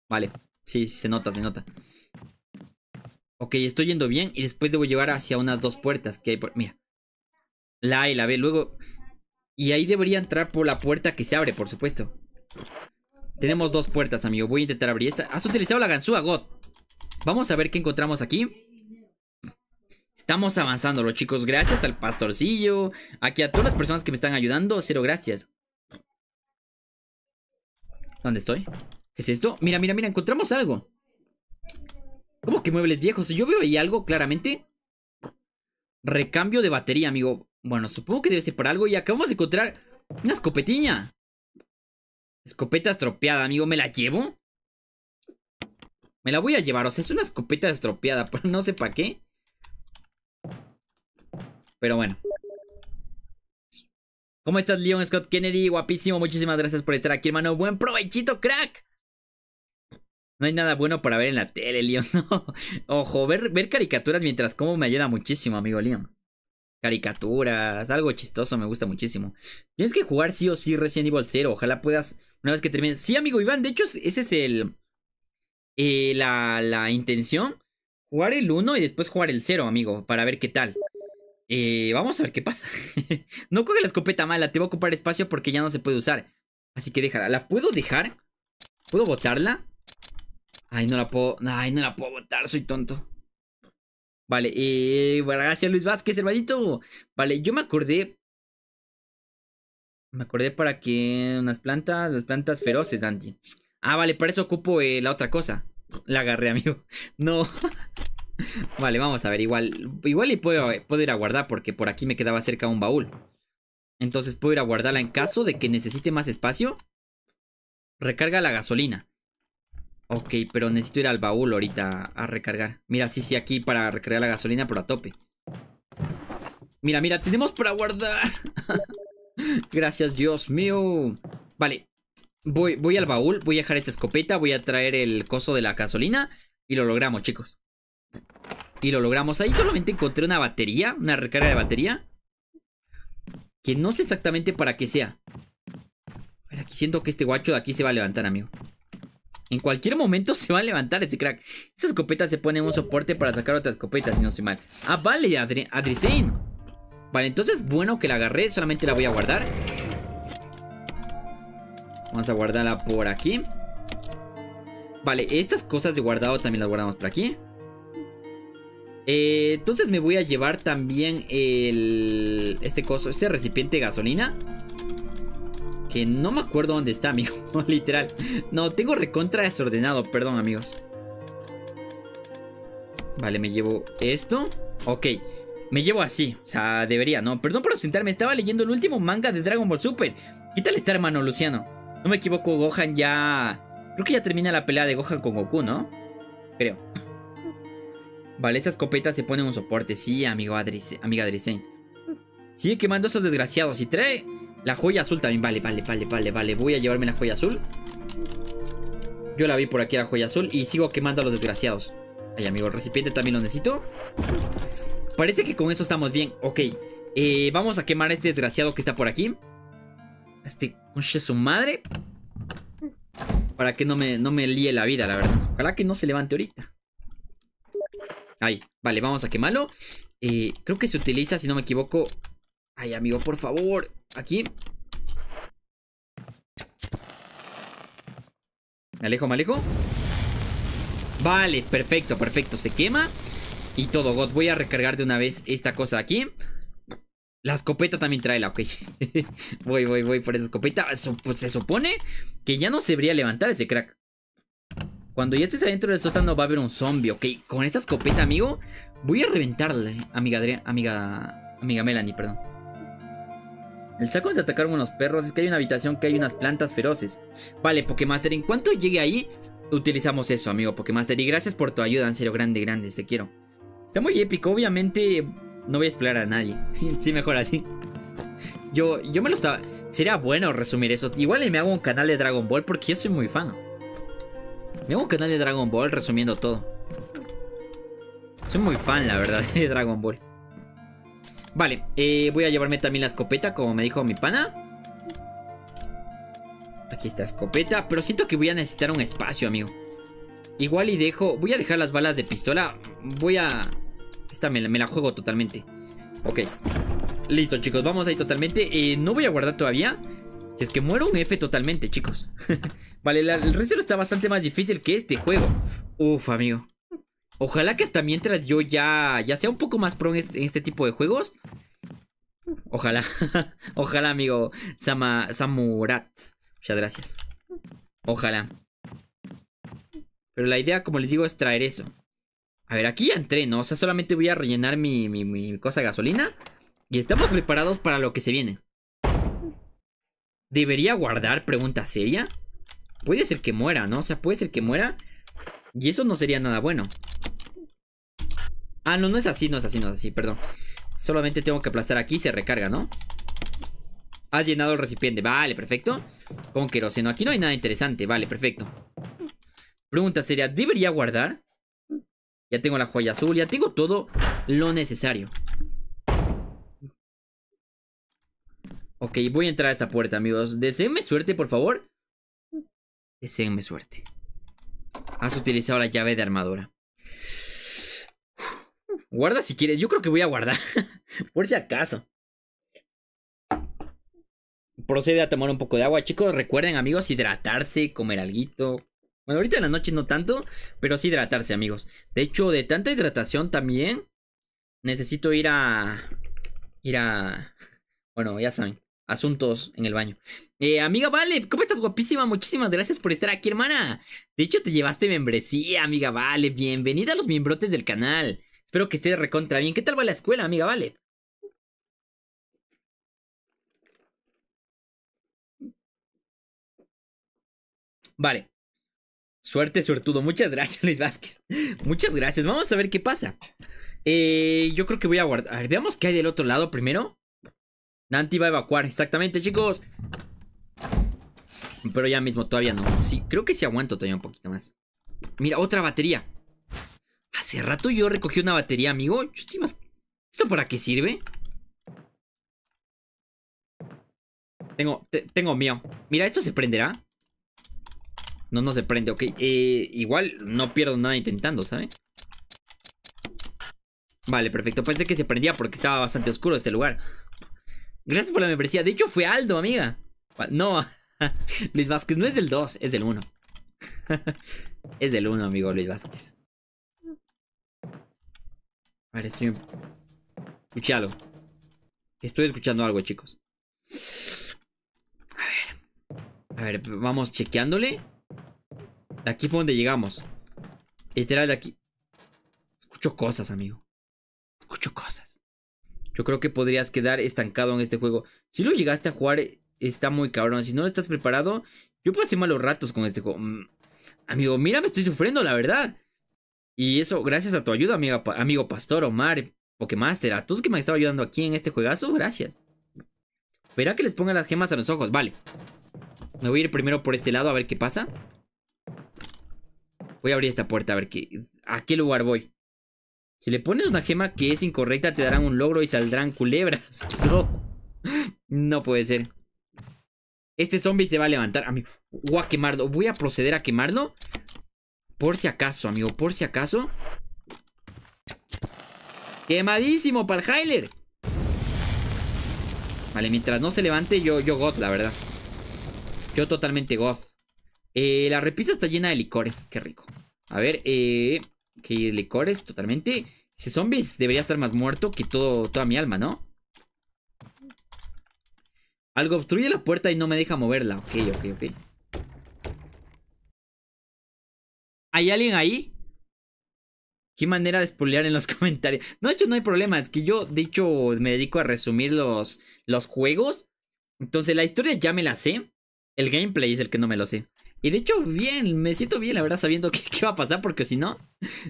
Vale. Sí, se nota, se nota. Ok, estoy yendo bien. Y después debo llevar hacia unas dos puertas que hay por... Mira. La y la B. Luego... Y ahí debería entrar por la puerta que se abre, por supuesto. Tenemos dos puertas, amigo. Voy a intentar abrir esta. Has utilizado la ganzúa, God. Vamos a ver qué encontramos aquí. Estamos avanzando, los chicos. Gracias al pastorcillo. Aquí a todas las personas que me están ayudando. Cero gracias. ¿Dónde estoy? ¿Qué es esto? Mira, mira, mira, encontramos algo. ¿Cómo que muebles viejos? Yo veo ahí algo claramente. Recambio de batería, amigo. Bueno, supongo que debe ser para algo. Y acabamos de encontrar una escopetiña. Escopeta estropeada, amigo. ¿Me la llevo? Me la voy a llevar. O sea, es una escopeta estropeada. Pero no sé para qué. Pero bueno. ¿Cómo estás, Leon Scott Kennedy? Guapísimo, muchísimas gracias por estar aquí, hermano. Buen provechito, crack. No hay nada bueno para ver en la tele, Leon. Ojo, ver, caricaturas mientras como me ayuda muchísimo, amigo Leon. Caricaturas, algo chistoso, me gusta muchísimo. Tienes que jugar sí o sí Resident Evil 0. Ojalá puedas, una vez que termines. Sí, amigo Iván, de hecho, ese es el. Eh, la, la intención. Jugar el 1 y después jugar el 0, amigo, para ver qué tal. Eh, vamos a ver qué pasa. no coge la escopeta mala, te voy a ocupar espacio porque ya no se puede usar. Así que déjala. ¿La puedo dejar? ¿Puedo botarla? Ay, no la puedo. Ay, no la puedo botar, soy tonto. Vale, eh, gracias Luis Vázquez, hermanito. Vale, yo me acordé. Me acordé para que unas plantas, las plantas feroces, Dante. Ah, vale, para eso ocupo eh, la otra cosa. La agarré, amigo. No. vale, vamos a ver. Igual, igual y puedo, puedo ir a guardar porque por aquí me quedaba cerca un baúl. Entonces puedo ir a guardarla en caso de que necesite más espacio. Recarga la gasolina. Ok, pero necesito ir al baúl ahorita a recargar. Mira, sí, sí, aquí para recargar la gasolina, pero a tope. Mira, mira, tenemos para guardar. Gracias, Dios mío. Vale, voy, voy al baúl, voy a dejar esta escopeta, voy a traer el coso de la gasolina y lo logramos, chicos. Y lo logramos. Ahí solamente encontré una batería, una recarga de batería. Que no sé exactamente para qué sea. Pero aquí siento que este guacho de aquí se va a levantar, amigo. En cualquier momento se va a levantar ese crack. Esa escopeta se pone un soporte para sacar otra escopeta, si no estoy mal. Ah, vale, Adri Vale, entonces bueno que la agarré, solamente la voy a guardar. Vamos a guardarla por aquí. Vale, estas cosas de guardado también las guardamos por aquí. Eh, entonces me voy a llevar también el... Este coso, este recipiente de gasolina. Que no me acuerdo dónde está, amigo. Literal. No, tengo recontra desordenado, perdón, amigos. Vale, me llevo esto. Ok. Me llevo así, o sea, debería, ¿no? Perdón por sentarme, estaba leyendo el último manga de Dragon Ball Super. ¿Qué tal está, hermano Luciano? No me equivoco, Gohan ya... Creo que ya termina la pelea de Gohan con Goku, ¿no? Creo. Vale, esa escopeta se pone un soporte. Sí, amigo Adrice, amiga Adricen. Sigue quemando esos desgraciados. Y trae la joya azul también. Vale, vale, vale, vale, vale. Voy a llevarme la joya azul. Yo la vi por aquí, la joya azul. Y sigo quemando a los desgraciados. Ay, amigo, el recipiente también lo necesito. Parece que con eso estamos bien. Ok. Eh, vamos a quemar a este desgraciado que está por aquí. Este conche su madre. Para que no me, no me líe la vida, la verdad. Ojalá que no se levante ahorita. Ahí. Vale, vamos a quemarlo. Eh, creo que se utiliza, si no me equivoco. Ay, amigo, por favor. Aquí. Me alejo, me alejo. Vale, perfecto, perfecto. Se quema. Y todo, God. Voy a recargar de una vez esta cosa aquí. La escopeta también trae la, ok. voy, voy, voy por esa escopeta. pues se supone que ya no se debería levantar ese crack. Cuando ya estés adentro del sótano va a haber un zombie, ok. Con esa escopeta, amigo, voy a reventarle, amiga, amiga, amiga Melanie, perdón. El saco de atacar unos perros es que hay una habitación que hay unas plantas feroces. Vale, Pokémaster, en cuanto llegue ahí, utilizamos eso, amigo Pokémaster. Y gracias por tu ayuda, en serio, grande, grande, te quiero. Está muy épico, obviamente no voy a explorar a nadie. sí, mejor así. Yo, yo me lo estaba... Sería bueno resumir eso. Igual me hago un canal de Dragon Ball porque yo soy muy fan. Me hago un canal de Dragon Ball resumiendo todo. Soy muy fan, la verdad, de Dragon Ball. Vale, eh, voy a llevarme también la escopeta, como me dijo mi pana. Aquí está escopeta, pero siento que voy a necesitar un espacio, amigo. Igual y dejo... Voy a dejar las balas de pistola. Voy a... Esta me la, juego totalmente. Ok. Listo, chicos. Vamos ahí totalmente. Eh, no voy a guardar todavía. Si es que muero un F totalmente, chicos. vale, el resto está bastante más difícil que este juego. Uf, amigo. Ojalá que hasta mientras yo ya, ya sea un poco más pro en este, tipo de juegos. Ojalá. Ojalá, amigo. Sama, Samurat. Muchas gracias. Ojalá. Pero la idea, como les digo, es traer eso. A ver, aquí ya entré, ¿no? O sea, solamente voy a rellenar mi, mi, cosa de gasolina. Y estamos preparados para lo que se viene. ¿Debería guardar? Pregunta seria. Puede ser que muera, ¿no? O sea, puede ser que muera. Y eso no sería nada bueno. Ah, no, no es así, no es así, no es así, perdón. Solamente tengo que aplastar aquí y se recarga, ¿no? Has llenado el recipiente. Vale, perfecto. Con queroseno. Aquí no hay nada interesante. Vale, perfecto. Pregunta sería, ¿debería guardar? Ya tengo la joya azul, ya tengo todo lo necesario. Ok, voy a entrar a esta puerta, amigos. Deseenme suerte, por favor. Deseenme suerte. Has utilizado la llave de armadura. Guarda si quieres. Yo creo que voy a guardar. por si acaso. Procede a tomar un poco de agua, chicos. Recuerden, amigos, hidratarse, comer algo. Bueno, ahorita en la noche no tanto, pero sí hidratarse, amigos. De hecho, de tanta hidratación también necesito ir a... Ir a... Bueno, ya saben. Asuntos en el baño. Eh, amiga Vale, ¿cómo estás guapísima? Muchísimas gracias por estar aquí, hermana. De hecho, te llevaste membresía, amiga Vale. Bienvenida a los miembrotes del canal. Espero que estés recontra bien. ¿Qué tal va la escuela, amiga Vale? Vale. Suerte, suertudo. Muchas gracias, Luis Vázquez. Muchas gracias. Vamos a ver qué pasa. Eh, yo creo que voy a guardar. A ver, veamos qué hay del otro lado primero. Nanti va a evacuar, exactamente, chicos. Pero ya mismo todavía no. Sí, creo que sí aguanto todavía un poquito más. Mira, otra batería. Hace rato yo recogí una batería, amigo. Yo estoy más... ¿Esto para qué sirve? Tengo, tengo mío. Mira, ¿esto se prenderá? No, no se prende, ok. Eh, igual no pierdo nada intentando, ¿sabe? Vale, perfecto. Pensé que se prendía porque estaba bastante oscuro este lugar. Gracias por la membresía. De hecho, fue Aldo, amiga. No, Luis Vázquez no es del 2, es del 1. es del 1, amigo Luis Vázquez. A ver, estoy... Escuchalo. Estoy escuchando algo, chicos. A ver. A ver, vamos chequeándole. De aquí fue donde llegamos. Literal de aquí. Escucho cosas, amigo. Escucho cosas. Yo creo que podrías quedar estancado en este juego. Si lo llegaste a jugar, está muy cabrón. Si no estás preparado, yo pasé malos ratos con este juego. Mm, amigo, mira, me estoy sufriendo, la verdad. Y eso, gracias a tu ayuda, amigo, amigo Pastor, Omar, Pokemaster, a todos que me han estado ayudando aquí en este juegazo, gracias. Verá que les ponga las gemas a los ojos, vale. Me voy a ir primero por este lado a ver qué pasa. Voy a abrir esta puerta a ver qué, a qué lugar voy. Si le pones una gema que es incorrecta, te darán un logro y saldrán culebras. No. No puede ser. Este zombie se va a levantar, amigo. Voy a quemarlo. Voy a proceder a quemarlo. Por si acaso, amigo. Por si acaso. Quemadísimo para el Hyler. Vale, mientras no se levante, yo, yo God, la verdad. Yo totalmente God. Eh, la repisa está llena de licores. Qué rico. A ver, eh... Que licores, totalmente. Ese zombie debería estar más muerto que todo, toda mi alma, ¿no? Algo obstruye la puerta y no me deja moverla. Ok, ok, ok. ¿Hay alguien ahí? Qué manera de spoilear en los comentarios. No, de hecho, no hay problema. Es que yo, de hecho, me dedico a resumir los, los juegos. Entonces, la historia ya me la sé. El gameplay es el que no me lo sé. Y de hecho, bien, me siento bien, la verdad, sabiendo qué, va a pasar, porque si no,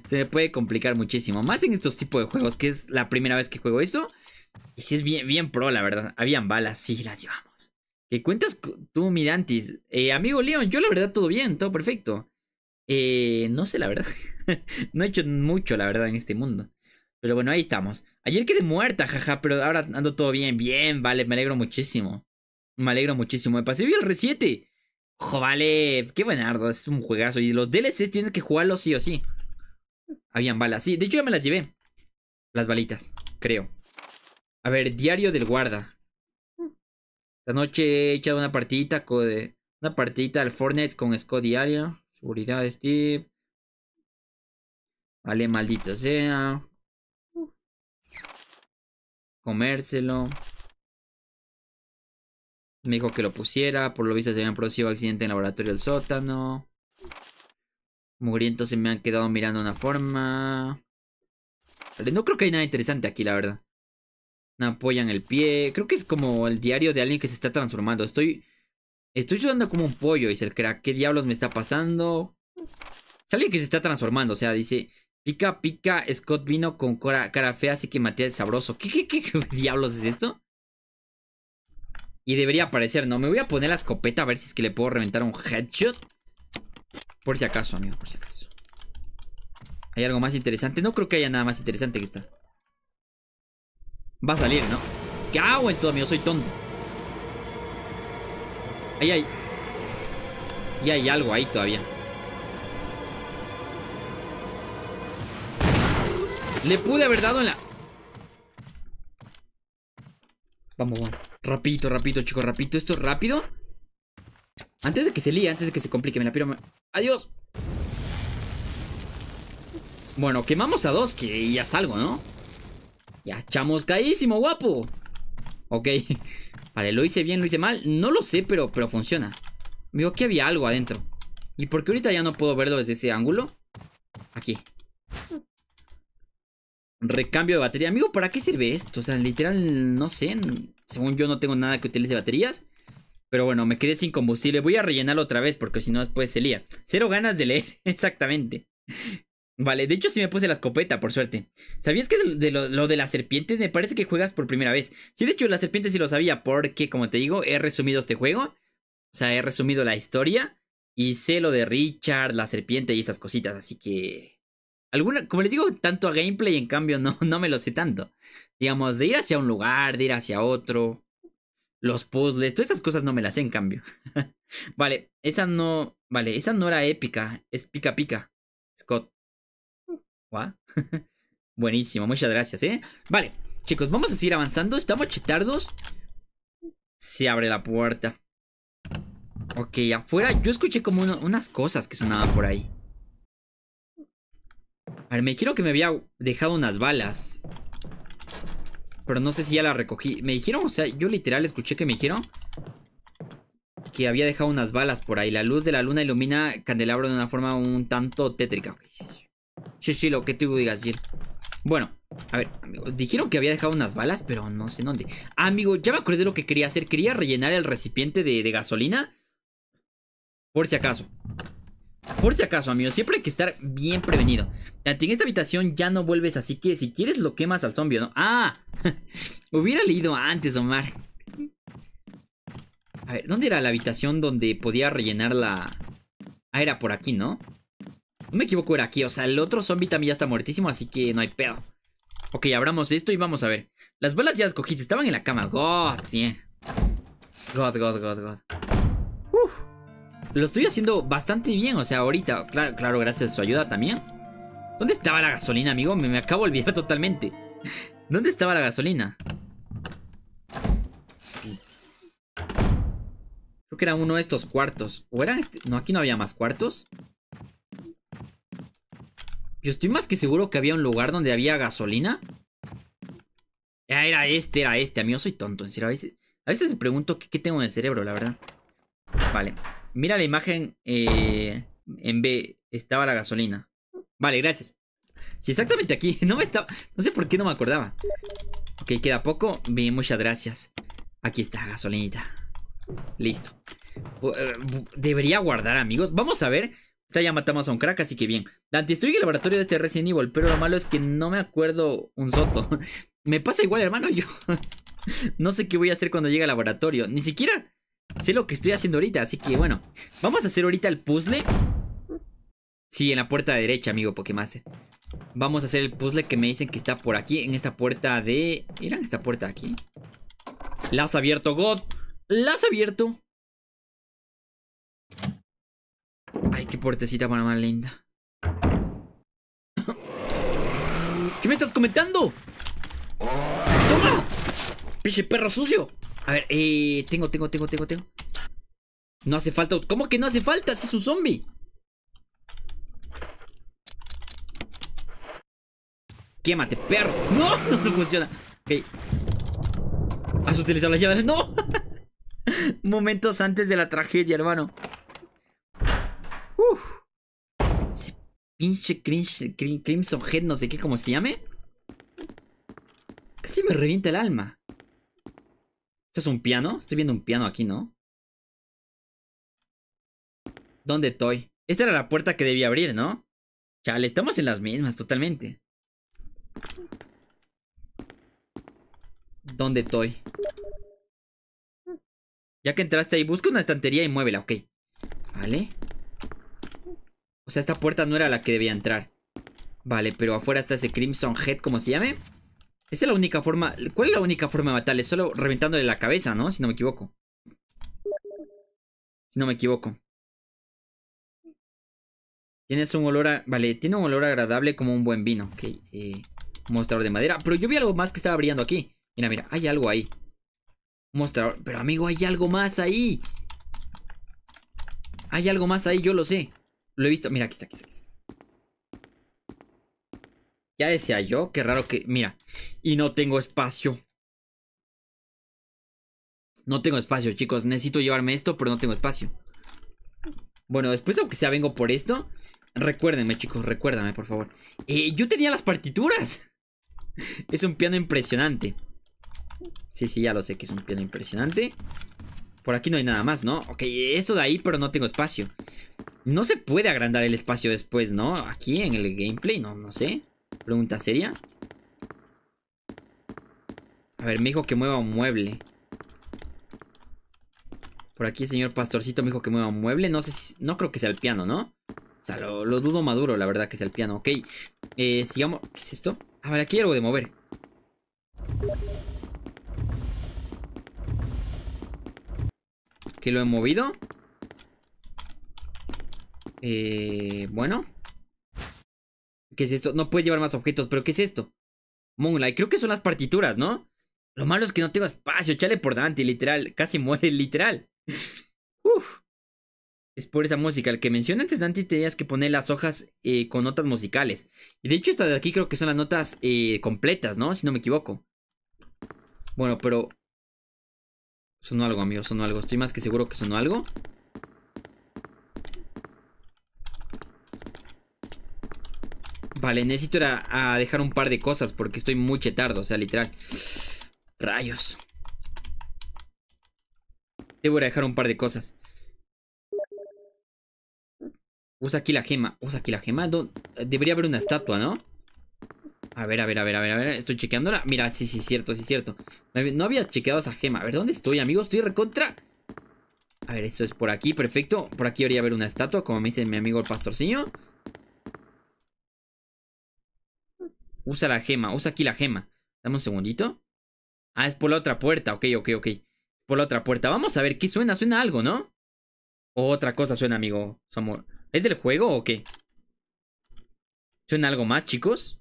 se me puede complicar muchísimo. Más en estos tipos de juegos, que es la primera vez que juego esto. Y si es bien, bien pro, la verdad. Habían balas, sí, las llevamos. ¿Qué cuentas tú, Mirantis? Eh, amigo Leon, yo la verdad todo bien, todo perfecto. Eh, no sé, la verdad. no he hecho mucho, la verdad, en este mundo. Pero bueno, ahí estamos. Ayer quedé muerta, jaja, pero ahora ando todo bien, bien, vale, me alegro muchísimo. Me alegro muchísimo. Me pasé bien el R7. Ojo, vale, qué buenardo, es un juegazo. Y los DLCs tienes que jugarlos sí o sí. Habían balas, sí, de hecho ya me las llevé. Las balitas, creo. A ver, diario del guarda. Esta noche he echado una partidita de, una partidita al Fortnite con Scott diario. Seguridad Steve. Vale, maldito sea. Comérselo. Me dijo que lo pusiera. Por lo visto se habían producido accidente en el laboratorio del sótano. Mugrientos se me han quedado mirando una forma. No creo que hay nada interesante aquí, la verdad. No apoyan el pie. Creo que es como el diario de alguien que se está transformando. Estoy. Estoy sudando como un pollo, dice el crack. ¿Qué diablos me está pasando? Es alguien que se está transformando. O sea, dice. Pica, pica. Scott vino con cara, fea, así que maté sabroso. ¿Qué, qué, qué diablos es esto? Y debería aparecer, ¿no? Me voy a poner la escopeta a ver si es que le puedo reventar un headshot. Por si acaso, amigo, por si acaso. ¿Hay algo más interesante? No creo que haya nada más interesante que esta. Va a salir, ¿no? ¿Qué hago en todo, amigo? Soy tonto. Ahí hay... Y hay algo ahí todavía. Le pude haber dado en la... Vamos, vamos. Rapidito, rapidito, chicos, rapidito. Esto es rápido. Antes de que se líe, antes de que se complique, me la piro. Adiós. Bueno, quemamos a dos, que ya salgo, ¿no? Ya, chamuscadísimo, guapo. Ok. Vale, lo hice bien, lo hice mal. No lo sé, pero, pero funciona. Amigo, que había algo adentro. ¿Y por qué ahorita ya no puedo verlo desde ese ángulo? Aquí. Recambio de batería. Amigo, ¿para qué sirve esto? O sea, literal, no sé. Según yo no tengo nada que utilice baterías. Pero bueno, me quedé sin combustible. Voy a rellenarlo otra vez porque si no después se lía. Cero ganas de leer, exactamente. Vale, de hecho sí me puse la escopeta, por suerte. ¿Sabías que de lo, de las serpientes me parece que juegas por primera vez? Sí, de hecho las serpientes sí lo sabía porque, como te digo, he resumido este juego. O sea, he resumido la historia. Y sé lo de Richard, la serpiente y esas cositas, así que... Alguna, como les digo, tanto a gameplay, en cambio, no, no me lo sé tanto. Digamos, de ir hacia un lugar, de ir hacia otro. Los puzzles, todas esas cosas no me las sé en cambio. vale, esa no... Vale, esa no era épica, es pica pica. Scott. Buenísimo, muchas gracias, ¿eh? Vale, chicos, vamos a seguir avanzando. Estamos chetardos. Se abre la puerta. Ok, afuera yo escuché como unas cosas que sonaban por ahí. A ver, me quiero que me había dejado unas balas. Pero no sé si ya las recogí. Me dijeron, o sea, yo literal escuché que me dijeron que había dejado unas balas por ahí. La luz de la luna ilumina candelabro de una forma un tanto tétrica. sí, sí, lo que tú digas, Jill. Bueno, a ver, amigo, dijeron que había dejado unas balas, pero no sé dónde. amigo, ya me acordé de lo que quería hacer. Quería rellenar el recipiente de gasolina por si acaso. Por si acaso, amigo, siempre hay que estar bien prevenido. En esta habitación ya no vuelves, así que si quieres lo quemas al zombie, ¿no? ¡Ah! Hubiera leído antes, Omar. A ver, ¿dónde era la habitación donde podía rellenar la...? Ah, era por aquí, ¿no? No me equivoco, era aquí. O sea, el otro zombie también ya está muertísimo, así que no hay pedo. Ok, abramos esto y vamos a ver. Las balas ya las cogiste, estaban en la cama. God, bien. God, God, God, God. Lo estoy haciendo bastante bien, o sea, ahorita, claro, claro, gracias a su ayuda también. ¿Dónde estaba la gasolina, amigo? Me, acabo de olvidar totalmente. ¿Dónde estaba la gasolina? Creo que era uno de estos cuartos. ¿O eran este? No, aquí no había más cuartos. Yo estoy más que seguro que había un lugar donde había gasolina. Ah, era este, era este. Amigo, soy tonto, en serio. A veces, a veces me pregunto qué tengo en el cerebro, la verdad. Vale. Mira la imagen eh, en B. Estaba la gasolina. Vale, gracias. Sí, exactamente aquí. No me estaba. No sé por qué no me acordaba. Ok, queda poco. Bien, muchas gracias. Aquí está, gasolinita. Listo. Eh, debería guardar, amigos. Vamos a ver. Ya matamos a un crack, así que bien. Dante, estoy en el laboratorio de este Resident Evil, pero lo malo es que no me acuerdo un soto. me pasa igual, hermano, yo. no sé qué voy a hacer cuando llegue al laboratorio. Ni siquiera sé lo que estoy haciendo ahorita, así que bueno. Vamos a hacer ahorita el puzzle. Sí, en la puerta derecha, amigo Pokémon. Vamos a hacer el puzzle que me dicen que está por aquí, en esta puerta de... ¿Era esta puerta aquí? La has abierto, God. La has abierto. Ay, qué puertecita para más linda. ¿Qué me estás comentando? ¡Toma! ¡Piche perro sucio! A ver, eh, tengo, tengo, tengo, tengo, tengo. No hace falta. ¿Cómo que no hace falta? Si es un zombie. Quémate, perro. No, no, funciona. Ok. Has utilizado las llaves. No. Momentos antes de la tragedia, hermano. Uf. Ese pinche cringe, Crimson Head, no sé qué, cómo se llame. Casi me revienta el alma. ¿Esto es un piano? Estoy viendo un piano aquí, ¿no? ¿Dónde estoy? Esta era la puerta que debía abrir, ¿no? Chale, estamos en las mismas, totalmente. ¿Dónde estoy? Ya que entraste ahí, busca una estantería y muévela, ok. Vale. O sea, esta puerta no era la que debía entrar. Vale, pero afuera está ese Crimson Head, ¿cómo se llame? Esa es la única forma... ¿Cuál es la única forma de matarle? Solo reventándole la cabeza, ¿no? Si no me equivoco. Si no me equivoco. Tienes un olor a... Vale, tiene un olor agradable como un buen vino. Ok, eh, mostrador de madera. Pero yo vi algo más que estaba brillando aquí. Mira, mira, hay algo ahí. Mostrador... Pero amigo, hay algo más ahí. Hay algo más ahí, yo lo sé. Lo he visto. Mira, aquí está, aquí está. Aquí está. Ya decía yo, qué raro que... Mira, y no tengo espacio. No tengo espacio, chicos. Necesito llevarme esto, pero no tengo espacio. Bueno, después aunque sea vengo por esto. Recuérdenme, chicos, recuérdame, por favor. Eh, yo tenía las partituras. es un piano impresionante. Sí, sí, ya lo sé que es un piano impresionante. Por aquí no hay nada más, ¿no? Ok, esto de ahí, pero no tengo espacio. No se puede agrandar el espacio después, ¿no? Aquí en el gameplay, no, no sé. Pregunta seria. A ver, me dijo que mueva un mueble. Por aquí señor pastorcito me dijo que mueva un mueble. No sé si, no creo que sea el piano, ¿no? O sea, lo, dudo maduro, la verdad, que sea el piano. Ok, eh, sigamos. ¿Qué es esto? A ver, aquí hay algo de mover. ¿Que lo he movido? Eh, bueno. ¿Qué es esto? No puedes llevar más objetos, pero ¿qué es esto? Moonlight, creo que son las partituras, ¿no? Lo malo es que no tengo espacio, chale por Dante, literal. Casi muere, literal. Uf. Es por esa música. El que mencioné antes, Dante, tenías que poner las hojas eh, con notas musicales. Y de hecho, esta de aquí creo que son las notas eh, completas, ¿no? Si no me equivoco. Bueno, pero... Sonó algo, amigo, sonó algo. Estoy más que seguro que sonó algo. Vale, necesito ir a, dejar un par de cosas porque estoy muy chetardo, o sea, literal. Rayos. Debo ir a dejar un par de cosas. Usa aquí la gema. Usa aquí la gema. Debería haber una estatua, ¿no? A ver, a ver, a ver, a ver, a ver. Estoy chequeándola. Mira, sí, sí, cierto, sí, cierto. No había chequeado esa gema. A ver, ¿dónde estoy, amigo? Estoy recontra. A ver, eso es por aquí, perfecto. Por aquí debería haber una estatua, como me dice mi amigo el pastorcillo. Usa la gema, usa aquí la gema. Dame un segundito. Ah, es por la otra puerta. Ok, ok, ok. Por la otra puerta. Vamos a ver qué suena. Suena algo, ¿no? otra cosa suena, amigo Samuel. ¿Es del juego o qué? ¿Suena algo más, chicos?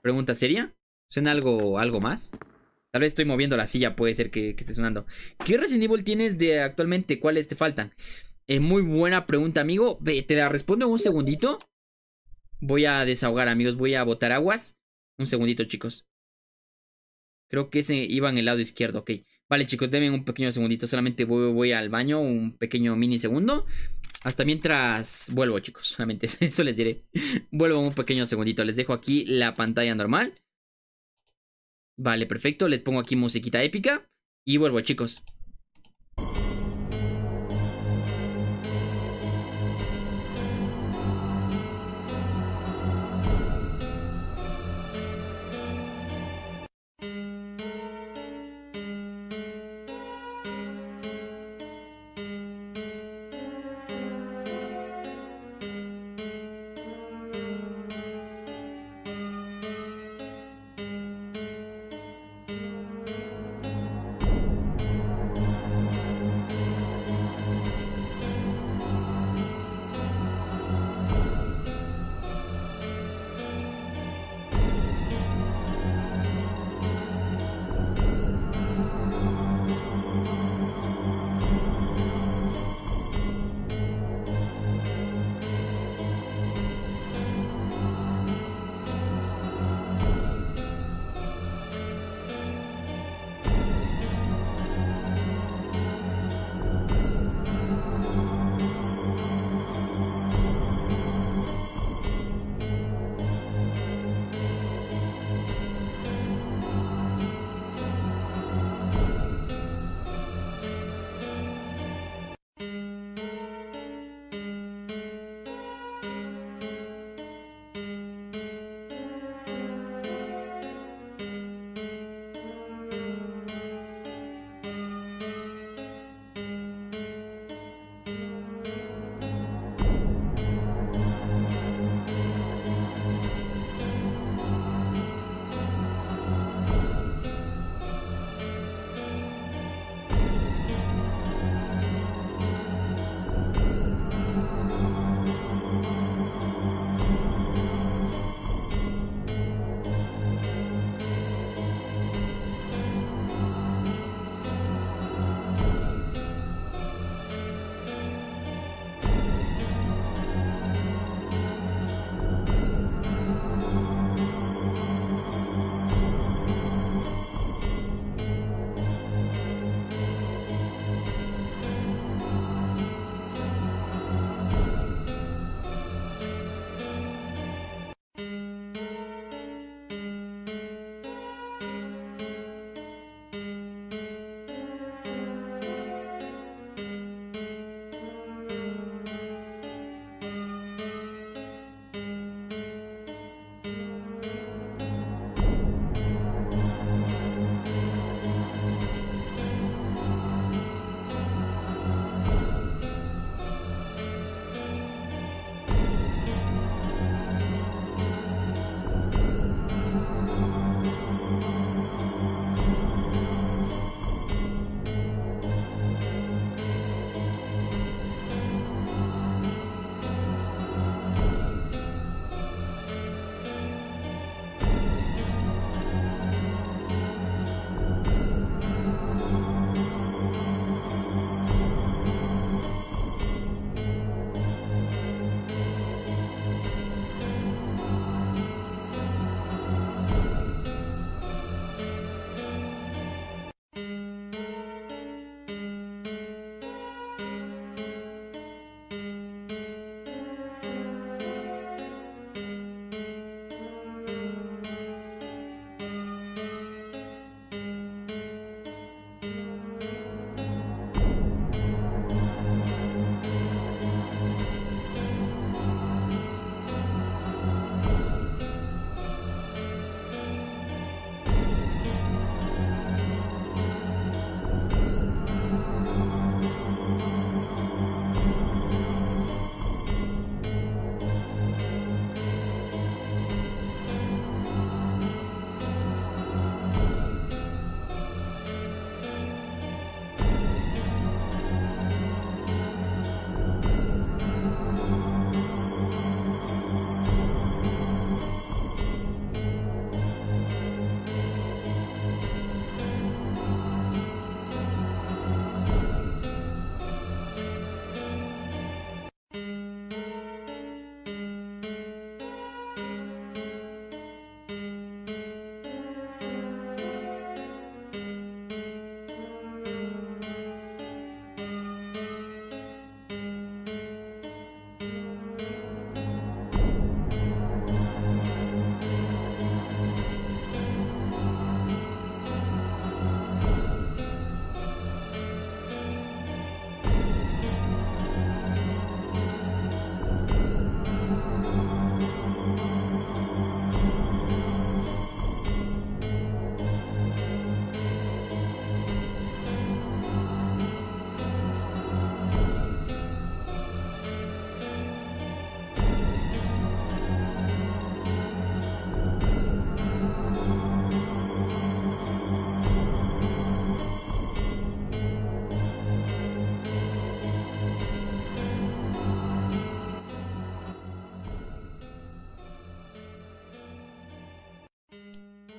Pregunta seria. ¿Suena algo, algo más? Tal vez estoy moviendo la silla, puede ser que, esté sonando. ¿Qué Resident Evil tienes de actualmente? ¿Cuáles te faltan? Eh, muy buena pregunta, amigo. Te la respondo en un segundito. Voy a desahogar, amigos. Voy a botar aguas. Un segundito, chicos. Creo que ese iba en el lado izquierdo, ok. Vale, chicos, denme un pequeño segundito. Solamente voy, al baño, un pequeño mini segundo. Hasta mientras vuelvo, chicos. Solamente eso les diré. vuelvo un pequeño segundito. Les dejo aquí la pantalla normal. Vale, perfecto. Les pongo aquí musiquita épica. Y vuelvo, chicos.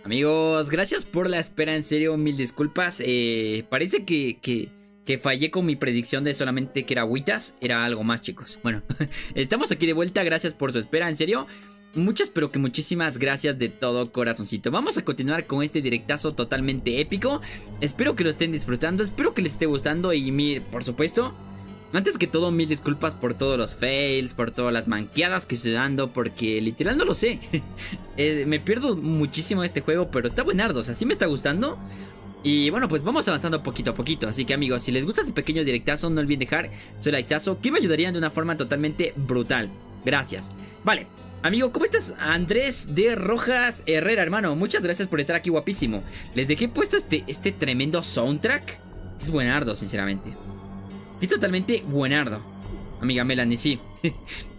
Amigos, gracias por la espera, en serio, mil disculpas. Eh, parece que, que, que, fallé con mi predicción de solamente que era agüitas. Era algo más, chicos. Bueno, estamos aquí de vuelta, gracias por su espera, en serio. Muchas, pero que muchísimas gracias de todo corazoncito. Vamos a continuar con este directazo totalmente épico. Espero que lo estén disfrutando, espero que les esté gustando y mir, por supuesto, antes que todo, mil disculpas por todos los fails, por todas las manqueadas que estoy dando, porque literal no lo sé. Eh, me pierdo muchísimo este juego, pero está buenardo, o sea, sí me está gustando. Y bueno, pues vamos avanzando poquito a poquito. Así que amigos, si les gusta este pequeño directazo, no olviden dejar su likeazo, que me ayudarían de una forma totalmente brutal. Gracias. Vale, Amigo, ¿cómo estás? Andrés de Rojas Herrera, hermano. Muchas gracias por estar aquí, guapísimo. Les dejé puesto este, este tremendo soundtrack. Es buenardo, sinceramente. Es totalmente buenardo. Amiga Melanie, sí.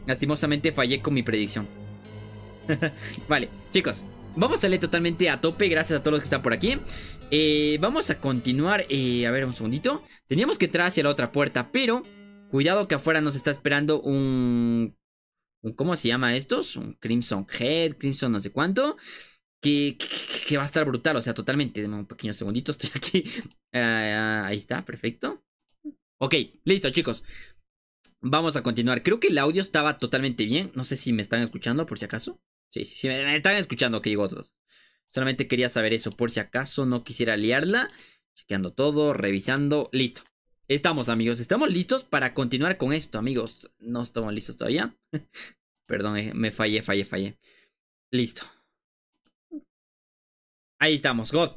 Lastimosamente fallé con mi predicción. vale, chicos. Vamos a salir totalmente a tope. Gracias a todos los que están por aquí. Eh, vamos a continuar. Eh, a ver, un segundito. Teníamos que entrar hacia la otra puerta, pero... Cuidado que afuera nos está esperando un... ¿Cómo se llama estos? Un Crimson Head, Crimson no sé cuánto. Que, que, va a estar brutal, o sea, totalmente. un pequeño segundito, estoy aquí. Ah, ahí está, perfecto. Ok, listo chicos. Vamos a continuar. Creo que el audio estaba totalmente bien. No sé si me están escuchando por si acaso. Sí, sí, sí, me están escuchando. Ok, digo todos. Solamente quería saber eso por si acaso no quisiera liarla. Chequeando todo, revisando. Listo. Estamos amigos, estamos listos para continuar con esto amigos. No estamos listos todavía. Perdón, eh, me fallé, fallé, fallé. Listo. Ahí estamos, God.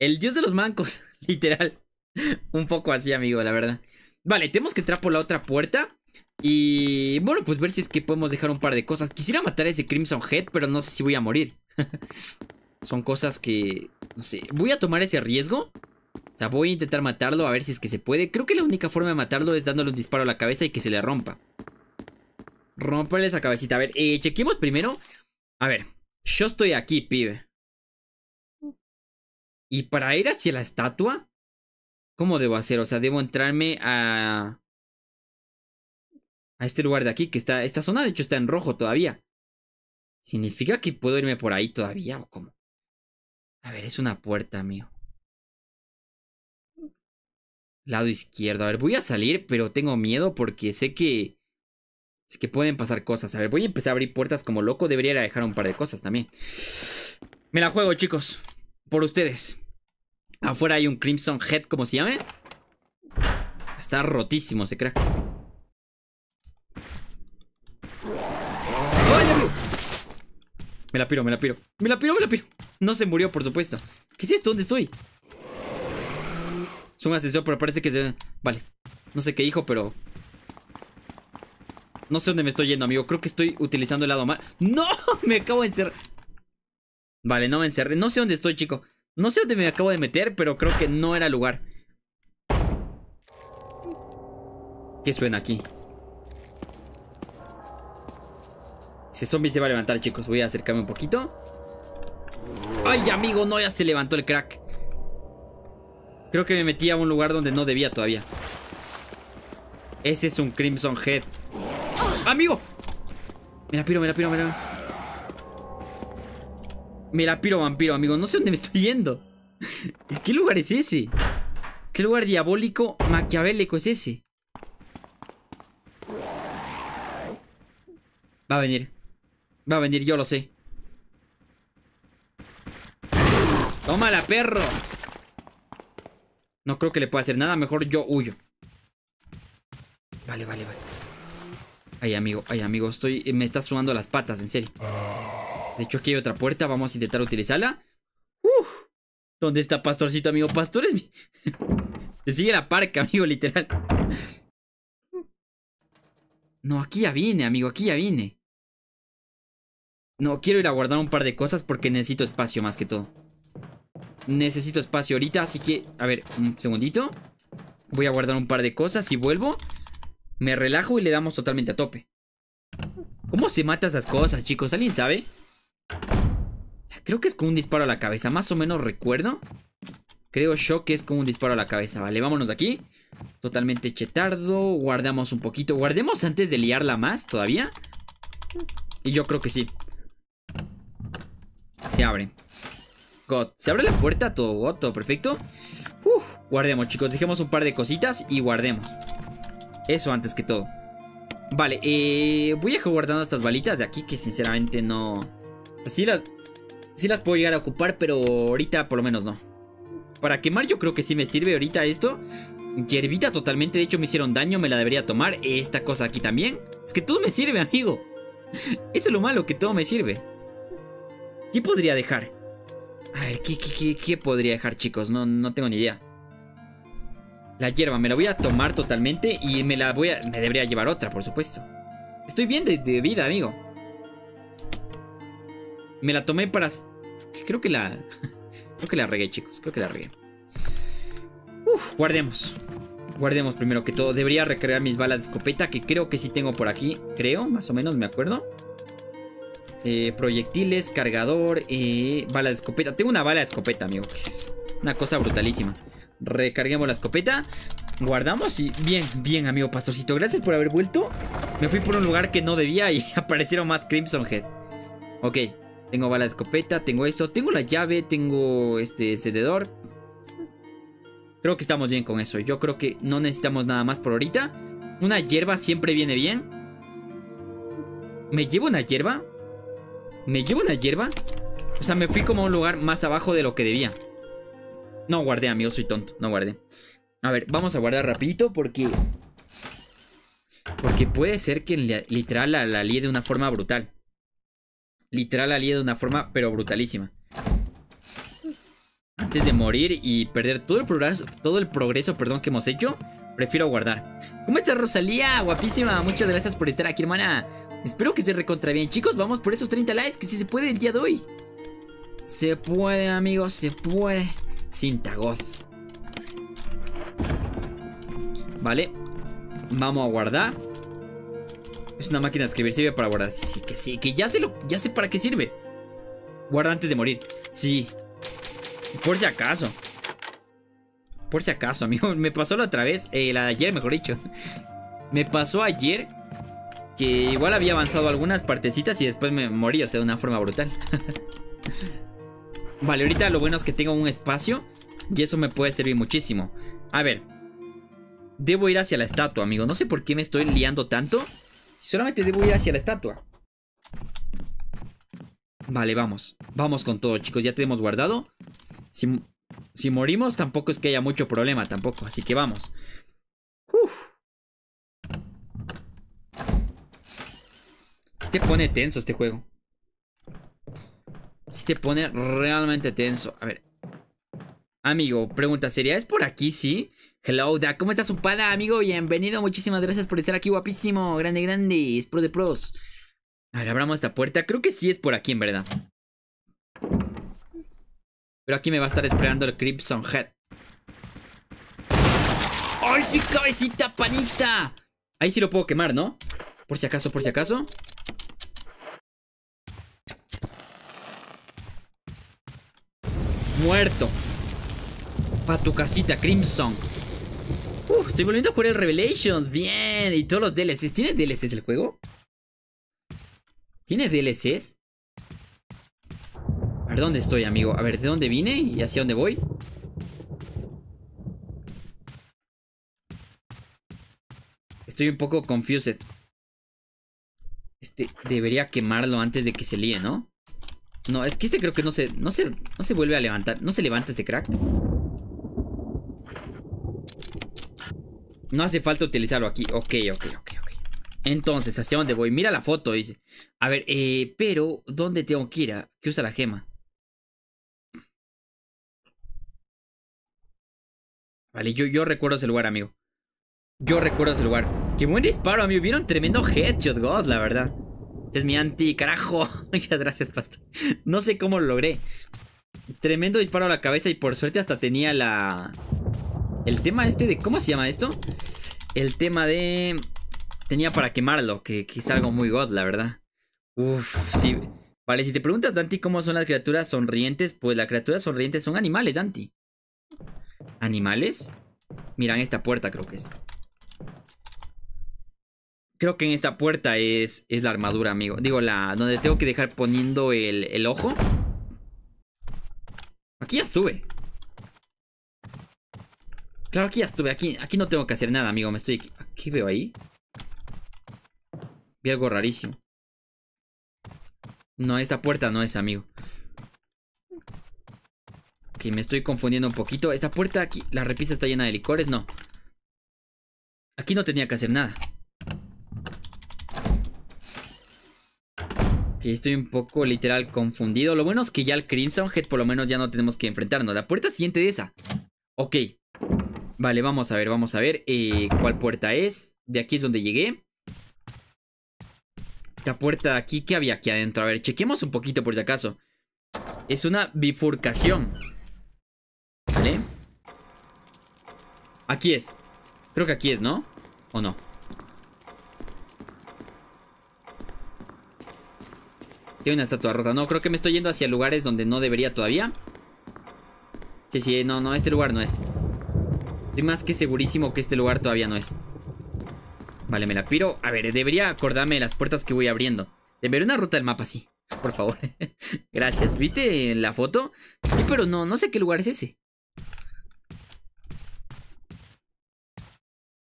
El dios de los mancos, literal. Un poco así, amigo, la verdad. Vale, tenemos que entrar por la otra puerta. Y bueno, pues ver si es que podemos dejar un par de cosas. Quisiera matar a ese Crimson Head, pero no sé si voy a morir. Son cosas que... No sé, voy a tomar ese riesgo. O sea, voy a intentar matarlo a ver si es que se puede. Creo que la única forma de matarlo es dándole un disparo a la cabeza y que se le rompa. Romperle esa cabecita. A ver, eh, chequemos primero. A ver, yo estoy aquí, pibe. Y para ir hacia la estatua, ¿Cómo debo hacer? O sea, debo entrarme a... A este lugar de aquí, que está... Esta zona de hecho está en rojo todavía. ¿Significa que puedo irme por ahí todavía o cómo? A ver, es una puerta, amigo. Lado izquierdo. A ver, voy a salir, pero tengo miedo porque sé que... Sé que pueden pasar cosas. A ver, voy a empezar a abrir puertas como loco. Debería dejar un par de cosas también. Me la juego, chicos. Por ustedes. Afuera hay un Crimson Head, como se llame. Está rotísimo ese crack. Me la piro, me la piro. Me la piro, me la piro. No se murió, por supuesto. ¿Qué es esto? ¿Dónde estoy? Es un asesor, pero parece que se... Vale. No sé qué dijo, pero... No sé dónde me estoy yendo, amigo. Creo que estoy utilizando el lado mal. ¡No! Me acabo de encerrar. Vale, no me encerré. No sé dónde estoy, chico. No sé dónde me acabo de meter, pero creo que no era lugar. ¿Qué suena aquí? Ese zombie se va a levantar, chicos. Voy a acercarme un poquito. ¡Ay, amigo! No, ya se levantó el crack. Creo que me metí a un lugar donde no debía todavía. Ese es un Crimson Head. ¡Amigo! Me la piro, me la piro, me la me la piro vampiro, amigo. No sé dónde me estoy yendo. ¿Qué lugar es ese? ¿Qué lugar diabólico maquiavélico es ese? Va a venir. Va a venir, yo lo sé. ¡Tómala, perro! No creo que le pueda hacer nada. Mejor yo huyo. Vale, vale, vale. Ay, amigo, ay, amigo. Estoy... Me está sumando las patas, en serio. De hecho, aquí hay otra puerta. Vamos a intentar utilizarla. ¿Dónde está Pastorcito, amigo? Pastor es mi... Te sigue la parca, amigo, literal. No, aquí ya vine, amigo. Aquí ya vine. No, quiero ir a guardar un par de cosas porque necesito espacio más que todo. Necesito espacio ahorita, así que... A ver, un segundito. Voy a guardar un par de cosas y vuelvo. Me relajo y le damos totalmente a tope. ¿Cómo se mata esas cosas, chicos? ¿Alguien sabe? Creo que es con un disparo a la cabeza, más o menos recuerdo. Creo yo que es con un disparo a la cabeza. Vale, vámonos de aquí. Totalmente chetardo. Guardamos un poquito. Guardemos antes de liarla más todavía. Y yo creo que sí. Se abre. God. Se abre la puerta, todo God, todo perfecto. Uf, guardemos, chicos. Dejemos un par de cositas y guardemos. Eso antes que todo. Vale, eh, voy a ir guardando estas balitas de aquí que sinceramente no... Sí las, sí las puedo llegar a ocupar, pero ahorita por lo menos no. Para quemar yo creo que sí me sirve ahorita esto. Hierbita totalmente, de hecho me hicieron daño, me la debería tomar. Esta cosa aquí también. Es que todo me sirve, amigo. Eso es lo malo, que todo me sirve. ¿Qué podría dejar? A ver, ¿qué, qué, qué, podría dejar, chicos? No, no tengo ni idea. La hierba, me la voy a tomar totalmente y me la voy a... Me debería llevar otra, por supuesto. Estoy bien de, vida, amigo. Me la tomé para... Creo que la... Creo que la regué, chicos. Creo que la regué. Uf, guardemos. Guardemos primero que todo. Debería recargar mis balas de escopeta, que creo que sí tengo por aquí. Creo, más o menos, me acuerdo. Eh, proyectiles, cargador, eh, bala de escopeta. Tengo una bala de escopeta, amigo. Una cosa brutalísima. Recarguemos la escopeta. Guardamos y... Bien, bien, amigo pastorcito. Gracias por haber vuelto. Me fui por un lugar que no debía y aparecieron más Crimson Head. Ok. Tengo bala de escopeta, tengo esto. Tengo la llave, tengo este cededor. Creo que estamos bien con eso. Yo creo que no necesitamos nada más por ahorita. Una hierba siempre viene bien. ¿Me llevo una hierba? ¿Me llevo una hierba? O sea, me fui como a un lugar más abajo de lo que debía. No guardé, amigo, soy tonto. No guardé. A ver, vamos a guardar rapidito porque... Porque puede ser que literal la, la líe de una forma brutal. Literal líe de una forma, pero brutalísima. Antes de morir y perder todo el progreso, todo el progreso perdón, que hemos hecho, prefiero guardar. ¿Cómo estás, Rosalía? Guapísima. Muchas gracias por estar aquí, hermana. Espero que se recontra bien. Chicos, vamos por esos 30 likes, que si se puede el día de hoy. Se puede, amigos, se puede. Sintagoz. Vale. Vamos a guardar. Una máquina de escribir, sirve para guardar. Sí, sí, que sí, que ya sé, lo, ya sé para qué sirve. Guarda antes de morir. Sí. Por si acaso. Por si acaso, amigos. Me pasó la otra vez. Eh, la de ayer, mejor dicho. Me pasó ayer que igual había avanzado algunas partecitas y después me morí, o sea, de una forma brutal. vale, ahorita lo bueno es que tengo un espacio y eso me puede servir muchísimo. A ver. Debo ir hacia la estatua, amigo. No sé por qué me estoy liando tanto. Solamente debo ir hacia la estatua. Vale, vamos. Vamos con todo, chicos. Ya tenemos guardado. Si, si morimos, tampoco es que haya mucho problema, tampoco. Así que vamos. Uf. te pone tenso este juego. Si te pone realmente tenso. A ver. Amigo, pregunta seria. ¿Es por aquí, sí? Hello, da, ¿cómo estás, un pana, amigo? Bienvenido, muchísimas gracias por estar aquí, guapísimo. Grande, grande. Es pro de pros. A ver, abramos esta puerta. Creo que sí es por aquí, en verdad. Pero aquí me va a estar esperando el Crimson Head. ¡Ay, sí, cabecita, panita! Ahí sí lo puedo quemar, ¿no? Por si acaso, por si acaso. Muerto. Pa' tu casita, Crimson. Estoy volviendo a jugar el Revelations. Bien. Y todos los DLCs. ¿Tiene DLCs el juego? ¿Tiene DLCs? A ver, ¿dónde estoy, amigo? A ver, ¿de dónde vine y hacia dónde voy? Estoy un poco confused. Este, debería quemarlo antes de que se líe, ¿no? No, es que este creo que no se, no se, no se vuelve a levantar. No se levanta este crack. No hace falta utilizarlo aquí. Ok, ok, ok, ok. Entonces, ¿hacia dónde voy? Mira la foto, dice. A ver, eh, pero, ¿dónde tengo que ir? A? ¿Qué usa la gema? Vale, yo, yo recuerdo ese lugar, amigo. Yo recuerdo ese lugar. Qué buen disparo, amigo. Vieron tremendo headshot, God, la verdad es mi anti, carajo. Muchas gracias, pastor. No sé cómo lo logré. Tremendo disparo a la cabeza y por suerte hasta tenía la... El tema este de... ¿Cómo se llama esto? El tema de... Tenía para quemarlo, que, que es algo muy god, la verdad. Uf, sí. Vale, si te preguntas, Dante, cómo son las criaturas sonrientes, pues las criaturas sonrientes son animales, Dante. ¿Animales? Miran esta puerta, creo que es. Creo que en esta puerta es, es la armadura, amigo. Digo, la donde tengo que dejar poniendo el, el ojo. Aquí ya estuve. Claro, aquí ya estuve. Aquí, aquí no tengo que hacer nada, amigo. Me estoy... ¿Qué veo ahí? Vi algo rarísimo. No, esta puerta no es, amigo. Ok, me estoy confundiendo un poquito. Esta puerta aquí, la repisa está llena de licores. No. Aquí no tenía que hacer nada. Ok, estoy un poco literal confundido. Lo bueno es que ya el Crimson Head por lo menos ya no tenemos que enfrentarnos. La puerta siguiente de esa. Ok. Vale, vamos a ver, vamos a ver eh, cuál puerta es. De aquí es donde llegué. Esta puerta de aquí, ¿qué había aquí adentro? A ver, chequemos un poquito por si acaso. Es una bifurcación. ¿Vale? Aquí es. Creo que aquí es, ¿no? ¿O no? Tiene una estatua rota. No, creo que me estoy yendo hacia lugares donde no debería todavía. Sí, sí, no, no, este lugar no es. Estoy más que segurísimo que este lugar todavía no es. Vale, me la piro. A ver, debería acordarme de las puertas que voy abriendo. Debería una ruta del mapa, sí. Por favor. Gracias. ¿Viste la foto? Sí, pero no, no sé qué lugar es ese.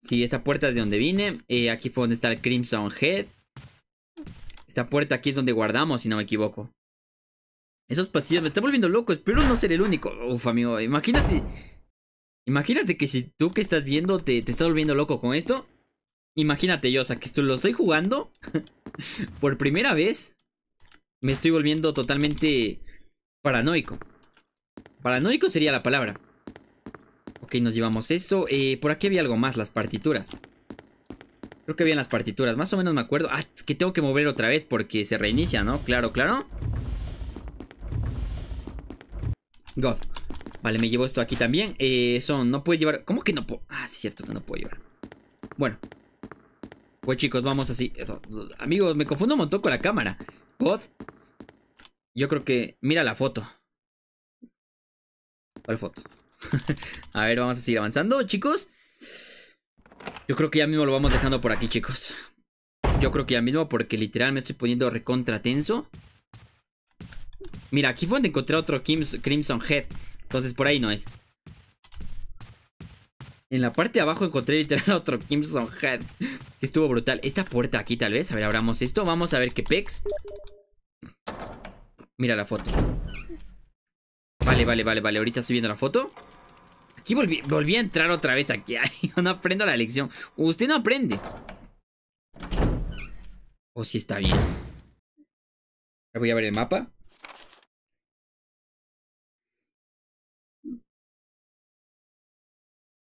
Sí, esta puerta es de donde vine. Eh, aquí fue donde está el Crimson Head. Esta puerta aquí es donde guardamos, si no me equivoco. Esos pasillos me están volviendo loco. Espero no ser el único. Uf, amigo, imagínate. Imagínate que si tú que estás viendo te, te estás volviendo loco con esto. Imagínate yo, o sea, que esto lo estoy jugando por primera vez. Me estoy volviendo totalmente paranoico. Paranoico sería la palabra. Ok, nos llevamos eso. Eh, por aquí había algo más, las partituras. Creo que habían las partituras, más o menos me acuerdo. Ah, es que tengo que mover otra vez porque se reinicia, ¿no? Claro, claro. God. Vale, me llevo esto aquí también. Eh, eso, no puedes llevar... ¿Cómo que no puedo? Ah, sí, es cierto que no puedo llevar. Bueno. Pues chicos, vamos así. Amigos, me confundo un montón con la cámara. God. Yo creo que... Mira la foto. ¿Cuál foto? a ver, vamos a seguir avanzando, chicos. Yo creo que ya mismo lo vamos dejando por aquí, chicos. Yo creo que ya mismo porque literal me estoy poniendo recontra tenso. Mira, aquí fue donde encontré otro Crimson Head. Entonces por ahí no es. En la parte de abajo encontré literal otro Crimson Head. Que estuvo brutal. Esta puerta aquí tal vez. A ver, abramos esto. Vamos a ver qué pex. Mira la foto. Vale, vale, vale, vale. Ahorita estoy viendo la foto. Aquí volví, volví a entrar otra vez aquí. No aprendo la lección. Usted no aprende. O si está bien. Voy a ver el mapa.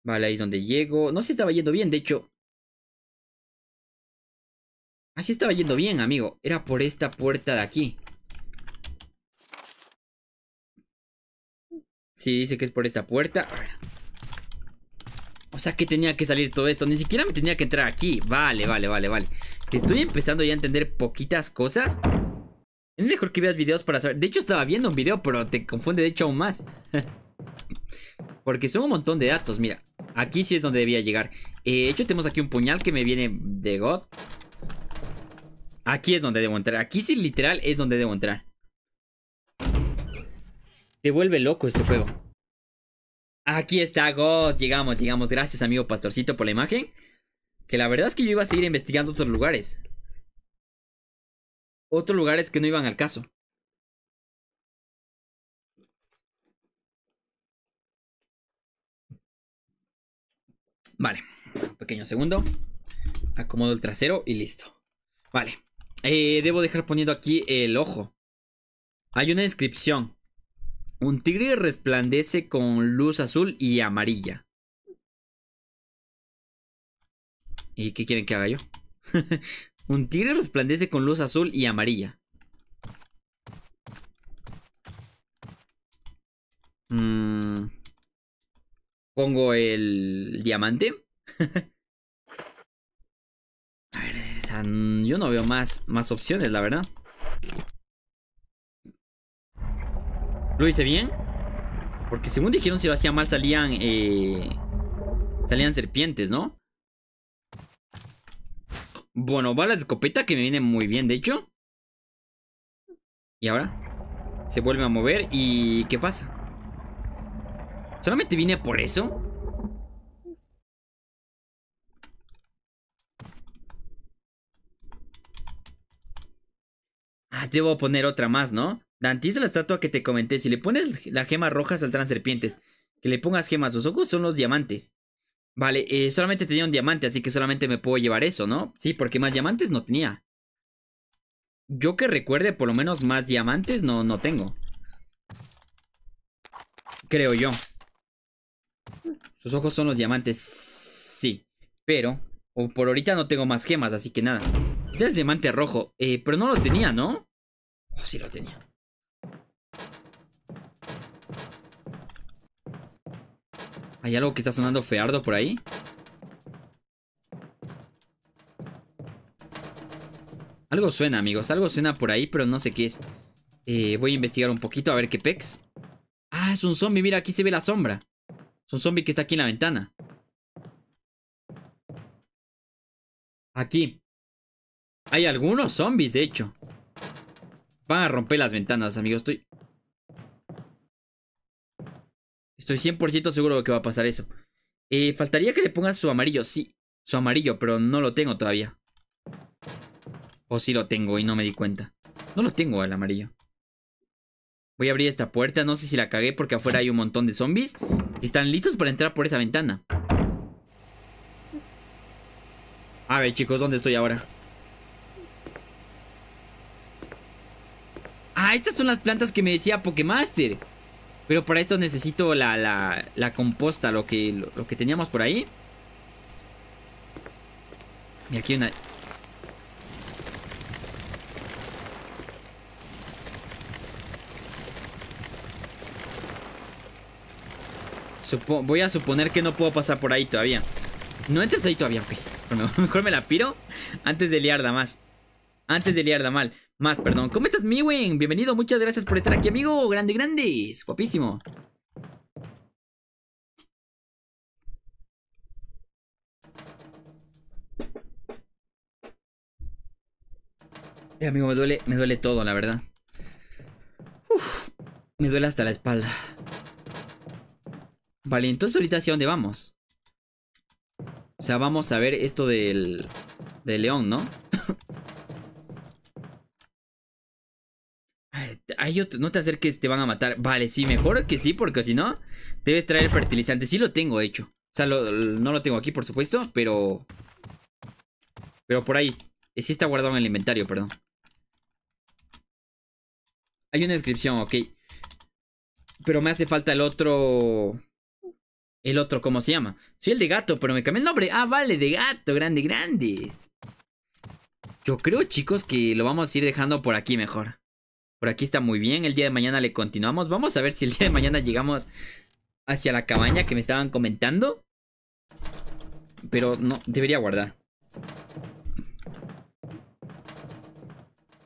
Vale, ahí es donde llego. No se estaba yendo bien, de hecho. Así estaba yendo bien, amigo. Era por esta puerta de aquí. Sí, dice que es por esta puerta. O sea que tenía que salir todo esto. Ni siquiera me tenía que entrar aquí. Vale, vale, vale, vale. Que estoy empezando ya a entender poquitas cosas. Es mejor que veas videos para saber. De hecho, estaba viendo un video, pero te confunde de hecho aún más. Porque son un montón de datos, mira. Aquí sí es donde debía llegar. Eh, de hecho, tenemos aquí un puñal que me viene de God. Aquí es donde debo entrar. Aquí sí, literal, es donde debo entrar. Te vuelve loco este juego. Aquí está God. Llegamos, llegamos. Gracias, amigo pastorcito, por la imagen. Que la verdad es que yo iba a seguir investigando otros lugares. Otros lugares que no iban al caso. Vale, pequeño segundo. Acomodo el trasero y listo. Vale. Eh, debo dejar poniendo aquí el ojo. Hay una inscripción. Un tigre resplandece con luz azul y amarilla. ¿Y qué quieren que haga yo? Un tigre resplandece con luz azul y amarilla. Mmm... Pongo el diamante. A ver, yo no veo más, más opciones, la verdad. ¿Lo hice bien? Porque según dijeron si lo hacía mal salían... Eh, salían serpientes, ¿no? Bueno, balas de escopeta que me viene muy bien, de hecho. Y ahora se vuelve a mover y ¿qué pasa? ¿Solamente vine por eso? Ah, debo poner otra más, ¿no? Dantiza la estatua que te comenté. Si le pones la gema roja saldrán serpientes. Que le pongas gemas. Los ojos son los diamantes. Vale, eh, solamente tenía un diamante, así que solamente me puedo llevar eso, ¿no? Sí, porque más diamantes no tenía. Yo que recuerde, por lo menos más diamantes no, no tengo. Creo yo. Sus ojos son los diamantes. Sí. Pero, o por ahorita no tengo más gemas, así que nada. Este es el diamante rojo. Eh, pero no lo tenía, ¿no? Oh, sí lo tenía. ¿Hay algo que está sonando feardo por ahí? Algo suena, amigos. Algo suena por ahí, pero no sé qué es. Eh, voy a investigar un poquito a ver qué pex. Ah, es un zombie. Mira, aquí se ve la sombra. Es un que está aquí en la ventana. Aquí. Hay algunos zombies, de hecho. Van a romper las ventanas, amigos. Estoy... Estoy 100% seguro de que va a pasar eso. Eh, faltaría que le pongas su amarillo. Sí, su amarillo, pero no lo tengo todavía. O sí lo tengo y no me di cuenta. No lo tengo el amarillo. Voy a abrir esta puerta. No sé si la cagué porque afuera hay un montón de zombies. Están listos para entrar por esa ventana. A ver, chicos, ¿dónde estoy ahora? Ah, estas son las plantas que me decía Pokemaster. Pero para esto necesito la, la, la composta, lo que, lo, que teníamos por ahí. Y aquí una... voy a suponer que no puedo pasar por ahí todavía. No entres ahí todavía, ok. Mejor me la piro antes de liarda más. Antes de liarda mal. Más, perdón. ¿Cómo estás, Miwen? Bienvenido, muchas gracias por estar aquí, amigo. Grande, grandes. Guapísimo. Eh, amigo, me duele, me duele todo, la verdad. Uf, me duele hasta la espalda. Vale, entonces ahorita hacia dónde vamos. O sea, vamos a ver esto del, del león, ¿no? no te acerques, te van a matar. Vale, sí, mejor que sí, porque si no, debes traer fertilizante. Sí lo tengo hecho. O sea, no lo tengo aquí, por supuesto, pero... Pero por ahí, sí está guardado en el inventario, perdón. Hay una descripción, ok. Pero me hace falta el otro... El otro, ¿cómo se llama? Soy el de gato, pero me cambié el nombre. Ah, vale, de gato, grande, grandes. Yo creo, chicos, que lo vamos a ir dejando por aquí mejor. Por aquí está muy bien. El día de mañana le continuamos. Vamos a ver si el día de mañana llegamos hacia la cabaña que me estaban comentando. Pero no, debería guardar.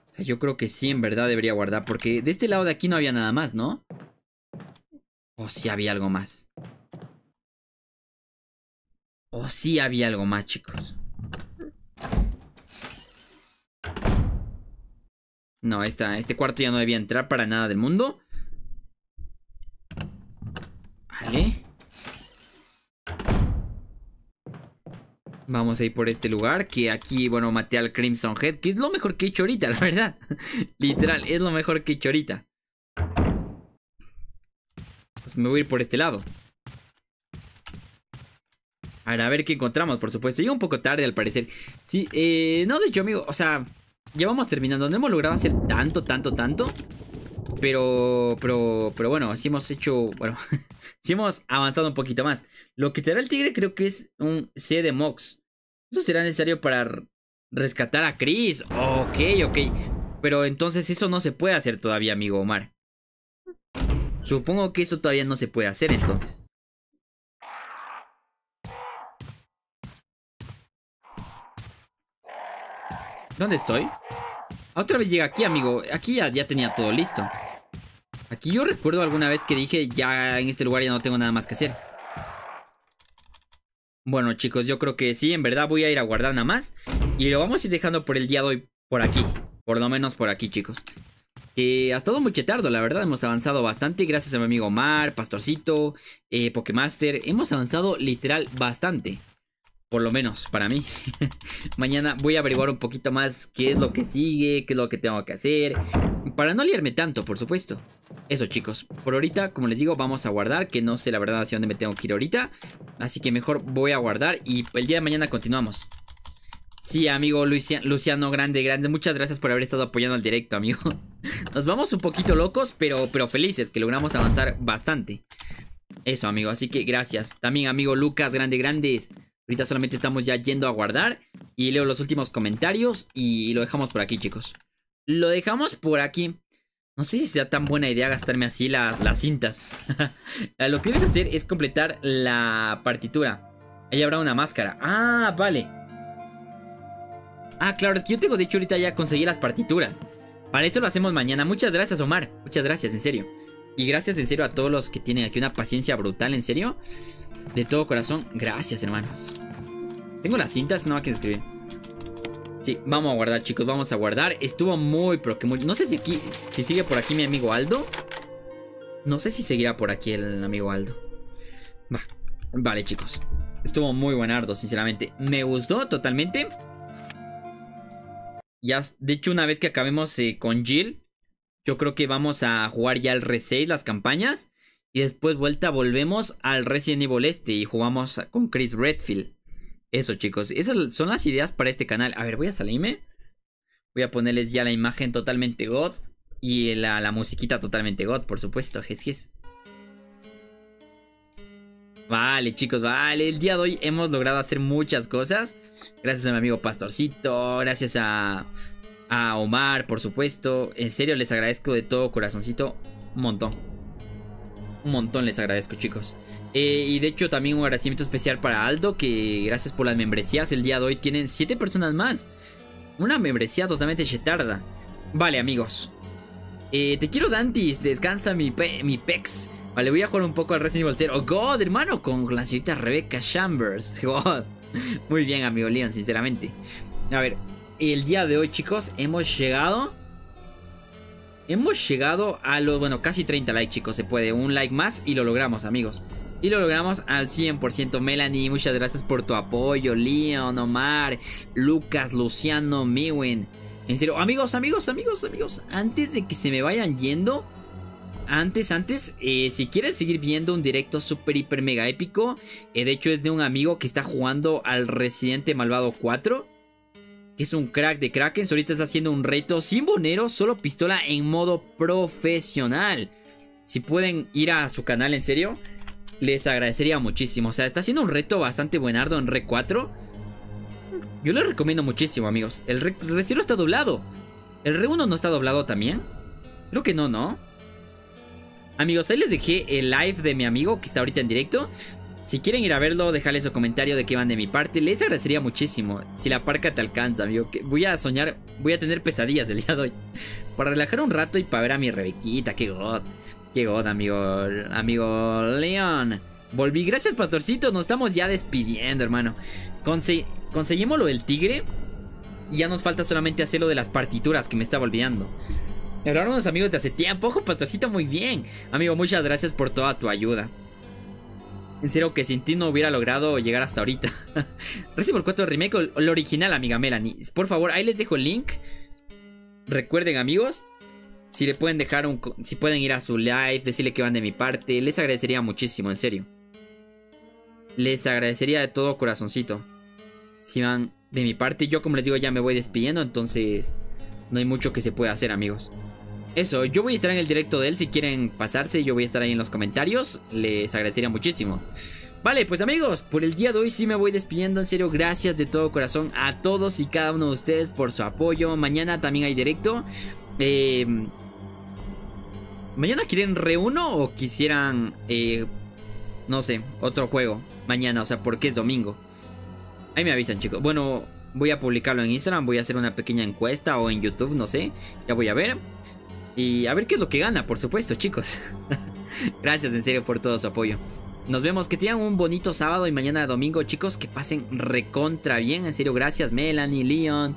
O sea, yo creo que sí, en verdad debería guardar. Porque de este lado de aquí no había nada más, ¿no? O si había algo más. O si había algo más, chicos. No, este cuarto ya no debía entrar para nada del mundo. Vale. Vamos a ir por este lugar, que aquí, bueno, maté al Crimson Head, que es lo mejor que he hecho ahorita, la verdad. Literal, es lo mejor que he hecho ahorita. Pues me voy a ir por este lado. Ahora, a ver qué encontramos, por supuesto. Llega un poco tarde, al parecer. Sí, eh, no, de hecho, amigo, o sea, ya vamos terminando. No hemos logrado hacer tanto, tanto, tanto. Pero, pero, pero bueno, así hemos hecho, bueno, sí hemos avanzado un poquito más. Lo que te da el tigre creo que es un C de Mox. Eso será necesario para rescatar a Chris. Ok, ok. Pero entonces eso no se puede hacer todavía, amigo Omar. Supongo que eso todavía no se puede hacer entonces. ¿Dónde estoy? Otra vez llega aquí, amigo. Aquí ya, tenía todo listo. Aquí yo recuerdo alguna vez que dije, ya en este lugar ya no tengo nada más que hacer. Bueno, chicos, yo creo que sí, en verdad voy a ir a guardar nada más. Y lo vamos a ir dejando por el día de hoy por aquí. Por lo menos por aquí, chicos. que ha estado muy chetardo, la verdad. Hemos avanzado bastante gracias a mi amigo Omar, Pastorcito, eh. Hemos avanzado literal bastante. Por lo menos para mí. Mañana voy a averiguar un poquito más qué es lo que sigue, qué es lo que tengo que hacer. Para no liarme tanto, por supuesto. Eso chicos, por ahorita, como les digo, vamos a guardar, que no sé la verdad hacia dónde me tengo que ir ahorita. Así que mejor voy a guardar y el día de mañana continuamos. Sí, amigo Luciano, grande, grande. Muchas gracias por haber estado apoyando al directo, amigo. Nos vamos un poquito locos, pero, pero felices, que logramos avanzar bastante. Eso, amigo, así que gracias. También, amigo Lucas, grande, grandes. Ahorita solamente estamos ya yendo a guardar. Y leo los últimos comentarios y lo dejamos por aquí, chicos. Lo dejamos por aquí. No sé si sea tan buena idea gastarme así las cintas. lo que debes hacer es completar la partitura. Ahí habrá una máscara. Ah, vale. Ah, claro, es que yo tengo de hecho ahorita ya conseguí las partituras. Para eso lo hacemos mañana. Muchas gracias, Omar. Muchas gracias, en serio. Y gracias en serio a todos los que tienen aquí una paciencia brutal, en serio. De todo corazón, gracias, hermanos. Tengo las cintas, no hay que escribir. Sí, vamos a guardar, chicos, vamos a guardar. Estuvo muy, pero que muy... No sé si aquí, si sigue por aquí mi amigo Aldo. No sé si seguirá por aquí el amigo Aldo. Va, vale, chicos. Estuvo muy buenardo, sinceramente. Me gustó totalmente. Ya, de hecho, una vez que acabemos eh, con Jill, yo creo que vamos a jugar ya el R6, las campañas. Y después vuelta volvemos al Resident Evil este y jugamos con Chris Redfield. Eso chicos, esas son las ideas para este canal. A ver, voy a salirme. Voy a ponerles ya la imagen totalmente God. Y la, la musiquita totalmente God, por supuesto. Jes, Vale, chicos, vale. El día de hoy hemos logrado hacer muchas cosas. Gracias a mi amigo Pastorcito. Gracias a, a Omar, por supuesto. En serio, les agradezco de todo corazoncito. Un montón. Un montón les agradezco, chicos. Eh, y de hecho, también un agradecimiento especial para Aldo. Que gracias por las membresías. El día de hoy tienen 7 personas más. Una membresía totalmente chetarda. Vale, amigos. Eh, te quiero, Dantis. Descansa mi, mi pex. Vale, voy a jugar un poco al Resident Evil 0. Oh, God, hermano, con la señorita Rebecca Chambers. God. Muy bien, amigo Leon, sinceramente. A ver, el día de hoy, chicos, hemos llegado. Hemos llegado a los, bueno, casi 30 likes, chicos. Se puede, un like más y lo logramos, amigos. Y lo logramos al 100%. Melanie, muchas gracias por tu apoyo. Leon, Omar, Lucas, Luciano, Miwen. En serio, amigos, amigos, amigos, amigos. Antes de que se me vayan yendo, antes, antes, eh, si quieres seguir viendo un directo super, hiper, mega épico, eh, de hecho es de un amigo que está jugando al Residente Malvado 4, es un crack de Kraken, ahorita está haciendo un reto sin bonero, solo pistola en modo profesional. Si pueden ir a su canal, en serio, les agradecería muchísimo. O sea, está haciendo un reto bastante buenardo en Re 4. Yo les recomiendo muchísimo, amigos. El Re, 0 está doblado. ¿El Re 1 no está doblado también? Creo que no, ¿no? Amigos, ahí les dejé el live de mi amigo que está ahorita en directo. Si quieren ir a verlo, déjale su comentario de que van de mi parte. Les agradecería muchísimo. Si la parca te alcanza, amigo. voy a soñar, voy a tener pesadillas el día de hoy. Para relajar un rato y para ver a mi Rebequita. Qué god. Qué god, amigo. Amigo León. Volví. Gracias, pastorcito. Nos estamos ya despidiendo, hermano. conseguimos lo del tigre. Y ya nos falta solamente hacer lo de las partituras que me estaba olvidando. Me hablaron unos amigos de hace tiempo. Ojo, pastorcito, muy bien. Amigo, muchas gracias por toda tu ayuda. En serio que sin ti no hubiera logrado llegar hasta ahorita. Resident 4 Remake, el original, amiga Melanie. Por favor, ahí les dejo el link. Recuerden, amigos. Si le pueden dejar un... Si pueden ir a su live, decirle que van de mi parte. Les agradecería muchísimo, en serio. Les agradecería de todo corazoncito. Si van de mi parte. Yo, como les digo, ya me voy despidiendo. Entonces, no hay mucho que se pueda hacer, amigos. Eso, yo voy a estar en el directo de él si quieren pasarse, yo voy a estar ahí en los comentarios, les agradecería muchísimo. Vale, pues amigos, por el día de hoy sí me voy despidiendo, en serio, gracias de todo corazón a todos y cada uno de ustedes por su apoyo. Mañana también hay directo. Eh, ¿Mañana quieren reúno o quisieran, eh, no sé, otro juego? Mañana, o sea, porque es domingo. Ahí me avisan, chicos. Bueno, voy a publicarlo en Instagram, voy a hacer una pequeña encuesta o en YouTube, no sé. Ya voy a ver. Y a ver qué es lo que gana, por supuesto, chicos. Gracias en serio por todo su apoyo. Nos vemos, que tengan un bonito sábado y mañana domingo, chicos, que pasen recontra bien. En serio, gracias Melanie, Leon,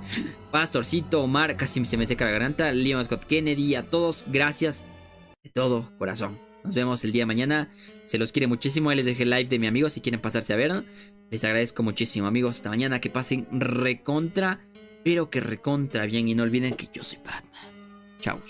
Pastorcito, Omar, casi se me seca la garganta, Leon Scott Kennedy, a todos, gracias de todo corazón. Nos vemos el día de mañana. Se los quiere muchísimo. Ahí les dejé el live de mi amigo si quieren pasarse a ver. Les agradezco muchísimo, amigos. Hasta mañana. Que pasen recontra, pero que recontra bien. Y no olviden que yo soy Batman. Chao.